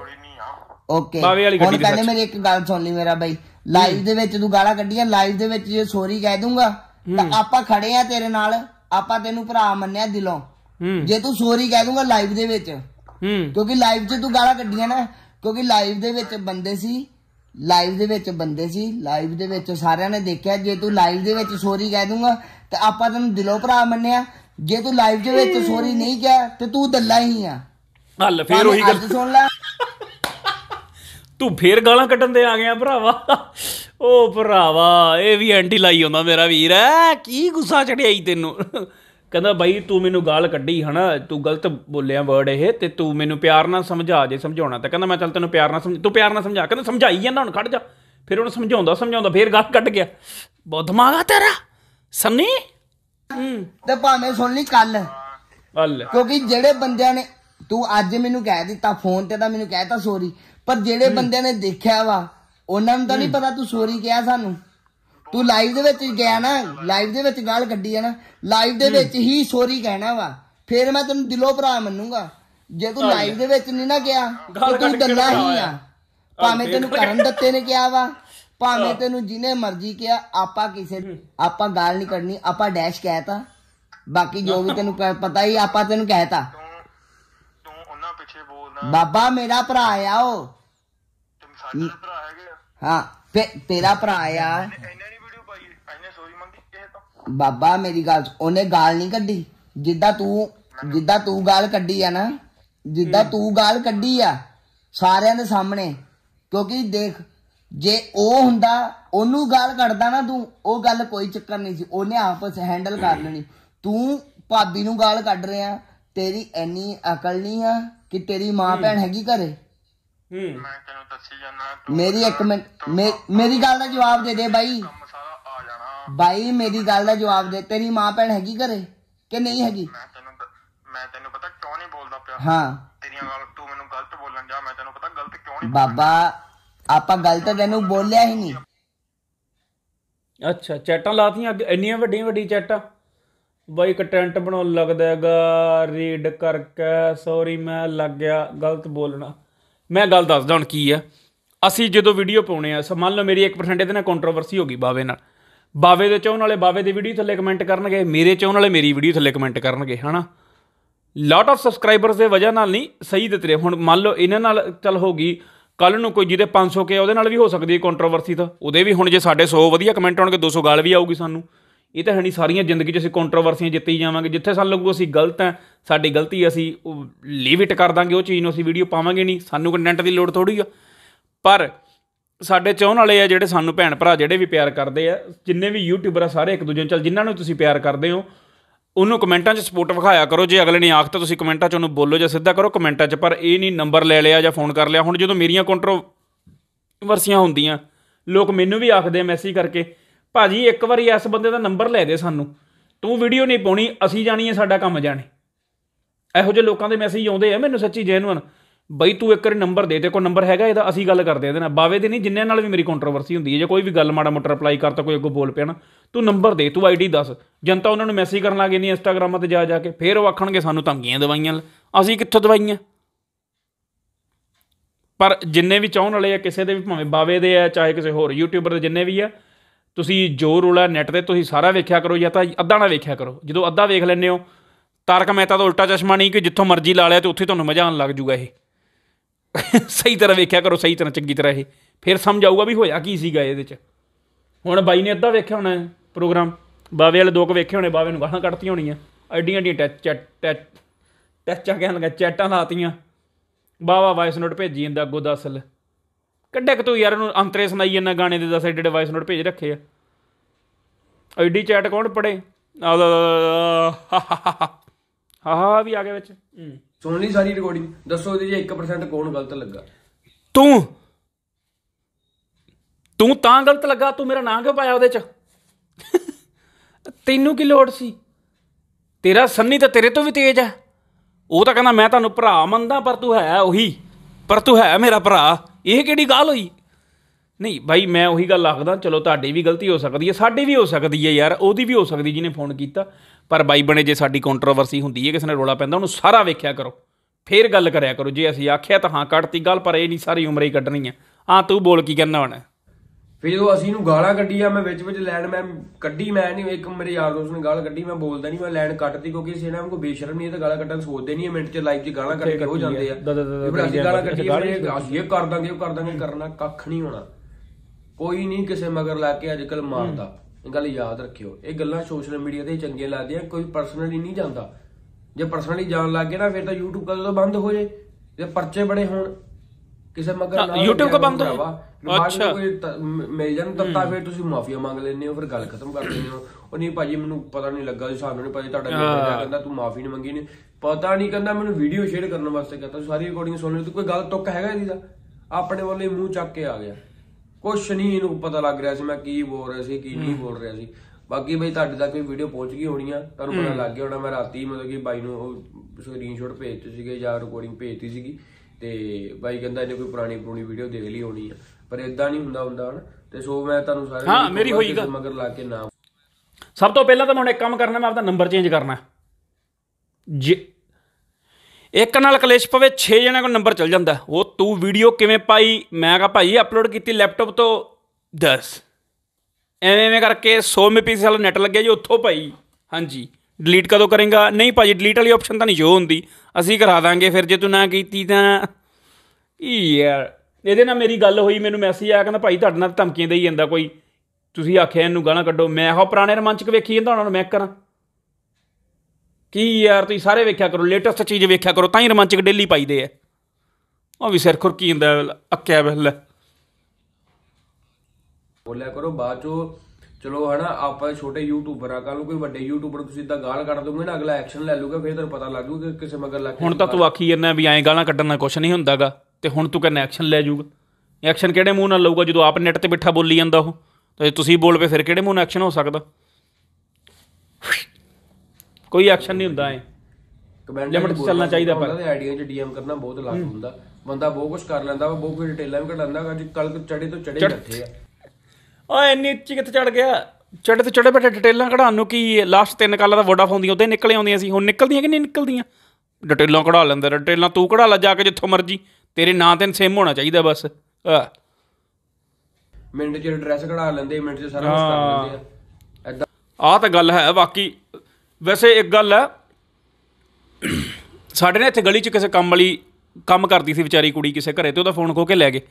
D: ਓਕੇ।
A: ਬਾਵੇ ਵਾਲੀ
D: ਹੁਣ
A: ਗੱਡੀ ਦੇ
D: ਪਹਿਲੇ। ਮੇਰੀ ਇੱਕ ਗੱਲ ਸੁਣ ਲਈ ਮੇਰਾ ਬਾਈ। ਲਾਈਵ ਦੇ ਵਿੱਚ ਤੂੰ ਗਾਲਾਂ ਕੱਢੀਆਂ ਲਾਈਵ ਦੇ ਵਿੱਚ ਜੇ ਸੋਰੀ ਕਹਿ ਦੂੰਗਾ ਤਾਂ ਆਪਾਂ ਖੜੇ ਆ ਤੇਰੇ ਨਾਲ ਆਪਾਂ ਤੈਨੂੰ ਭਰਾ ਮੰਨਿਆ ਦਿਲੋਂ।
A: ਹੂੰ।
D: ਜੇ ਤੂੰ ਸੋਰੀ ਕਹਿ ਦੂੰਗਾ ਲਾਈਵ ਦੇ ਵਿੱਚ।
A: ਹੂੰ।
D: ਕਿਉਂਕਿ ਲਾਈਵ 'ਚ ਤੂੰ ਗਾਲਾਂ ਕੱਢੀਆਂ ਨਾ ਕਿਉਂਕਿ ਲਾਈਵ ਦੇ ਵਿੱਚ ਬੰਦੇ ਸੀ ਲਾਈਵ ਦੇ ਵਿੱਚ ਬੰਦੇ ਸੀ ਲਾਈਵ ਦੇ ਵਿੱਚ ਸਾਰਿਆਂ ਨੇ ਦੇਖਿਆ। ਜੇ ਤੂੰ ਲਾਈਵ ਦੇ ਵਿੱਚ ਸੋਰੀ ਕਹਿ ਦੂੰਗਾ ਤੇ ਆਪਾਂ ਤੈਨੂੰ ਦਿਲੋਂ ਭਰਾ ਮੰਨਿਆ। ਜੇ ਤੂੰ ਲਾਈਵ ਦੇ ਵਿੱਚ ਸੋਰੀ ਨਹੀਂ ਕਿਹਾ ਤੇ ਤੂੰ ਦੱਲਾ ਹੀ ਆ।
A: ਹੱਲ ਫੇਰ ਉਹੀ ਗੱਲ।
D: ਸੁਣ ਲੈ।
A: ਤੂੰ ਫੇਰ ਗਾਲਾਂ ਕੱਢਣ ਤੇ ਆ ਗਿਆ ਭਰਾਵਾ। ਓ ਭਰਾਵਾ ਇਹ ਵੀ ਐਂਟੀ ਲਾਈ ਹੁੰਦਾ ਮੇਰਾ ਵੀਰ ਐ ਕੀ ਗੁੱਸਾ ਚੜਿਆ ਈ ਤੈਨੂੰ। ਕਹਿੰਦਾ ਬਾਈ ਤੂੰ ਮੈਨੂੰ ਗਾਲ ਕੱਢੀ ਹਨਾ ਤੂੰ ਗਲਤ ਬੋਲਿਆ ਵਰਡ ਇਹ ਤੇ ਤੂੰ ਮੈਨੂੰ ਪਿਆਰ ਨਾਲ ਸਮਝਾ ਜੇ ਸਮਝਾਉਣਾ ਤਾਂ। ਕਹਿੰਦਾ ਮੈਂ ਚੱਲ ਤੈਨੂੰ ਪਿਆਰ ਨਾਲ ਸਮਝ ਤੂੰ ਪਿਆਰ ਨਾਲ ਸਮਝਾ। ਕਹਿੰਦਾ ਸਮਝਾਈ ਜਾਂਦਾ ਹੁਣ ਖੜ ਜਾ। ਫਿਰ ਉਹਨੂੰ ਸਮਝਾਉਂਦਾ ਸਮਝਾਉਂਦਾ ਫੇਰ ਗਾਲ ਕੱਢ ਗਿਆ। ਬਹੁਤ ਦਿਮਾਗ ਆ ਤੇਰਾ ਸੰਨੀ?
D: ਤੇ ਭਾਵੇਂ ਸੁਣ ਲਈ ਕੱਲ
A: ਹੱਲ।
D: ਕਿਉਂਕਿ ਜਿਹੜੇ ਬੰਦਿਆਂ ਨੇ ਤੂੰ ਅੱਜ ਮੈਨੂੰ ਕਹਿ ਦਿੱਤਾ ਫੋਨ ਤੇ ਤਾਂ ਮੈਨੂੰ ਕਹਿਤਾ ਸੋਰੀ ਪਰ ਜਿਹੜੇ ਬੰਦਿਆਂ ਨੇ ਦੇਖਿਆ ਵਾ ਉਹਨਾਂ ਨੂੰ ਤਾਂ ਨਹੀਂ ਪਤਾ ਤੂੰ ਸੋਰੀ ਕਿਹਾ ਸਾਨੂੰ। ਤੂੰ ਲਾਈਵ ਦੇ ਵਿੱਚ ਗਿਆ ਨਾ ਲਾਈਵ ਦੇ ਵਿੱਚ ਗਾਲ ਕੱਢੀ ਆ ਨਾ ਲਾਈਵ ਦੇ ਵਿੱਚ ਹੀ ਸੋਰੀ ਕਹਿਣਾ ਵਾ। ਫਿਰ ਮੈਂ ਤੈਨੂੰ ਦਿਲੋਂ ਭਰਾ ਮੰਨੂਗਾ। ਜੇ ਤੂੰ ਲਾਈਵ ਦੇ ਵਿੱਚ ਨਹੀਂ ਨਾ ਗਿਆ ਤਾਂ ਤੂੰ ਦੱਲਾ ਹੀ
A: ਆ।
D: ਭਾਵੇਂ ਤੈਨੂੰ ਕਰਨ ਦਿੱਤੇ ਨੇ ਕਿਹਾ ਵਾ ਭਾਵੇਂ ਤੈਨੂੰ ਜਿਹਨੇ ਮਰਜ਼ੀ ਕਿਹਾ ਆਪਾਂ ਕਿਸੇ ਆਪਾਂ ਗਾਲ ਨਹੀਂ ਕਰਨੀ ਆਪਾਂ ਡੈਸ਼ ਕਹਿਤਾ ਬਾਕੀ ਜੋ ਵੀ [laughs] ਤੈਨੂੰ ਪਤਾ ਹੀ ਆਪਾਂ ਤੈਨੂੰ ਕਹਿਤਾ
C: ਤੂੰ ਤੂੰ ਉਹਨਾਂ ਪਿੱਛੇ ਬੋਲਦਾ
D: ਬਾਬਾ ਮੇਰਾ ਭਰਾ ਆ ਉਹ।
C: ਸਾਡੇ ਭਰਾ ਹੈਗੇ
D: ਹਾਂ ਤੇ ਤੇਰਾ ਭਰਾ ਆ।
C: ਇਹਨੇ ਨਹੀਂ ਵੀਡੀਓ ਪਾਈ ਇਹਨੇ ਸੋਈ ਮੰਗੀ ਕਿਸੇ ਤੋਂ।
D: ਬਾਬਾ ਮੇਰੀ ਗੱਲ ਉਹਨੇ ਗਾਲ ਨਹੀਂ ਕੱਢੀ। ਜਿੱਦਾਂ ਤੂੰ ਜਿੱਦਾਂ ਤੂੰ ਗਾਲ ਕੱਢੀ ਆ ਨਾ ਜਿੱਦਾਂ ਤੂੰ ਗਾਲ ਕੱਢੀ ਆ ਸਾਰਿਆਂ ਦੇ ਸਾਹਮਣੇ। ਕਿਉਂਕਿ ਦੇਖ ਜੇ ਉਹ ਹੁੰਦਾ ਉਹਨੂੰ ਗਾਲ ਕੱਢਦਾ ਨਾ ਤੂੰ ਉਹ ਗੱਲ ਕੋਈ ਚੱਕਰ ਨਹੀਂ ਸੀ। ਉਹਨੇ ਆਪਸ ਹੈਂਡਲ ਕਰ ਲੈਣੀ। ਤੂੰ ਭਾਬੀ ਨੂੰ ਗਾਲ ਕੱਢ ਰਿਹਾ ਤੇਰੀ ਇੰਨੀ ਅਕਲ ਨਹੀਂ ਆ। ਕਿ ਤੇਰੀ ਮਾਂ ਭੈਣ ਹੈਗੀ ਘਰੇ?
A: ਹੂੰ।
C: ਮੈਂ ਤੈਨੂੰ ਦੱਸੀ ਜਾਣਾ ਤੂੰ
D: ਮੇਰੀ ਇੱਕ ਮਿੰਟ ਮੇ- ਮੇਰੀ ਗੱਲ ਦਾ ਜਵਾਬ ਦੇ ਦੇ ਬਾਈ।
C: ਕੰਮ ਸਾਰਾ ਆ ਜਾਣਾ।
D: ਬਾਈ ਮੇਰੀ ਗੱਲ ਦਾ ਜਵਾਬ ਦੇ। ਤੇਰੀ ਮਾਂ ਭੈਣ ਹੈਗੀ ਘਰੇ ਕਿ ਨਹੀਂ ਹੈਗੀ?
C: ਮੈਂ ਤੈਨੂੰ ਦ- ਮੈਂ ਤੈਨੂੰ ਪਤਾ ਕਿਉਂ ਨਹੀਂ ਬੋਲਦਾ ਪਿਆ?
D: ਹਾਂ।
C: ਤੇਰੀਆਂ ਗੱਲ ਤੂੰ ਮੈਨੂੰ ਗਲਤ ਬੋਲਣ ਜਾ ਮੈਂ ਤੈਨੂੰ ਪਤਾ ਗਲਤ ਕਿਉਂ ਨਹੀਂ
D: ਬਾਬਾ ਆਪਾਂ ਗਲਤ ਤੈਨੂੰ ਬੋਲਿਆ ਹੀ ਨਹੀਂ।
A: ਅੱਛਾ ਚੈਟਾਂ ਲਾਤੀਆਂ ਅੱਗੇ ਇੰਨੀਆਂ ਵੱਡੀਆਂ ਵੱਡੀਆਂ ਚੈਟਾਂ? ਬਾਈ ਕੰਟੈਂਟ ਬਣਾਉਣ ਲੱਗਦਾ ਹੈਗਾ ਰੀਡ ਕਰਕੇ ਸੌਰੀ ਮੈਂ ਲੱਗ ਗਿਆ, ਗਲਤ ਬੋਲਣਾ। ਮੈਂ ਗੱਲ ਦੱਸਦਾ ਹੁਣ ਕੀ ਆ। ਅਸੀਂ ਜਦੋਂ ਵੀਡੀਓ ਪਾਉਣੇ ਆ ਮੰਨ ਲਓ ਮੇਰੀ 1% ਇਹਦੇ ਨਾਲ ਕੰਟਰੋਵਰਸੀ ਹੋ ਗਈ ਬਾਵੇ ਨਾਲ। ਬਾਵੇ ਦੇ ਚਾਹਣ ਵਾਲੇ ਬਾਵੇ ਦੀ ਵੀਡੀਓ ਥੱਲੇ ਕਮੈਂਟ ਕਰਨਗੇ, ਮੇਰੇ ਚਾਹਣ ਵਾਲੇ ਮੇਰੀ ਵੀਡੀਓ ਥੱਲੇ ਕਮੈਂਟ ਕਰਨਗੇ, ਹਨਾ? ਲਾਟ ਆਫ ਸਬਸਕ੍ਰਾਈਬਰਸ ਦੇ ਵਜ੍ਹਾ ਨਾਲ ਨਹੀਂ, ਸਹੀ ਦਿੱਤੇ ਰਹੇ। ਹੁਣ ਮੰਨ ਲਓ ਇਹਨਾਂ ਨਾਲ ਚੱਲ ਹੋ ਗਈ ਕੱਲ ਨੂੰ ਕੋਈ ਜਿਹਦੇ 500 ਕੇ ਉਹਦੇ ਨਾਲ ਵੀ ਹੋ ਸਕਦੀ ਹੈ ਕੰਟਰੋਵਰਸੀ ਤਾਂ। ਉਹਦੇ ਵੀ ਹੁਣ ਜੇ ਸਾਡੇ 100 ਵਧੀਆ ਕਮੈਂਟ ਆਉਣਗੇ 200 ਗਾਲ ਵੀ ਆਊਗੀ ਸਾਨੂੰ। ਇਹ ਤਾਂ ਹੈ ਨਹੀਂ, ਸਾਰੀਆਂ ਜ਼ਿੰਦਗੀ 'ਚ ਅਸੀਂ ਕੰਟਰੋਵਰਸੀਆਂ ਜਿੱਤੀ ਜਾਵਾਂਗੇ। ਜਿੱਥੇ ਸਾਨੂੰ ਲੱਗੂ ਅਸੀਂ ਗਲਤ ਹੈ, ਸਾਡੀ ਗਲਤੀ ਅਸੀਂ ਲੀਵ ਇਟ ਕਰ ਦਾਂਗੇ, ਉਹ ਚੀਜ਼ ਨੂੰ ਅਸੀਂ ਵੀਡੀਓ ਪਾਵਾਂਗੇ ਨਹੀਂ, ਸਾਨੂੰ ਕੰਟੈਂਟ ਦੀ ਲੋੜ ਥੋੜੀ ਆ। ਪਰ ਸਾਡੇ ਚਾਹਣ ਵਾਲੇ ਆ ਜਿਹੜੇ ਸਾਨੂੰ ਭੈਣ ਭਰਾ ਜਿਹੜੇ ਵੀ ਪਿਆਰ ਕਰਦੇ ਆ, ਜਿੰਨੇ ਵੀ ਯੂਟਿਊਬਰ ਆ ਸਾਰੇ ਇੱਕ ਦੂਜੇ ਨੂੰ, ਚੱਲ ਜਿਨ੍ਹਾਂ ਨੂੰ ਤੁਸੀਂ ਪਿਆਰ ਕਰਦੇ ਹੋ, ਉਹਨੂੰ ਕਮੈਂਟਾਂ 'ਚ ਸਪੋਰਟ ਵਿਖਾਇਆ ਕਰੋ। ਜੇ ਅਗਲੇ ਨੇ ਆਖ ਤਾਂ ਤੁਸੀਂ ਕਮੈਂਟਾਂ 'ਚ ਉਹਨੂੰ ਬੋਲੋ ਜਾਂ ਸਿੱਧਾ ਕਰੋ ਕਮੈਂਟਾਂ 'ਚ, ਪਰ ਇਹ ਨਹੀਂ ਨੰਬਰ ਲੈ ਲਿਆ ਜਾਂ ਫੋਨ ਕਰ ਲਿਆ। ਹੁਣ ਜਦੋਂ ਮੇਰੀਆਂ ਕੰਟਰੋਵਰਸੀਆਂ ਹੁੰਦੀਆਂ, ਲੋਕ ਮੈਨੂੰ ਵੀ ਆਖਦੇ ਆ ਮੈਸੇਜ ਕਰਕੇ ਭਾਜੀ, ਇੱਕ ਵਾਰੀ ਇਸ ਬੰਦੇ ਦਾ ਨੰਬਰ ਲੈ ਦੇ ਸਾਨੂੰ। ਤੂੰ ਵੀਡੀਓ ਨਹੀਂ ਪਾਉਣੀ, ਅਸੀਂ ਜਾਣੀ ਹੈ ਸਾਡਾ ਕੰਮ ਜਾਣੇ। ਇਹੋ ਜਿਹੇ ਲੋਕਾਂ ਦੇ ਮੈਸੇਜ ਆਉਂਦੇ ਆ, ਮੈਨੂੰ ਸੱਚੀ ਜੈਨੂਨ ਬਈ, ਤੂੰ ਇੱਕ ਵਾਰੀ ਨੰਬਰ ਦੇ ਤੇ ਕੋਈ ਨੰਬਰ ਹੈਗਾ, ਇਹਦਾ ਅਸੀਂ ਗੱਲ ਕਰਦੇ ਇਹਦੇ ਨਾਲ। ਬਾਵੇ ਦੇ ਨਹੀਂ, ਜਿੰਨਿਆਂ ਨਾਲ ਵੀ ਮੇਰੀ ਕੰਟਰੋਵਰਸੀ ਹੁੰਦੀ ਹੈ। ਜੇ ਕੋਈ ਵੀ ਗੱਲ ਮਾੜਾ ਮੋਟਾ ਰਿਪਲਾਈ ਕਰਤਾ ਕੋਈ ਅੱਗੋਂ ਬੋਲ ਪਿਆ ਨਾ। ਤੂੰ ਨੰਬਰ ਦੇ, ਤੂੰ ਆਈਡੀ ਦੱਸ। ਜਨਤਾ ਉਹਨਾਂ ਨੂੰ ਮੈਸੇਜ ਕਰਨ ਲੱਗ ਜਾਂਦੀ ਇੰਸਟਾਗ੍ਰਾਮਾਂ ਤੇ ਜਾ ਜਾ ਕੇ। ਫੇਰ ਉਹ ਆਖਣਗੇ, ਸਾਨੂੰ ਧਮਕੀਆਂ ਦਵਾਈਆਂ ਅਸੀਂ ਕਿੱਥੋਂ ਦਵਾਈਆਂ? ਪਰ ਜਿੰਨੇ ਵੀ ਚਾਹਣ ਵਾਲੇ ਆ, ਕਿਸੇ ਦੇ ਵੀ ਭਾਵੇਂ ਬਾਵੇ ਦੇ ਆ, ਚਾਹੇ ਕਿਸੇ ਹੋਰ ਯੂਟਿਊਬਰ ਦੇ ਜਿੰਨੇ ਵੀ ਆ ਤੁਸੀਂ ਜੋ ਰੋਲਾ ਨੈਟ ਤੇ ਤੁਸੀਂ ਸਾਰਾ ਵੇਖਿਆ ਕਰੋ ਜਾਂ ਤਾਂ ਅੱਧਾ ਨਾ ਵੇਖਿਆ ਕਰੋ। ਜਦੋਂ ਅੱਧਾ ਵੇਖ ਲੈਂਦੇ ਹੋ, ਤਾਰਕ ਮਹਿਤਾ ਦਾ ਉਲਟਾ ਚਸ਼ਮਾ ਨਹੀਂ ਕਿ ਜਿੱਥੋਂ ਮਰਜ਼ੀ ਲਾ ਲਿਆ ਤੇ ਉੱਥੇ ਤੁਹਾਨੂੰ ਮਜ਼ਾ ਆਉਣ ਲੱਗ ਜੂਗਾ ਇਹ। [laughs] ਸਹੀ ਤਰ੍ਹਾਂ ਵੇਖਿਆ ਕਰੋ, ਸਹੀ ਤਰ੍ਹਾਂ ਚੰਗੀ ਤਰ੍ਹਾਂ ਇਹ। ਫਿਰ ਸਮਝ ਆਊਗਾ ਵੀ ਹੋਇਆ ਕੀ ਸੀਗਾ ਇਹਦੇ 'ਚ। ਹੁਣ ਬਾਈ ਨੇ ਅੱਧਾ ਵੇਖਿਆ ਹੋਣਾ ਪ੍ਰੋਗਰਾਮ। ਬਾਵੇ ਵਾਲੇ ਦੋ ਕੁ ਵੇਖੇ ਹੋਣੇ, ਬਾਵੇ ਨੂੰ ਗਾਲਾਂ ਕੱਢਤੀਆਂ ਹੋਣੀਆਂ। ਐਡੀਆਂ ਐਡੀਆਂ ਟੈਚ, ਚੈਟ, ਟੈਚ, ਟੈਚਾਂ ਕਹਿਣ ਲੱਗਾ, ਚੈਟਾਂ ਲਾਤੀਆਂ। ਬਾਵਾ ਵਾਇਸ ਨੋਟ ਭੇਜੀ ਜਾਂਦਾ ਅੱਗੋਂ ਦਸਲ ਕੱਢਿਆ ਕਿ ਤੂੰ ਯਾਰ ਉਹਨੂੰ ਅੰਤਰੇ ਸੁਣਾਈ ਜਾਂਦਾ ਗਾਣੇ ਦੇ ਦੱਸ ਐਡੇ ਵਾਇਸ ਨੋਟ ਭੇਜ ਰੱਖੇ ਆ। ਐਡੀ ਚੈਟ ਕੌਣ ਪੜੇ ਆ ਹਾ ਵੀ ਆ ਗਿਆ ਵਿੱਚ।
B: ਸੁਣ ਲਈ ਸਾਰੀ ਰਿਕਾਰਡਿੰਗ ਦੱਸੋ ਇਹਦੇ 'ਚ 1% ਕੌਣ ਗਲਤ ਲੱਗਾ?
A: ਤੂੰ। ਤੂੰ ਤਾਂ ਗਲਤ ਲੱਗਾ ਤੂੰ ਮੇਰਾ ਨਾਂ ਕਿਉਂ ਪਾਇਆ ਉਹਦੇ ਚ? ਤੈਨੂੰ ਕੀ ਲੋੜ ਸੀ? ਤੇਰਾ ਸੰਨੀ ਤਾਂ ਤੇਰੇ ਤੋਂ ਵੀ ਤੇਜ਼ ਹੈ। ਉਹ ਤਾਂ ਕਹਿੰਦਾ ਮੈਂ ਤੁਹਾਨੂੰ ਭਰਾ ਮੰਨਦਾ ਪਰ ਤੂੰ ਹੈ ਉਹੀ। ਪਰ ਤੂੰ ਹੈ ਮੇਰਾ ਭਰਾ। ਇਹ ਕਿਹੜੀ ਗੱਲ ਹੋਈ? ਨਹੀਂ ਭਾਈ ਮੈਂ ਉਹੀ ਗੱਲ ਆਖਦਾ, ਚਲੋ ਤੁਹਾਡੀ ਵੀ ਗਲਤੀ ਹੋ ਸਕਦੀ ਹੈ, ਸਾਡੀ ਵੀ ਹੋ ਸਕਦੀ ਹੈ ਯਾਰ, ਉਹਦੀ ਵੀ ਹੋ ਸਕਦੀ ਜਿਹਨੇ ਫੋਨ ਕੀਤਾ। ਪਰ ਬਾਈ ਬਣੇ ਜੇ ਸਾਡੀ ਕੰਟਰੋਵਰਸੀ ਹੁੰਦੀ ਹੈ, ਕਿਸੇ ਨੇ ਰੋਲਾ ਪੈਂਦਾ, ਉਹਨੂੰ ਸਾਰਾ ਵੇਖਿਆ ਕਰੋ। ਫੇਰ ਗੱਲ ਕਰਿਆ ਕਰੋ, ਜੇ ਅਸੀਂ ਆਖਿਆ ਤਾਂ ਹਾਂ, ਕੱਢਤੀ ਗੱਲ, ਪਰ ਇਹ ਨਹੀਂ ਸਾਰੀ ਉਮਰ ਹੀ ਕੱਢਣੀ ਆ ਹਾਂ, ਤੂੰ ਬੋਲ ਕੀ ਕਹਿਣਾ ਹੁਣ?
B: ਫਿਰ ਜਦੋਂ ਅਸੀਂ ਨੂੰ ਗਾਲਾਂ ਕੱਢੀਆਂ ਮੈਂ ਵਿੱਚ ਵਿੱਚ ਲੈਣ ਮੈਂ ਕੱਢੀ ਮੈਂ ਨਹੀਂ ਇੱਕ ਮੇਰੇ ਯਾਰ ਦੋਸਤ ਨੇ ਗਾਲ ਕੱਢੀ ਮੈਂ ਬੋਲਦਾ ਨਹੀਂ ਮੈਂ ਲੈਣ ਕੱਟਦੀ ਕਿਉਂਕਿ ਅਸੀਂ ਇਹਨਾਂ ਨੂੰ ਬੇਸ਼ਰਮ ਨਹੀਂ ਇਹ ਤਾਂ ਗਾਲਾਂ ਕੱਢਣ ਸੋਚਦੇ ਨਹੀਂ ਮਿੰਟ 'ਚ ਲਾਈਵ 'ਚ ਗਾਲਾਂ ਕੱਢ ਕੇ ਹੋ ਜਾਂਦੇ ਆ। ਫਿਰ ਅਸੀਂ ਗਾਲਾਂ ਫਿਰ ਅਸੀਂ ਇਹ ਕਰ ਦਾਂਗੇ ਉਹ ਕਰ ਦਾਂਗੇ ਕਰਨਾ ਕੱਖ ਨਹੀਂ ਹੋਣਾ। ਕੋਈ ਨਹੀਂ ਕਿਸੇ ਮਗਰ ਲਾ ਕੇ ਅੱਜ ਕੱਲ ਮਾਰਦਾ। ਇਹ ਗੱਲ ਯਾਦ ਰੱਖਿਓ। ਇਹ ਗੱਲਾਂ ਸੋਸ਼ਲ ਮੀਡੀਆ ਤੇ ਹੀ ਚੰਗੀਆਂ ਲੱਗਦੀਆਂ ਕੋਈ ਪਰਸਨਲੀ ਨਹੀਂ ਜਾਂਦਾ। ਜੇ ਪਰਸਨਲੀ ਜਾਣ ਲੱਗ ਗਿਆ ਨਾ ਫਿਰ ਤਾਂ YouTube ਕਦੋਂ ਤੋਂ ਬੰਦ ਹੋ ਜੇ? ਜੇ ਪਰਚੇ ਬੜੇ ਹੋਣ ਕਿਸੇ ਮਗਰ
A: ਹਾਂ,
B: ਨਾ
A: YouTube ਕੋ ਬੰਦ?
B: ਬਾਅਦ
A: ਅੱਛਾ।
B: ਕੋਈ ਮਿਲ ਜਾਣ ਤਾਂ ਤਾਂ ਫਿਰ ਤੁਸੀਂ ਮਾਫੀਆ ਮੰਗ ਲੈਂਦੇ ਹੋ ਫਿਰ ਗੱਲ ਖਤਮ ਕਰ ਦਿੰਦੇ ਹੋ। ਉਹ ਨਹੀਂ ਭਾਜੀ ਮੈਨੂੰ ਪਤਾ ਨਹੀਂ ਲੱਗਾ ਜੀ ਸਾਨੂੰ ਨਹੀਂ ਪਤਾ ਤੁਹਾਡਾ ਕੀ ਕਹਿੰਦਾ ਤੂੰ ਮਾਫੀ ਨਹੀਂ ਮੰਗੀ ਨਹੀਂ ਪਤਾ ਨਹੀਂ ਕਹਿੰਦਾ ਮੈਨੂੰ ਵੀਡੀਓ ਸ਼ੇਅਰ ਕਰਨ ਵਾਸਤੇ ਕਹਿੰਦਾ ਸਾਰੀ ਰਿਕਾਰਡਿੰਗ ਸੁਣ ਲਈ ਤੂੰ ਕੋਈ ਗੱਲ ਤੁੱਕ ਹੈਗਾ ਇਹਦੀ ਦਾ? ਆਪਣੇ ਵੱਲੋਂ ਹੀ ਮੂੰਹ ਚੱਕ ਕੇ ਆ ਗਿਆ। ਕੁਛ ਨਹੀਂ ਇਹਨੂੰ ਪਤਾ ਲੱਗ ਰਿਹਾ ਸੀ ਮੈਂ ਕੀ ਬੋਲ ਰਿਹਾ ਸੀ ਕੀ ਨਹੀਂ ਬੋਲ ਰਿਹਾ ਸੀ। ਬਾਕੀ ਬਈ ਤੁਹਾਡੇ ਤੱਕ ਕੋਈ ਵੀਡੀਓ ਪਹੁੰਚ ਗਈ ਹੋਣੀ ਆ ਤੁਹਾਨੂੰ ਪਤਾ ਲੱਗ ਗਿਆ ਹੋਣਾ ਮੈਂ ਰਾਤੀ ਮਤਲਬ ਕਿ ਬਾਈ ਨੂੰ ਉਹ ਸਕਰੀਨਸ਼ਾਟ ਭੇਜਤੇ ਸੀਗੇ ਜਾਂ ਰਿਕਾਰਡਿੰਗ ਭੇਜਤੀ ਸੀਗੀ। ਤੇ ਬਾਈ ਕਹਿੰਦਾ ਇਹਨੇ ਕੋਈ ਪੁਰਾਣੀ ਪੁਰਾਣੀ ਵੀਡੀਓ ਦੇਖ ਲਈ ਹੋਣੀ ਆ। ਪਰ ਇਦਾਂ ਨਹੀਂ ਹੁੰਦਾ ਹੁੰਦਾ ਹਨ। ਤੇ ਸੋ ਮੈਂ ਤੁਹਾਨੂੰ ਸਾਰੇ
A: ਹਾਂ, ਮੇਰੀ ਹੋਈ ਗੱਲ।
B: ਮਗਰ ਲਾ ਕੇ ਨਾ
A: ਸਭ ਤੋਂ ਪਹਿਲਾਂ ਤਾਂ ਮੈਂ ਹੁਣ ਇੱਕ ਕੰਮ ਕਰਨਾ ਮੈਂ ਆਪਦਾ ਨੰਬਰ ਚੇਂਜ ਕਰਨਾ। ਜੇ ਇੱਕ ਨਾਲ ਕਲੇਸ਼ ਪਵੇ 6 ਜਣਿਆਂ ਕੋਲ ਨੰਬਰ ਚੱਲ ਜਾਂਦਾ। ਉਹ ਤੂੰ ਵੀਡੀਓ ਕਿਵੇਂ ਪਾਈ? ਮੈਂ ਕਹਾ ਭਾਈ ਅਪਲੋਡ ਕੀਤੀ ਲੈਪਟਾਪ ਤੋਂ 10 ਐਵੇਂ ਐਵੇਂ ਕਰਕੇ 100 ਐਮਪੀਸੀ ਵਾਲਾ ਨੈਟ ਲੱਗਿਆ ਜੀ ਉੱਥੋਂ ਭਾਈ ਹਾਂਜੀ। ਡਿਲੀਟ ਕਦੋਂ ਕਰੇਗਾ? ਨਹੀਂ ਭਾਜੀ ਡਿਲੀਟ ਵਾਲੀ ਆਪਸ਼ਨ ਤਾਂ ਨਹੀਂ ਸ਼ੋ ਹੁੰਦੀ। ਅਸੀਂ ਕਰਾ ਦਾਂਗੇ ਫਿਰ, ਜੇ ਤੂੰ ਨਾ ਕੀਤੀ ਤਾਂ। ਕੀ ਯਾਰ, ਇਹਦੇ ਨਾਲ ਮੇਰੀ ਗੱਲ ਹੋਈ, ਮੈਨੂੰ ਮੈਸੇਜ ਆਇਆ, ਕਹਿੰਦਾ ਭਾਈ ਤੁਹਾਡੇ ਨਾਲ ਧਮਕੀਆਂ ਦੇਈ ਜਾਂਦਾ ਕੋਈ। ਤੁਸੀਂ ਆਖਿਆ ਇਹਨੂੰ ਗਾਲਾਂ ਕੱਢੋ। ਮੈਂ ਆਹ ਪੁਰਾਣੇ ਰੋਮਾਂਚਕ ਵੇਖੀ ਜਾਂਦਾ ਉਹਨਾਂ ਨੂੰ, ਮੈਂ ਕਰਾਂ। ਕੀ ਯਾਰ, ਤੁਸੀਂ ਸਾਰੇ ਵੇਖਿਆ ਕਰੋ ਲੇਟੈਸਟ ਚੀਜ਼ ਵੇਖਿਆ ਕਰੋ, ਤਾਂ ਹੀ ਰੋਮਾਂਚਕ ਡੇਲੀ ਪਾਈਦੇ ਆ। ਉਹ ਵੀ ਸਿਰ ਖੁਰਕੀ ਜਾਂਦਾ, ਅੱਕਿਆ ਵੇਲੇ।
B: ਬੋਲਿਆ ਕਰੋ, ਬਾਅਦ ਚੋਂ ਚਲੋ ਹਨਾ ਆਪਾਂ ਛੋਟੇ ਯੂਟਿਊਬਰ ਆ ਕੱਲ ਨੂੰ ਕੋਈ ਵੱਡੇ ਯੂਟਿਊਬਰ ਤੁਸੀਂ ਇਦਾਂ ਗਾਲ ਕੱਢ ਦੋਗੇ ਨਾ ਅਗਲਾ ਐਕਸ਼ਨ ਲੈ ਲੂਗਾ ਫਿਰ ਤੁਹਾਨੂੰ ਪਤਾ ਲੱਗ ਜੂਗਾ ਕਿ ਕਿਸੇ ਮਗਰ ਲੱਗ
A: ਹੁਣ ਤਾਂ ਤੂੰ ਆਖੀ ਜਾਂਦਾ ਵੀ ਐਂ ਗਾਲਾਂ ਕੱਢਣ ਨਾਲ ਕੁਛ ਨਹੀਂ ਹੁੰਦਾਗਾ ਤੇ ਹੁਣ ਤੂੰ ਕਹਿੰਦਾ ਐਕਸ਼ਨ ਲੈ ਜਾਊਗਾ ਐਕਸ਼ਨ ਕਿਹੜੇ ਮੂੰਹ ਨਾਲ ਲਊਗਾ ਜਦੋਂ ਆਪ ਨੈਟ ਤੇ ਬਿਠਾ ਬੋਲੀ ਜਾਂਦਾ ਉਹ ਤੇ ਤੁਸੀਂ ਬੋਲ ਪਏ ਫਿਰ ਕਿਹੜੇ ਮੂੰਹ ਨਾਲ ਐਕਸ਼ਨ ਹੋ ਸਕਦਾ ਕੋਈ ਐਕਸ਼ਨ ਨਹੀਂ ਹੁੰਦਾ ਐ 'ਚ ਚੱਲਣਾ ਚਾਹੀਦਾ ਪਰ।
B: ਉਹਨਾਂ ਦੇ ਆਈਡੀਆਂ 'ਚ ਡੀਐਮ ਕਰਨਾ ਬਹੁਤ ਲਾਗੂ ਹੁੰਦਾ ਬੰਦਾ ਬਹੁਤ ਕੁਝ ਕਰ ਲੈਂਦਾ ਵਾ ਬਹੁਤ ਕੁਝ ਡਿਟੇਲਾਂ ਵੀ ਕਢਾਉਂਦਾ ਅੱਜ ਕੱਲ ਚੜੇ ਤੋਂ ਚੜੇ ਬੈਠੇ ਆ
A: ਓਏ ਇੰਨੀ ਉੱਚੀ ਕਿੱਥੇ ਚੜ ਗਿਆ? ਚੜੇ ਤੇ ਚੜੇ ਬੈਠੇ ਡਿਟੇਲਾਂ ਕਢਾਉਣ ਨੂੰ ਕੀ ਲਾਸਟ ਤਿੰਨ ਕਾਲਾਂ ਦਾ ਵੋਡਾਫੋਨ ਦੀਆਂ ਉਹਦੇ ਨਿਕਲੇ ਆਉਂਦੀਆਂ ਸੀ। ਹੁਣ ਨਿਕਲਦੀਆਂ ਕਿ ਨਹੀਂ ਨਿਕਲਦੀਆਂ? ਡਿਟੇਲਾਂ ਕਢਾ ਲੈਂਦੇ ਡਿਟੇਲਾਂ ਤੂੰ ਕਢਾ ਲੈ ਜਾ ਕੇ ਜਿੱਥੋਂ ਮਰਜ਼ੀ। ਤੇਰੇ ਨਾਂ ਤੇ ਸੇਮ ਹੋਣਾ ਚਾਹੀਦਾ ਬਸ। ਆ।
B: ਮਿੰਟ 'ਚ ਐਡਰੈਸ ਕਢਾ ਲੈਂਦੇ ਮਿੰਟ 'ਚ ਸਾਰਾ ਕੁਝ ਕਰ ਲੈਂਦੇ ਆ। ਐਦਾਂ
A: ਆਹ ਤਾਂ ਗੱਲ ਹੈ ਬਾਕੀ ਵੈਸੇ ਇੱਕ ਗੱਲ ਹੈ ਸਾਡੇ ਨੇ ਇੱਥੇ ਗਲੀ 'ਚ ਕਿਸੇ ਕੰਮ ਵਾਲੀ ਕੰਮ ਕਰਦੀ ਸੀ ਵਿਚਾਰੀ ਕੁੜੀ ਕਿਸੇ ਘਰੇ ਤੇ ਉਹਦਾ ਫੋਨ ਖੋ ਕੇ ਲੈ ਗਏ।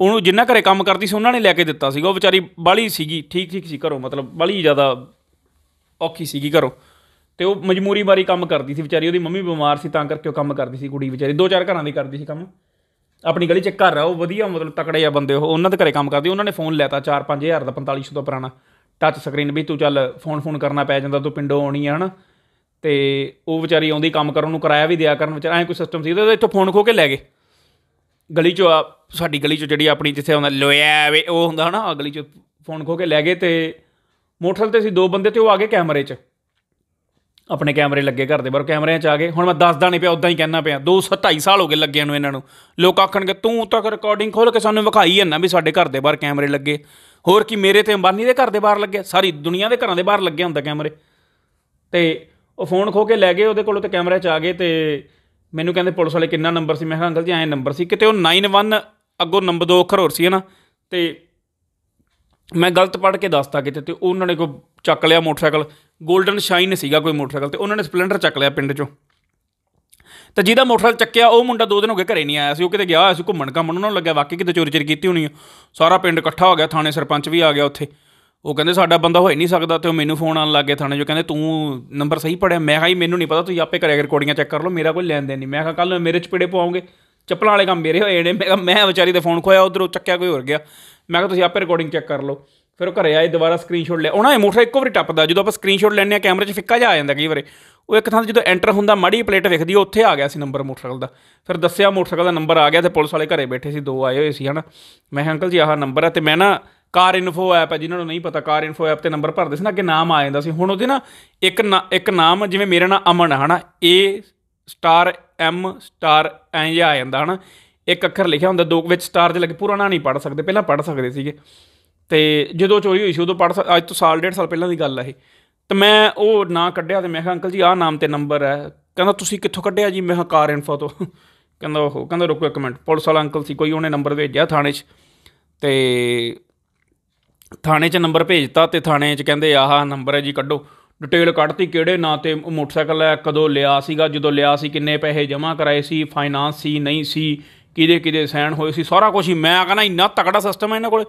A: ਉਹਨੂੰ ਜਿੰਨਾ ਘਰੇ ਕੰਮ ਕਰਦੀ ਸੀ, ਉਹਨਾਂ ਨੇ ਲੈ ਕੇ ਦਿੱਤਾ ਸੀਗਾ। ਉਹ ਵਿਚਾਰੀ ਬਾਲੀ ਸੀਗੀ, ਠੀਕ ਠੀਕ ਸੀ ਘਰੋਂ, ਮਤਲਬ ਬਾਲੀ ਜ਼ਿਆਦਾ ਔਖੀ ਸੀਗੀ ਘਰੋਂ। ਤੇ ਉਹ ਮਜਬੂਰੀ ਮਾਰੀ ਕੰਮ ਕਰਦੀ ਸੀ ਵਿਚਾਰੀ, ਉਹਦੀ ਮੰਮੀ ਬਿਮਾਰ ਸੀ ਤਾਂ ਕਰਕੇ ਉਹ ਕੰਮ ਕਰਦੀ ਸੀ ਕੁੜੀ ਵਿਚਾਰੀ। ਦੋ ਚਾਰ ਘਰਾਂ ਦੀ ਕਰਦੀ ਸੀ ਕੰਮ। ਆਪਣੀ ਗਲੀ 'ਚ ਇੱਕ ਘਰ ਆ, ਉਹ ਵਧੀਆ ਮਤਲਬ ਤਕੜੇ ਆ ਬੰਦੇ, ਉਹ ਉਹਨਾਂ ਦੇ ਘਰੇ ਕੰਮ ਕਰਦੀ। ਉਹਨਾਂ ਨੇ ਫੋਨ ਲੈਤਾ 4-5000 ਦਾ 4500 ਦਾ ਪੁਰਾਣਾ। ਟੱਚ ਸਕਰੀਨ ਵੀ ਤੂੰ ਚੱਲ ਫੋਨ ਫੋਨ ਕਰਨਾ ਪੈ ਜਾਂਦਾ, ਤੂੰ ਪਿੰਡੋਂ ਆਉਣੀ ਆ, ਹਨਾ। ਤੇ ਉਹ ਵਿਚਾਰੀ ਆਉਂਦੀ ਕੰਮ ਕਰਨ ਨੂੰ, ਕਿਰਾਇਆ ਵੀ ਦਿਆ ਕਰਨ ਵਿਚਾਰਾ, ਐ ਕੋਈ ਸਿਸਟਮ ਸੀ। ਉਹਦੇ ਇੱਥੋਂ ਫੋਨ ਖੋ ਕੇ ਲੈ ਗਏ। ਗਲੀ 'ਚੋਂ ਆ, ਸਾਡੀ ਗਲੀ 'ਚੋਂ ਜਿਹੜੀ ਆਪਣੀ ਜਿੱਥੇ ਆਉਂਦਾ ਲੋਇਆ ਵੇ, ਉਹ ਹੁੰਦਾ ਹਨਾ ਆ ਗਲੀ 'ਚੋਂ ਫੋਨ ਖੋ ਕੇ ਲੈ ਗਏ ਤੇ ਮੋਟਰਸਾਈਕਲ ਤੇ ਸੀ ਦੋ ਬੰਦੇ ਤੇ ਉਹ ਆ ਗਏ ਕੈਮਰੇ 'ਚ। ਆਪਣੇ ਕੈਮਰੇ ਲੱਗੇ ਘਰ ਦੇ ਬਾਹਰ ਕੈਮਰਿਆਂ 'ਚ ਆ ਗਏ। ਹੁਣ ਮੈਂ ਦੱਸਦਾ ਨਹੀਂ ਪਿਆ ਉਦਾਂ ਹੀ ਕਹਿਣਾ ਪਿਆ। ਦੋ ਸ- ਢਾਈ ਸਾਲ ਹੋ ਗਏ ਲੱਗਿਆਂ ਨੂੰ ਇਹਨਾਂ ਨੂੰ। ਲੋਕ ਆਖਣਗੇ, ਤੂੰ ਤਾਂ ਰਿਕਾਰਡਿੰਗ ਖੋਲ ਕੇ ਸਾਨੂੰ ਵਿਖਾਈ ਜਾਂਦਾ ਵੀ ਸਾਡੇ ਘਰ ਦੇ ਬਾਹਰ ਕੈਮਰੇ ਲੱਗੇ। ਹੋਰ ਕੀ, ਮੇਰੇ ਤੇ ਅੰਬਾਨੀ ਦੇ ਘਰ ਦੇ ਬਾਹਰ ਲੱਗੇ? ਸਾਰੀ ਦੁਨੀਆ ਦੇ ਘਰਾਂ ਦੇ ਬਾਹਰ ਲੱਗਿਆ ਹੁੰਦਾ ਕੈਮਰੇ। ਤੇ ਉਹ ਫੋਨ ਖੋ ਕੇ ਲੈ ਗਏ, ਉਹਦੇ ਕੋਲੋਂ ਤੇ ਕੈਮਰੇ 'ਚ ਆ ਗਏ ਤੇ ਮੈਨੂੰ ਕਹਿੰਦੇ ਪੁਲਿਸ ਵਾਲੇ ਕਿੰਨਾ ਨੰਬਰ ਸੀ? ਮੈਂ ਕਿਹਾ, ਅੰਕਲ ਜੀ, ਐਂ ਨੰਬਰ ਸੀ। ਕਿਤੇ ਉਹ 91 ਅੱਗੋਂ ਨੰਬਰ ਦੋ ਅੱਖਰ ਹੋਰ ਸੀ ਨਾ? ਤੇ ਮੈਂ ਗਲਤ ਪੜ੍ਹ ਕੇ ਦੱਸਤਾ ਕਿਤੇ ਤੇ ਉਹਨਾਂ ਨੇ ਕੋਈ ਚੱਕ ਲਿਆ ਮੋਟਰਸਾਈਕਲ। 골ਡਨ ਸ਼ਾਈਨ ਸੀਗਾ ਕੋਈ ਮੋਟਰਸਾਈਕਲ ਤੇ, ਉਹਨਾਂ ਨੇ ਸਪਲੈਂਡਰ ਚੱਕ ਲਿਆ ਪਿੰਡ ਚੋਂ। ਤੇ ਜਿਹਦਾ ਮੋਟਰਸਾਈਕਲ ਚੱਕਿਆ, ਉਹ ਮੁੰਡਾ ਦੋ ਦਿਨ ਹੋ ਗਏ ਘਰੇ ਨਹੀਂ ਆਇਆ ਸੀ। ਉਹ ਕਿਤੇ ਗਿਆ ਹੋਇਆ ਸੀ ਘੁੰਮਣ ਘਾਮਣ ਉਹਨਾਂ ਨੂੰ ਲੱਗਿਆ ਵਾਕਈ ਕਿਤੇ ਚੋਰੀ ਚੋਰੀ ਕੀਤੀ ਹੋਣੀ ਆ। ਸਾਰਾ ਪਿੰਡ ਇਕੱਠਾ ਹੋ ਗਿਆ, ਥਾਣੇ ਸਰਪੰਚ ਵੀ ਆ ਗਿਆ ਉੱਥੇ। ਉਹ ਕਹਿੰਦੇ ਸਾਡਾ ਬੰਦਾ ਹੋ ਨਹੀਂ ਸਕਦਾ ਤੇ ਉਹ ਮੈਨੂੰ ਫੋਨ ਆਉਣ ਲੱਗ ਗਿਆ ਥਾਣੇ ਜੋ ਕਹਿੰਦੇ ਤੂੰ ਨੰਬਰ ਸਹੀ ਪੜਿਆ ਮੈਂ ਕਿਹਾ ਜੀ, ਮੈਨੂੰ ਨਹੀਂ ਪਤਾ, ਤੁਸੀਂ ਆਪੇ ਕਰਿਆ ਰਿਕਾਰਡਿੰਗਾਂ ਚੈੱਕ ਕਰ ਲਓ, ਮੇਰਾ ਕੋਈ ਲੈਣ ਦੇਣ ਨਹੀਂ। ਮੈਂ ਕਿਹਾ ਕੱਲ ਮੇਰੇ ਚਪੇੜੇ ਪਵਾਉਂਗੇ ਚੱਪਲਾਂ ਵਾਲੇ ਕੰਮ ਮੇਰੇ ਹੋਏ ਨੇ। ਮੈਂ ਮੈਂ ਵਿਚਾਰੀ ਦਾ ਫੋਨ ਖੋਇਆ, ਉਧਰੋਂ ਚੱਕਿਆ ਕੋਈ ਹੋਰ ਗਿਆ। ਮੈਂ ਕਿਹਾ, ਤੁਸੀਂ ਆਪੇ ਰਿਕਾਰਡਿੰਗ ਚੈੱਕ ਕਰ ਲਓ। ਫਿਰ ਉਹ ਘਰੇ ਆਏ, ਦੁਬਾਰਾ ਸਕਰੀਨਸ਼ਾਟ ਲਿਆ। ਉਹਨਾਂ ਇਹ ਮੋਟਰ ਇੱਕੋ ਵਾਰੀ ਟੱਪਦਾ, ਜਦੋਂ ਆਪਾਂ ਸਕਰੀਨਸ਼ਾਟ ਲੈਣੇ ਆ ਕੈਮਰੇ 'ਚ ਫਿੱਕਾ ਜਿਹਾ ਆ ਜਾਂਦਾ ਕਈ ਵਾਰੀ। ਉਹ ਇੱਕ ਥਾਂ ਤੇ ਜਦੋਂ ਐਂਟਰ ਹੁੰਦਾ, ਮਾੜੀ ਪਲੇਟ ਵਿਖਦੀ ਉਹ ਉੱਥੇ ਆ ਗਿਆ ਸੀ ਨੰਬਰ ਮੋਟਰਸਾਈਕਲ ਦਾ। ਫਿਰ ਦੱਸਿਆ ਮੋਟਰਸਾਈਕਲ ਦਾ ਨੰਬਰ ਆ ਗਿਆ ਤੇ ਪੁਲਿਸ ਵਾਲੇ ਘਰੇ ਬੈਠੇ ਸੀ, ਦੋ ਆਏ ਹੋਏ ਸੀ, ਹਨਾ। ਮੈਂ ਕਿਹਾ, ਅੰਕਲ ਜੀ, ਆਹ ਨੰਬਰ ਹੈ ਤੇ ਮੈਂ ਨਾ ਕਾਰ ਇਨਫੋ ਐਪ ਹੈ, ਜਿਨ੍ਹਾਂ ਨੂੰ ਨਹੀਂ ਪਤਾ, ਕਾਰ ਇਨਫੋ ਐਪ ਤੇ ਨੰਬਰ ਭਰਦੇ ਸੀ ਨਾ, ਅੱਗੇ ਨਾਮ ਆ ਜਾਂਦਾ ਸੀ। ਹੁਣ ਉਹਦੇ ਨਾ ਇੱਕ ਨਾ- ਇੱਕ ਨਾਮ, ਜਿਵੇਂ ਮੇਰਾ ਨਾਮ ਅਮਨ ਹੈ, ਹਨਾ ਏ ਸਟਾਰ ਐਮ ਸਟਾਰ ਐਂ ਜਿਹਾ ਆ ਜਾਂਦਾ, ਹਨਾ। ਇੱਕ ਅੱਖਰ ਲਿਖਿਆ ਹੁੰਦਾ, ਦੋ ਵਿੱਚ ਸਟਾਰ ਦੇ ਲੱਗੇ, ਪੂਰਾ ਨਾਂ ਨਹੀਂ ਪੜ ਸਕਦੇ, ਪਹਿਲਾਂ ਪੜ ਸਕਦੇ ਸੀਗੇ। ਤੇ ਜਦੋਂ ਚੋਰੀ ਹੋਈ ਸੀ, ਉਦੋਂ ਪੜ ਅੱਜ ਤੋਂ ਸਾਲ, ਡੇਢ ਸਾਲ ਪਹਿਲਾਂ ਦੀ ਗੱਲ ਹੈ ਇਹ। ਤੇ ਮੈਂ ਉਹ ਨਾਂ ਕੱਢਿਆ ਤੇ ਮੈਂ ਕਿਹਾ, ਅੰਕਲ ਜੀ, ਆਹ ਨਾਮ ਤੇ ਨੰਬਰ ਹੈ। ਕਹਿੰਦਾ, ਤੁਸੀਂ ਕਿੱਥੋਂ ਕੱਢਿਆ ਜੀ? ਮੈਂ ਕਿਹਾ, ਕਾਰ ਇਨਫੋ ਤੋਂ। ਕਹਿੰਦਾ ਉਹ ਕਹਿੰਦਾ, ਰੁਕੋ ਇੱਕ ਮਿੰਟ, ਪੁਲਿਸ ਵਾਲਾ ਅੰਕਲ ਸੀ, ਕੋਈ ਉਹਨੇ ਨੰਬਰ ਭੇਜਿਆ ਥਾਣੇ 'ਚ। ਤੇ ਥਾਣੇ 'ਚ ਨੰਬਰ ਭੇਜਤਾ ਤੇ ਥਾਣੇ 'ਚ ਕਹਿੰਦੇ, ਆਹ ਨੰਬਰ ਹੈ ਜੀ, ਕੱਢੋ। ਡਿਟੇਲ ਕੱਢਤੀ ਕਿਹੜੇ ਨਾਂ ਤੇ ਮੋਟਰਸਾਈਕਲ ਹੈ, ਕਦੋਂ ਲਿਆ ਸੀਗਾ, ਜਦੋਂ ਲਿਆ ਸੀ, ਕਿੰਨੇ ਪੈਸੇ ਜਮ੍ਹਾਂ ਕਰਾਏ ਸੀ ਫਾਈਨਾਂਸ ਸੀ, ਨਹੀਂ ਸੀ, ਕਿਹਦੇ ਕਿਹਦੇ ਸਾਈਨ ਹੋਏ ਸੀ, ਸਾਰਾ ਕੁਝ ਹੀ। ਮੈਂ ਕਹਿੰਦਾ ਇੰਨਾ ਤਕੜਾ ਸਿਸਟਮ ਹੈ ਇਹਨਾਂ ਕੋਲ,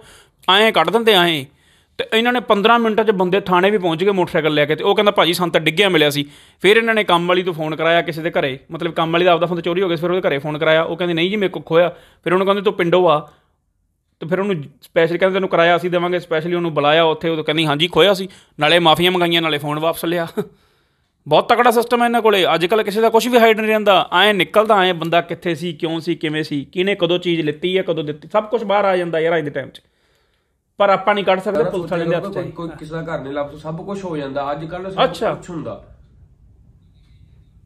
A: ਐਂ ਕੱਢ ਦਿੰਦੇ ਐਂ। ਤੇ ਇਹਨਾਂ ਨੇ 15 ਮਿੰਟਾਂ 'ਚ ਬੰਦੇ ਥਾਣੇ ਵੀ ਪਹੁੰਚ ਗਏ ਮੋਟਰਸਾਈਕਲ ਲੈ ਕੇ ਤੇ ਉਹ ਕਹਿੰਦਾ, ਭਾਜੀ, ਸਾਨੂੰ ਤਾਂ ਡਿੱਗਿਆ ਮਿਲਿਆ ਸੀ। ਫਿਰ ਇਹਨਾਂ ਨੇ ਕੰਮ ਵਾਲੀ ਤੋਂ ਫੋਨ ਕਰਾਇਆ ਕਿਸੇ ਦੇ ਘਰੇ, ਮਤਲਬ ਕੰਮ ਵਾਲੀ ਦਾ ਆਪਦਾ ਫੋਨ ਚੋਰੀ ਹੋ ਗਿਆ ਫਿਰ ਉਹਦੇ ਘਰੇ ਫੋਨ ਕਰਾਇਆ। ਉਹ ਕਹਿੰਦੇ, ਨਹੀਂ ਜੀ, ਮੇਰੇ ਕੋਲ ਖੋਇਆ। ਫਿਰ ਉਹਨੂੰ ਕਹਿੰਦੇ, ਤੂੰ ਪਿੰਡੋਂ ਆ। ਤੇ ਫਿਰ ਉਹਨੂੰ ਸਪੈਸ਼ਲ ਕਹਿੰਦੇ ਤੈਨੂੰ ਕਿਰਾਇਆ ਅਸੀਂ ਦੇਵਾਂਗੇ ਸਪੈਸ਼ਲੀ ਉਹਨੂੰ ਬੁਲਾਇਆ ਉੱਥੇ ਉਹ ਕਹਿੰਦੀ ਹਾਂਜੀ ਖੋਇਆ ਸੀ। ਨਾਲੇ ਮਾਫੀਆਂ ਮੰਗਾਈਆਂ ਨਾਲੇ ਫੋਨ ਵਾਪਸ ਲਿਆ। [laughs] ਬਹੁਤ ਤਕੜਾ ਸਿਸਟਮ ਹੈ ਇਹਨਾਂ ਕੋਲੇ। ਅੱਜ ਕੱਲ ਕਿਸੇ ਦਾ ਕੁਝ ਵੀ ਹਾਈਡ ਨਹੀਂ ਰਹਿੰਦਾ। ਐਂ ਨਿਕਲਦਾ ਐਂ ਬੰਦਾ ਕਿੱਥੇ ਸੀ ਕਿਉਂ ਸੀ ਕਿਵੇਂ ਸੀ ਕਿਹਨੇ ਕਦੋਂ ਚੀਜ਼ ਲਿੱਤੀ ਹੈ ਕਦੋਂ ਦਿੱਤੀ ਸਭ ਕੁਝ ਬਾਹਰ ਆ ਜਾਂਦਾ ਯਾਰ ਅੱਜ ਦੇ ਟਾਈਮ 'ਚ। ਪਰ ਆਪਾਂ ਨਹੀਂ ਕੱਢ ਸਕਦੇ ਪੁਲਿਸ ਵਾਲਿਆਂ ਦੇ ਹੱਥ 'ਚ।
B: ਕੋਈ ਕਿਸੇ ਦਾ ਘਰ ਨਹੀਂ ਲੱਭ ਸਭ ਕੁਝ ਹੋ ਜਾਂਦਾ। ਅੱਜ ਕੱਲ ਸਭ। ਕੁਝ ਹੁੰਦਾ।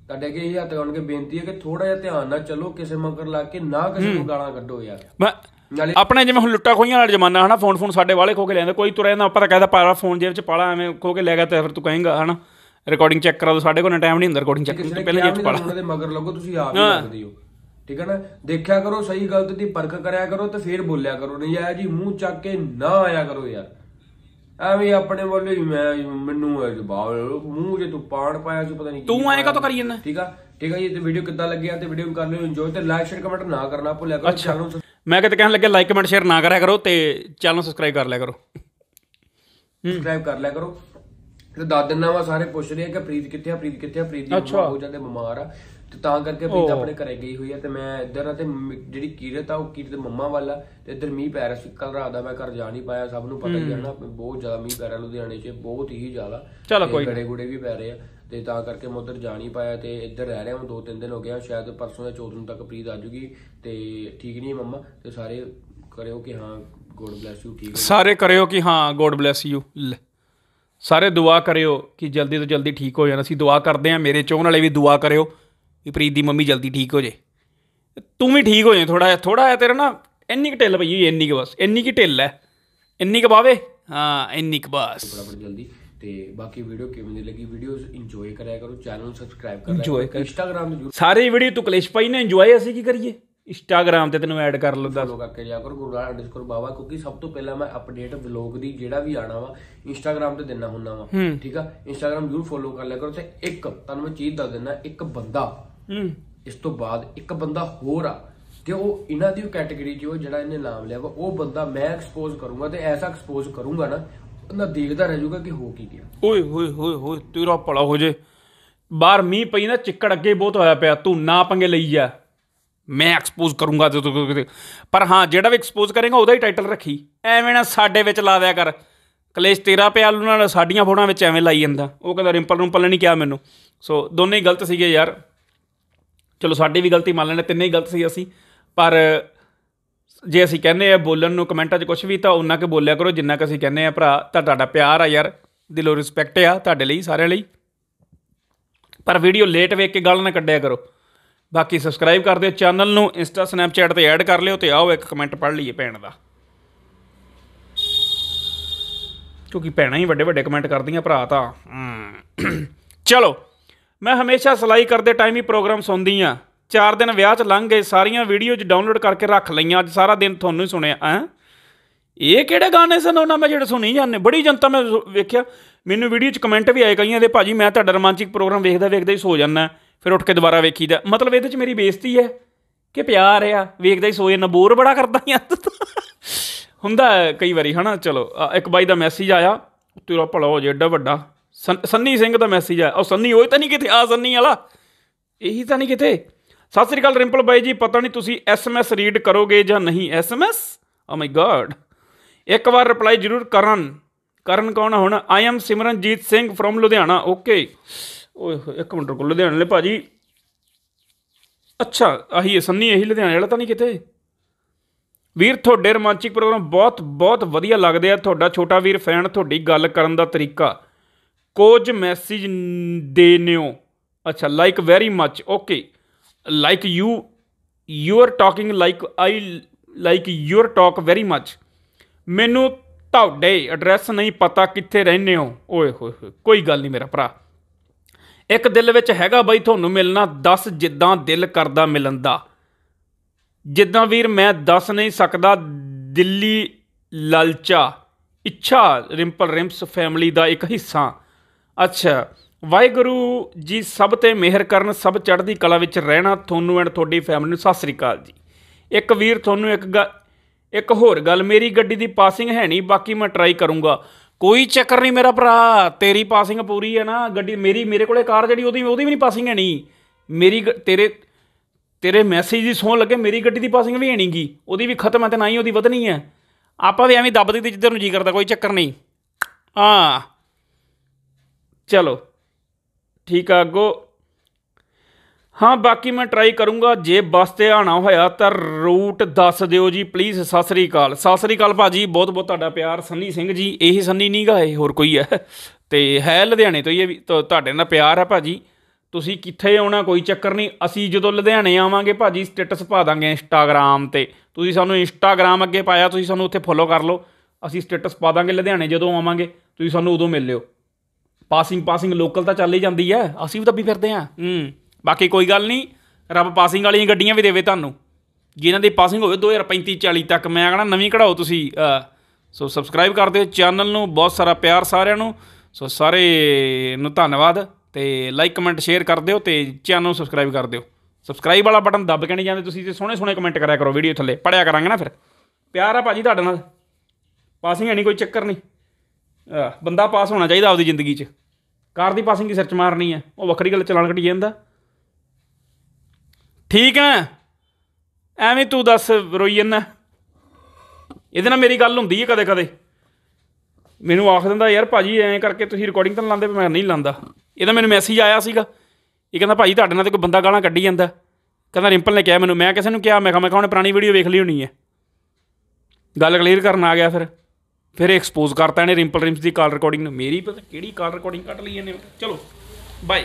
B: ਤੁਹਾਡੇ ਅੱਗੇ ਇਹ ਹੱਥ ਕੇ ਬੇਨਤੀ ਹੈ ਕਿ ਥੋੜਾ ਜਿਹਾ ਧਿਆਨ ਨਾਲ ਚੱਲੋ ਕਿਸੇ ਮਗਰ ਲਾ ਕੇ ਨਾ ਕਿਸੇ ਨੂੰ ਗਾਲਾਂ ਕੱਢੋ ਯਾਰ।
A: ਮੈਂ ਆਪਣੇ ਜਿਵੇਂ ਹੁਣ ਲੁੱਟਾ ਖੋਈਆਂ ਵਾਲਾ ਜ਼ਮਾਨਾ ਹਨਾ ਫੋਨ ਫੋਨ ਸਾਡੇ ਵਾਲੇ ਖੋ ਕੇ ਲੈਂਦੇ ਕੋਈ ਤੁਰਿਆ ਨਾ ਆਪਾਂ ਤਾਂ ਕਹਿੰਦਾ ਪਾਰਾ ਫੋਨ ਜੇਬ 'ਚ ਪਾਲਾ ਐਵੇਂ ਖੋ ਕੇ ਲੈ ਗਿਆ ਤੇ ਫਿਰ ਤੂੰ ਕਹੇਂਗਾ ਹਨਾ ਰਿਕਾਰਡਿੰਗ ਚੈੱਕ ਕਰਾ ਦੋ ਸਾਡੇ ਕੋਲ ਟਾਈਮ ਨਹੀਂ ਹੁੰਦਾ ਰਿਕਾਰਡਿੰਗ ਚੈੱਕ ਕਰਨ
B: ਨੇ
A: ਤੋਂ ਪਹਿਲਾਂ ਜੇਬ 'ਚ ਪਾਲਾ।
B: ਉਹਨਾਂ ਦੇ ਮਗਰ ਲੱਗੋ ਤੁਸੀਂ ਆਪ ਹੀ। ਲੱਗਦੇ ਹੋ। ਠੀਕ ਹੈ ਨਾ? ਦੇਖਿਆ ਕਰੋ ਸਹੀ ਗਲਤ ਦੀ ਪਰਖ ਕਰਿਆ ਕਰੋ ਤੇ ਫਿਰ ਬੋਲਿਆ ਕਰੋ ਨਹੀਂ ਆ ਜੀ ਮੂੰਹ ਚੱਕ ਕੇ ਨਾ ਆਇਆ ਕਰੋ ਯਾਰ। ਐਵੇਂ ਆਪਣੇ ਵੱਲੋਂ ਹੀ ਮੈਂ ਮੈਨੂੰ ਜਵਾਬ ਮੂੰਹ ਜੇ ਤੂੰ ਪਾਣ ਪਾਇਆ ਸੀ ਪਤਾ ਨਹੀਂ ਕੀ
A: ਤੂੰ ਐਂ
B: ਸੀ।
A: ਕਰੀ ਜਾਂਦਾ?
B: ਠੀਕ ਆ? ਠੀਕ ਆ ਜੀ ਤੇ ਵੀਡੀਓ ਕਿੱਦਾਂ ਲੱਗਿਆ? ਤੇ ਵੀਡੀਓ ਨੂੰ ਕਰ ਲਿਓ ਇੰਜੋਏ ਤੇ ਲਾਈਕ ਸ਼ੇਅਰ ਕਮੈਂਟ ਨਾ ਕਰਨਾ ਭੁੱਲਿਆ ਕਰੋ ਚੈਨਲ ਨੂੰ
A: ਮੈਂ ਕਿਤੇ ਕਹਿਣ ਲੱਗਿਆ ਲਾਈਕ ਕਮੈਂਟ ਸ਼ੇਅਰ ਨਾ ਕਰਿਆ ਕਰੋ ਤੇ ਚੈਨਲ ਨੂੰ ਸਬਸਕ੍ਰਾਈਬ ਕਰ ਲਿਆ ਕਰੋ।
B: ਸਬਸਕ੍ਰਾਈਬ ਕਰ ਲਿਆ ਕਰੋ। ਤੇ ਦੱਸ ਦਿੰਦਾ ਵਾ ਸਾਰੇ ਪੁੱਛ ਰਹੇ ਆ ਕਿ ਪ੍ਰੀਤ ਕਿੱਥੇ ਆ ਪ੍ਰੀਤ ਕਿੱਥੇ ਆ? ਪ੍ਰੀਤ ਦੀ। ਮੰਮਾ ਬਹੁਤ ਜ਼ਿਆਦਾ ਬਿਮਾਰ ਆ। ਤੇ ਤਾਂ ਕਰਕੇ ਪ੍ਰੀਤ। ਆਪਣੇ ਘਰੇ ਗਈ ਹੋਈ ਆ ਤੇ ਮੈਂ ਇੱਧਰ ਆ ਤੇ ਜਿਹੜੀ ਕੀਰਤ ਆ ਉਹ ਕੀਰਤ ਦੇ ਮੰਮਾ ਵਾਲਾ ਤੇ ਇੱਧਰ ਮੀਂਹ ਪੈ ਰਿਹਾ ਸੀ ਕੱਲ ਰਾਤ ਦਾ ਮੈਂ ਘਰ ਜਾ ਨਹੀਂ ਪਾਇਆ ਸਭ ਨੂੰ ਪਤਾ ਹੀ ਆ ਨਾ ਬਹੁਤ ਜ਼ਿਆਦਾ ਮੀਂਹ ਪੈ ਰਿਹਾ ਲੁਧਿਆਣੇ 'ਚ ਬਹੁਤ ਹੀ ਜ਼ਿਆਦਾ।
A: ਚਲੋ ਕੋਈ
B: ਗੜੇ ਗੁੜੇ ਵੀ ਪੈ ਰਹੇ ਆ। ਤੇ ਤਾਂ ਕਰਕੇ ਮੈਂ ਉੱਧਰ ਜਾ ਨਹੀਂ ਪਾਇਆ ਤੇ ਇੱਧਰ ਰਹਿ ਰਿਹਾ ਹਾਂ ਦੋ ਤਿੰਨ ਦਿਨ ਹੋ ਗਿਆ ਸ਼ਾਇਦ ਪਰਸੋਂ ਜਾਂ ਚੌਥ ਨੂੰ ਤੱਕ ਪ੍ਰੀਤ ਆ ਜੂਗੀ ਤੇ ਠੀਕ ਨਹੀਂ ਹੈ ਮੰਮਾ ਤੇ ਸਾਰੇ ਕਰਿਓ ਕਿ ਹਾਂ ਗੋਡ ਬlesਸ ਯੂ ਠੀਕ ਹੈ
A: ਸਾਰੇ ਕਰਿਓ ਕਿ ਹਾਂ ਗੋਡ ਬlesਸ ਯੂ ਸਾਰੇ ਦੁਆ ਕਰਿਓ ਕਿ ਜਲਦੀ ਤੋਂ ਜਲਦੀ ਠੀਕ ਹੋ ਜਾਣ। ਅਸੀਂ ਦੁਆ ਕਰਦੇ ਹਾਂ ਮੇਰੇ ਚਾਹਣ ਵਾਲੇ ਵੀ ਦੁਆ ਕਰਿਓ ਕਿ ਪ੍ਰੀਤ ਦੀ ਮੰਮੀ ਜਲਦੀ ਠੀਕ ਹੋ ਜੇ। ਤੂੰ ਵੀ ਠੀਕ ਹੋ ਜਾਏ ਥੋੜਾ ਜਿਹਾ ਥੋੜਾ ਜਿਹਾ ਤੇਰਾ ਨਾ ਇੰਨੀ ਕੁ ਢਿੱਲ ਪਈ ਹੋਈ ਇੰਨੀ ਕੁ ਬਸ ਇੰਨੀ ਕੁ ਢਿੱਲ ਹੈ। ਇੰਨੀ ਕੁ ਬਾਵੇ ਹਾਂ ਇੰਨੀ ਕੁ ਬਸ।
B: ਫਟਾਫਟ ਜਲਦੀ। ਤੇ ਬਾਕੀ ਵੀਡੀਓ ਕਿਵੇਂ ਦੀ ਲੱਗੀ ਵੀਡੀਓਜ਼ ਇੰਜੋਏ ਕਰਿਆ ਕਰੋ ਚੈਨਲ ਨੂੰ ਸਬਸਕ੍ਰਾਈਬ ਕਰ ਲਿਆ
A: Enjoy
B: ਕਰੋ ਇੰਸਟਾਗ੍ਰam ਤੇ ਜਰੂਰ
A: ਸਾਰੀ ਵੀਡੀਓ ਤੂੰ ਕਲੇਸ਼ ਪਾਈ ਨੇ ਇੰਜੋਏ ਅਸੀਂ ਕੀ ਕਰੀਏ? ਇੰਸਟਾਗ੍ਰam ਤੇ ਤੈਨੂੰ ਐਡ ਕਰ ਲਦਾ
B: ਫੋਲੋ ਕਰਕੇ ਜਾ ਕਰੋ ਗੁਰਦਾਰ ਅੰਡਰਸਕੋਰ ਬਾਵਾ ਕਿਉਂਕਿ ਸਭ ਤੋਂ ਪਹਿਲਾਂ ਮੈਂ ਅਪਡੇਟ ਵਲੌਗ ਦੀ ਜਿਹੜਾ ਵੀ ਆਣਾ ਵਾ ਇੰਸਟਾਗ੍ਰam ਤੇ ਦਿੰਨਾ ਹੁੰਨਾ ਵਾ। ਠੀਕ ਆ? ਇੰਸਟਾਗ੍ਰam ਜਰੂਰ ਫੋਲੋ ਕਰ ਲਿਆ ਕਰੋ ਤੇ ਇੱਕ ਤੁਹਾਨੂੰ ਮੈਂ ਚੀਜ਼ ਦੱਸ ਦਿੰਦਾ ਇੱਕ ਬੰਦਾ।
A: ਹੂੰ।
B: ਇਸ ਤੋਂ ਬਾਅਦ ਇੱਕ ਬੰਦਾ ਹੋਰ ਆ ਤੇ ਉਹ ਇਹਨਾਂ ਦੀ ਕੈਟਾਗਰੀ 'ਚ ਉਹ ਜਿਹੜਾ ਇਹਨੇ ਨਾਮ ਲਿਆ ਵਾ ਉਹ ਬੰਦਾ ਮੈਂ ਐਕਸਪੋਜ਼ ਕਰੂੰਗਾ ਤੇ ਐਸਾ ਐਕਸਪੋਜ਼ ਕਰੂੰਗਾ ਨਾ ਬੰਦਾ ਦੇਖਦਾ ਰਹਿ ਜਾਊਗਾ ਕਿ ਹੋ ਕੀ ਗਿਆ।
A: ਓਏ ਹੋਏ ਹੋਏ ਹੋਏ ਤੇਰਾ ਭਲਾ ਹੋ ਜੇ। ਬਾਹਰ ਮੀਂਹ ਪਈ ਨਾ, ਚਿੱਕੜ ਅੱਗੇ ਬਹੁਤ ਹੋਇਆ ਪਿਆ। ਤੂੰ ਨਾ ਪੰਗੇ ਲਈ ਜਾ ਮੈਂ ਐਕਸਪੋਜ਼ ਕਰੂੰਗਾ ਤੇ ਤੂੰ ਕਿਤੇ ਪਰ ਹਾਂ, ਜਿਹੜਾ ਵੀ ਐਕਸਪੋਜ਼ ਕਰੇਗਾ, ਉਹਦਾ ਹੀ ਟਾਈਟਲ ਰੱਖੀ। ਐਵੇਂ ਨਾ ਸਾਡੇ ਵਿੱਚ ਲਾ ਦਿਆ ਕਰ। ਕਲੇਸ਼ ਤੇਰਾ ਪਿਆ ਨਾਲ ਸਾਡੀਆਂ ਫੋਟੋਆਂ ਵਿੱਚ ਐਵੇਂ ਲਾਈ ਜਾਂਦਾ। ਉਹ ਕਹਿੰਦਾ, ਰਿੰਪਲ ਰੁੰਪਲ ਨਹੀਂ ਕਿਹਾ ਮੈਨੂੰ। ਸੋ ਦੋਨੇ ਹੀ ਗਲਤ ਸੀਗੇ ਯਾਰ। ਚਲੋ, ਸਾਡੀ ਵੀ ਗਲਤੀ ਮੰਨ ਲੈਣੇ ਤਿੰਨੇ ਹੀ ਗਲਤ ਸੀ ਅਸੀਂ। ਪਰ ਜੇ ਅਸੀਂ ਕਹਿੰਦੇ ਆ ਬੋਲਣ ਨੂੰ ਕਮੈਂਟਾਂ 'ਚ ਕੁਝ ਵੀ, ਤਾਂ ਉਹਨਾਂ ਕੇ ਬੋਲਿਆ ਕਰੋ, ਜਿੰਨਾ ਕਿ ਅਸੀਂ ਕਹਿੰਦੇ ਆ ਭਰਾ, ਤਾਂ ਤੁਹਾਡਾ ਪਿਆਰ ਆ ਯਾਰ। ਦਿਲੋਂ ਰਿਸਪੈਕਟ ਆ ਤੁਹਾਡੇ ਲਈ, ਸਾਰਿਆਂ ਲਈ। ਪਰ ਵੀਡੀਓ ਲੇਟ ਵੇਖ ਕੇ ਗੱਲ ਨਾ ਕੱਢਿਆ ਕਰੋ। ਬਾਕੀ ਸਬਸਕ੍ਰਾਈਬ ਕਰ ਦਿਓ ਚੈਨਲ ਨੂੰ ਇੰਸਟਾ ਸਨੈਪਚੈਟ ਤੇ ਐਡ ਕਰ ਲਿਓ ਤੇ ਆਓ ਇੱਕ ਕਮੈਂਟ ਪੜ੍ਹ ਲਈਏ ਭੈਣ ਦਾ। ਕਿਉਂਕਿ ਭੈਣਾਂ ਹੀ ਵੱਡੇ ਵੱਡੇ ਕਮੈਂਟ ਕਰਦੀਆਂ, ਭਰਾ ਤਾਂ। ਚਲੋ, ਮੈਂ ਹਮੇਸ਼ਾ ਸਲਾਈ ਕਰਦੇ ਟਾਈਮ ਹੀ ਪ੍ਰੋਗਰਾਮ ਸੁਣਦੀ ਆ ਚਾਰ ਦਿਨ ਵਿਆਹ 'ਚ ਲੰਘ ਗਏ, ਸਾਰੀਆਂ ਵੀਡੀਓ 'ਚ ਡਾਊਨਲੋਡ ਕਰਕੇ ਰੱਖ ਲਈਆਂ, ਅੱਜ ਸਾਰਾ ਦਿਨ ਤੁਹਾਨੂੰ ਹੀ ਸੁਣਿਆ, ਹੈ? ਇਹ ਕਿਹੜੇ ਗਾਣੇ ਸਨ ਉਹਨਾਂ ਮੈਂ ਜਿਹੜੇ ਸੁਣੀ ਜਾਂਦੇ, ਬੜੀ ਜਨਤਾ ਮੈਂ ਸੁ- ਵੇਖਿਆ। ਮੈਨੂੰ ਵੀਡੀਓ 'ਚ ਕਮੈਂਟ ਵੀ ਆਏ ਕਈਆਂ ਦੇ, ਭਾਜੀ ਮੈਂ ਤੁਹਾਡਾ ਰੋਮਾਂਚਿਕ ਪ੍ਰੋਗਰਾਮ ਵੇਖਦਾ ਵੇਖਦਾ ਹੀ ਸੋ ਜਾਂਦਾ, ਫਿਰ ਉੱਠ ਕੇ ਦੁਬਾਰਾ ਵੇਖੀਦਾ। ਮਤਲਬ ਇਹਦੇ 'ਚ ਮੇਰੀ ਬੇਇੱਜ਼ਤੀ ਹੈ ਕਿ ਪਿਆਰ ਆ, ਵੇਖਦਾ ਹੀ ਸੋ ਜਾਂਦਾ ਬੋਰ ਬੜਾ ਕਰਦਾ ਯਾਰ ਹੁੰਦਾ ਕਈ ਵਾਰੀ, ਹਨਾ? ਚਲੋ ਇੱਕ ਬਾਈ ਦਾ ਮੈਸੇਜ ਆਇਆ, ਤੇਰਾ ਭਲਾ ਹੋ ਜੇ ਐਡਾ ਵੱਡਾ। ਸੰਨੀ ਸਿੰਘ ਦਾ ਮੈਸੇਜ ਆਇਆ। ਉਹ ਸੰਨੀ ਉਹ ਤਾਂ ਨਹੀਂ ਕਿਤੇ? ਆ ਸੰਨੀ ਵਾਲਾ। ਇਹੀ ਤਾਂ ਨਹੀਂ ਕਿਤੇ? ਸਤਿ ਸ੍ਰੀ ਅਕਾਲ ਰਿੰਪਲ ਬਾਈ ਜੀ, ਪਤਾ ਨਹੀਂ ਤੁਸੀਂ ਐਸਐਮਐਸ ਰੀਡ ਕਰੋਗੇ ਜਾਂ ਨਹੀਂ? ਐਸਐਮਐਸ ਓ ਮਾਈ ਗॉड ਇੱਕ ਵਾਰ ਰਿਪਲਾਈ ਜ਼ਰੂਰ ਕਰਨ। ਕਰਨ ਕੌਣ ਹੁਣ? I am Simranjeet Singh from Ludhiana okay ਓਏ ਇੱਕ ਮਿੰਟ ਰੁਕੋ, ਲੁਧਿਆਣੇ ਵਾਲੇ ਭਾਜੀ। ਅੱਛਾ, ਆਹੀ ਹੈ, ਸੰਨੀ, ਇਹੀ ਲੁਧਿਆਣੇ ਵਾਲਾ ਤਾਂ ਨਹੀਂ ਕਿਤੇ? ਵੀਰ, ਤੁਹਾਡੇ ਰੋਮਾਂਚਿਕ ਪ੍ਰੋਗਰਾਮ ਬਹੁਤ ਬਹੁਤ ਵਧੀਆ ਲੱਗਦੇ ਆ। ਤੁਹਾਡਾ ਛੋਟਾ ਵੀਰ ਫੈਨ ਤੁਹਾਡੀ ਗੱਲ ਕਰਨ ਦਾ ਤਰੀਕਾ। ਕੁਝ ਮੈਸੇਜ ਦੇਨਿਓ ਅੱਛਾ like very much okay like you you are talking like I like your talk very much ਮੈਨੂੰ ਤੁਹਾਡੇ ਐਡਰੈਸ ਨਹੀਂ ਪਤਾ ਕਿੱਥੇ ਰਹਿੰਦੇ ਹੋ। ਓਏ ਹੋਏ ਹੋਏ, ਕੋਈ ਗੱਲ ਨਹੀਂ ਮੇਰਾ ਭਰਾ। ਇੱਕ ਦਿਲ ਵਿੱਚ ਹੈਗਾ ਬਈ ਤੁਹਾਨੂੰ ਮਿਲਣਾ 10 ਜਿੱਦਾਂ ਦਿਲ ਕਰਦਾ ਮਿਲਣ ਦਾ। ਜਿੱਦਾਂ ਵੀਰ ਮੈਂ ਦੱਸ ਨਹੀਂ ਸਕਦਾ, ਦਿੱਲੀ ਲਲਚਾ, ਇੱਛਾ, ਰਿੰਪਲ ਰਿੰਪਸ ਫੈਮਿਲੀ ਦਾ ਇੱਕ ਹਿੱਸਾ। ਅੱਛਾ ਵਾਹਿਗੁਰੂ ਜੀ, ਸਭ ਤੇ ਮਿਹਰ ਕਰਨ, ਸਭ ਚੜ੍ਹਦੀ ਕਲਾ ਵਿੱਚ ਰਹਿਣਾ ਤੁਹਾਨੂੰ ਐਂਡ ਤੁਹਾਡੀ ਫੈਮਿਲੀ ਨੂੰ ਸਤਿ ਸ੍ਰੀ ਅਕਾਲ ਜੀ। ਇੱਕ ਵੀਰ ਤੁਹਾਨੂੰ ਇੱਕ ਗ- ਇੱਕ ਹੋਰ ਗੱਲ, ਮੇਰੀ ਗੱਡੀ ਦੀ ਪਾਸਿੰਗ ਹੈ ਨਹੀਂ, ਬਾਕੀ ਮੈਂ ਟਰਾਈ ਕਰੂੰਗਾ। ਕੋਈ ਚੱਕਰ ਨਹੀਂ ਮੇਰਾ ਭਰਾ, ਤੇਰੀ ਪਾਸਿੰਗ ਪੂਰੀ ਹੈ ਨਾ, ਗੱਡੀ ਮੇਰੀ, ਮੇਰੇ ਕੋਲੇ ਕਾਰ ਜਿਹੜੀ ਉਹਦੀ ਉਹਦੀ ਵੀ ਨਹੀਂ ਪਾਸਿੰਗ ਹੈ ਨਹੀਂ। ਮੇਰੀ ਗ- ਤੇਰੇ ਤੇਰੇ ਮੈਸੇਜ ਦੀ ਸੌਂ ਲੱਗੇ, ਮੇਰੀ ਗੱਡੀ ਦੀ ਪਾਸਿੰਗ ਵੀ ਹੈ ਨਹੀਂਗੀ ਉਹਦੀ ਵੀ ਖਤਮ ਹੈ ਤੇ ਨਾ ਹੀ ਉਹਦੀ ਵਧਣੀ ਹੈ। ਆਪਾਂ ਵੀ ਐਵੇਂ ਦੱਬਦੀ ਤੇ ਜਿੱਧਰ ਨੂੰ ਜੀ ਕਰਦਾ, ਕੋਈ ਚੱਕਰ ਨਹੀਂ। ਹਾਂ। ਚਲੋ। ਠੀਕ ਆ ਅੱਗੋ। ਹਾਂ, ਬਾਕੀ ਮੈਂ ਟਰਾਈ ਕਰੂੰਗਾ। ਜੇ ਬੱਸ ਤੇ ਆਣਾ ਹੋਇਆ ਤਾਂ ਰੂਟ ਦੱਸ ਦਿਓ ਜੀ ਪਲੀਜ਼ ਸਤਿ ਸ੍ਰੀ ਅਕਾਲ। ਸਤਿ ਸ੍ਰੀ ਅਕਾਲ ਭਾਜੀ, ਬਹੁਤ ਬਹੁਤ ਤੁਹਾਡਾ ਪਿਆਰ। ਸੰਨੀ ਸਿੰਘ ਜੀ, ਇਹੀ ਸੰਨੀ ਨਹੀਂ ਗਾ, ਇਹ ਹੋਰ ਕੋਈ ਹੈ? ਤੇ ਹੈ ਲੁਧਿਆਣੇ ਤੋਂ ਹੀ ਇਹ ਵੀ, ਤੁ- ਤੁਹਾਡੇ ਨਾਲ ਪਿਆਰ ਹੈ ਭਾਜੀ। ਤੁਸੀਂ ਕਿੱਥੇ ਆਉਣਾ, ਕੋਈ ਚੱਕਰ ਨਹੀਂ। ਅਸੀਂ ਜਦੋਂ ਲੁਧਿਆਣੇ ਆਵਾਂਗੇ ਭਾਜੀ ਸਟੇਟਸ ਪਾ ਦਾਂਗੇ ਇੰਸਟਾਗ੍ਰam ਤੇ। ਤੁਸੀਂ ਸਾਨੂੰ ਇੰਸਟਾਗ੍ਰam ਅੱਗੇ ਪਾਇਆ, ਤੁਸੀਂ ਸਾਨੂੰ ਉੱਥੇ ਫੋਲੋ ਕਰ ਲਓ। ਅਸੀਂ ਸਟੇਟਸ ਪਾ ਦਾਂਗੇ ਲੁਧਿਆਣੇ ਜਦੋਂ ਆਵਾਂਗੇ, ਤੁਸੀਂ ਸਾਨੂੰ ਉਦੋਂ ਮਿਲ ਲਿਓ। ਪਾਸਿੰਗ ਪਾਸਿੰਗ ਲੋਕਲ ਤਾਂ ਚੱਲ ਹੀ ਜਾਂਦੀ ਹੈ ਅਸੀਂ ਵੀ ਦੱਬੀ ਫਿਰਦੇ ਹਾਂ। ਹੂੰ। ਬਾਕੀ ਕੋਈ ਗੱਲ ਨਹੀਂ ਰੱਬ ਪਾਸਿੰਗ ਵਾਲੀਆਂ ਗੱਡੀਆਂ ਵੀ ਦੇਵੇ ਤੁਹਾਨੂੰ। ਜਿਨ੍ਹਾਂ ਦੀ ਪਾਸਿੰਗ ਹੋਵੇ 2035 40 ਤੱਕ ਮੈਂ ਕਹਣਾ ਨਵੀਂ ਕਢਾਓ ਤੁਸੀਂ ਸੋ ਸਬਸਕ੍ਰਾਈਬ ਕਰ ਦਿਓ ਚੈਨਲ ਨੂੰ ਬਹੁਤ ਸਾਰਾ ਪਿਆਰ ਸਾਰਿਆਂ ਨੂੰ। ਸੋ ਸਾਰੇ ਨੂੰ ਧੰਨਵਾਦ ਤੇ ਲਾਈਕ ਕਮੈਂਟ ਸ਼ੇਅਰ ਕਰ ਦਿਓ ਤੇ ਚੈਨਲ ਨੂੰ ਸਬਸਕ੍ਰਾਈਬ ਕਰ ਦਿਓ। ਸਬਸਕ੍ਰਾਈਬ ਵਾਲਾ ਬਟਨ ਦੱਬ ਕੇ ਨਹੀਂ ਜਾਂਦੇ ਤੁਸੀਂ ਤੇ ਸੋਹਣੇ ਸੋਹਣੇ ਕਮੈਂਟ ਕਰਿਆ ਕਰੋ ਵੀਡੀਓ ਥੱਲੇ ਪੜਿਆ ਕਰਾਂਗੇ ਨਾ ਫਿਰ। ਪਿਆਰ ਆ ਭਾਜੀ ਤੁਹਾਡੇ ਨਾਲ। ਪਾਸਿੰਗ ਹੈ ਨਹੀਂ ਕੋਈ ਚੱਕਰ ਨਹੀਂ। ਬੰਦਾ ਪਾਸ ਹੋਣਾ ਚਾਹੀਦਾ ਆਪਦੀ ਜ਼ਿੰਦਗੀ 'ਚ। ਕਾਰ ਦੀ ਪਾਸਿੰਗ ਕੀ ਸਿਰ ਮਾਰਨੀ ਹੈ ਉਹ ਵੱਖਰੀ ਗੱਲ ਚਲਾਨ ਕੱਢੀ ਜਾਂਦਾ। ਠੀਕ ਹੈ ਐਵੇਂ ਤੂੰ ਦੱਸ ਰੋਈ ਜਾਂਦਾ। ਇਹਦੇ ਨਾਲ ਮੇਰੀ ਗੱਲ ਹੁੰਦੀ ਹੈ ਕਦੇ ਕਦੇ। ਮੈਨੂੰ ਆਖ ਦਿੰਦਾ, ਯਾਰ ਭਾਜੀ, ਐਂ ਕਰਕੇ ਤੁਸੀਂ ਰਿਕਾਰਡਿੰਗ ਤਾਂ ਲਾਉਂਦੇ ਲਾਉਂਦੇ, ਮੈਂ ਨਹੀਂ ਲਾਉਂਦਾ। ਇਹਦਾ ਮੈਨੂੰ ਮੈਸੇਜ ਆਇਆ ਸੀਗਾ। ਇਹ ਕਹਿੰਦਾ, ਭਾਜੀ, ਤੁਹਾਡੇ ਨਾਲ ਤੇ ਕੋਈ ਬੰਦਾ ਗਾਲਾਂ ਕੱਢੀ ਜਾਂਦਾ। ਕਹਿੰਦਾ, ਰਿੰਪਲ ਨੇ ਕਿਹਾ ਮੈਨੂੰ। ਮੈਂ ਕਿਸੇ ਨੂੰ ਕਿਹਾ, ਮੈਂ ਕਿਹਾ ਮੈਂ ਕਿਹਾ, ਉਹਨੇ ਪੁਰਾਣੀ ਵੀਡੀਓ ਵੇਖ ਲਈ ਹੋਣੀ ਹੈ ਗੱਲ ਕਲੀਅਰ ਕਰਨ ਆ ਗਿਆ ਫਿਰ। ਫਿਰ ਐਕਸਪੋਜ਼ ਕਰਤਾ ਇਹਨੇ ਰਿੰਪਲ ਰਿੰਪਸ ਦੀ ਕਾਲ ਰਿਕਾਰਡਿੰਗ ਨੂੰ। ਮੇਰੀ ਪਤਾ ਕਿਹੜੀ ਕਾਲ ਰਿਕਾਰਡਿੰਗ ਕੱਢ ਲਈ ਇਹਨੇ। ਚਲੋ ਬਾਏ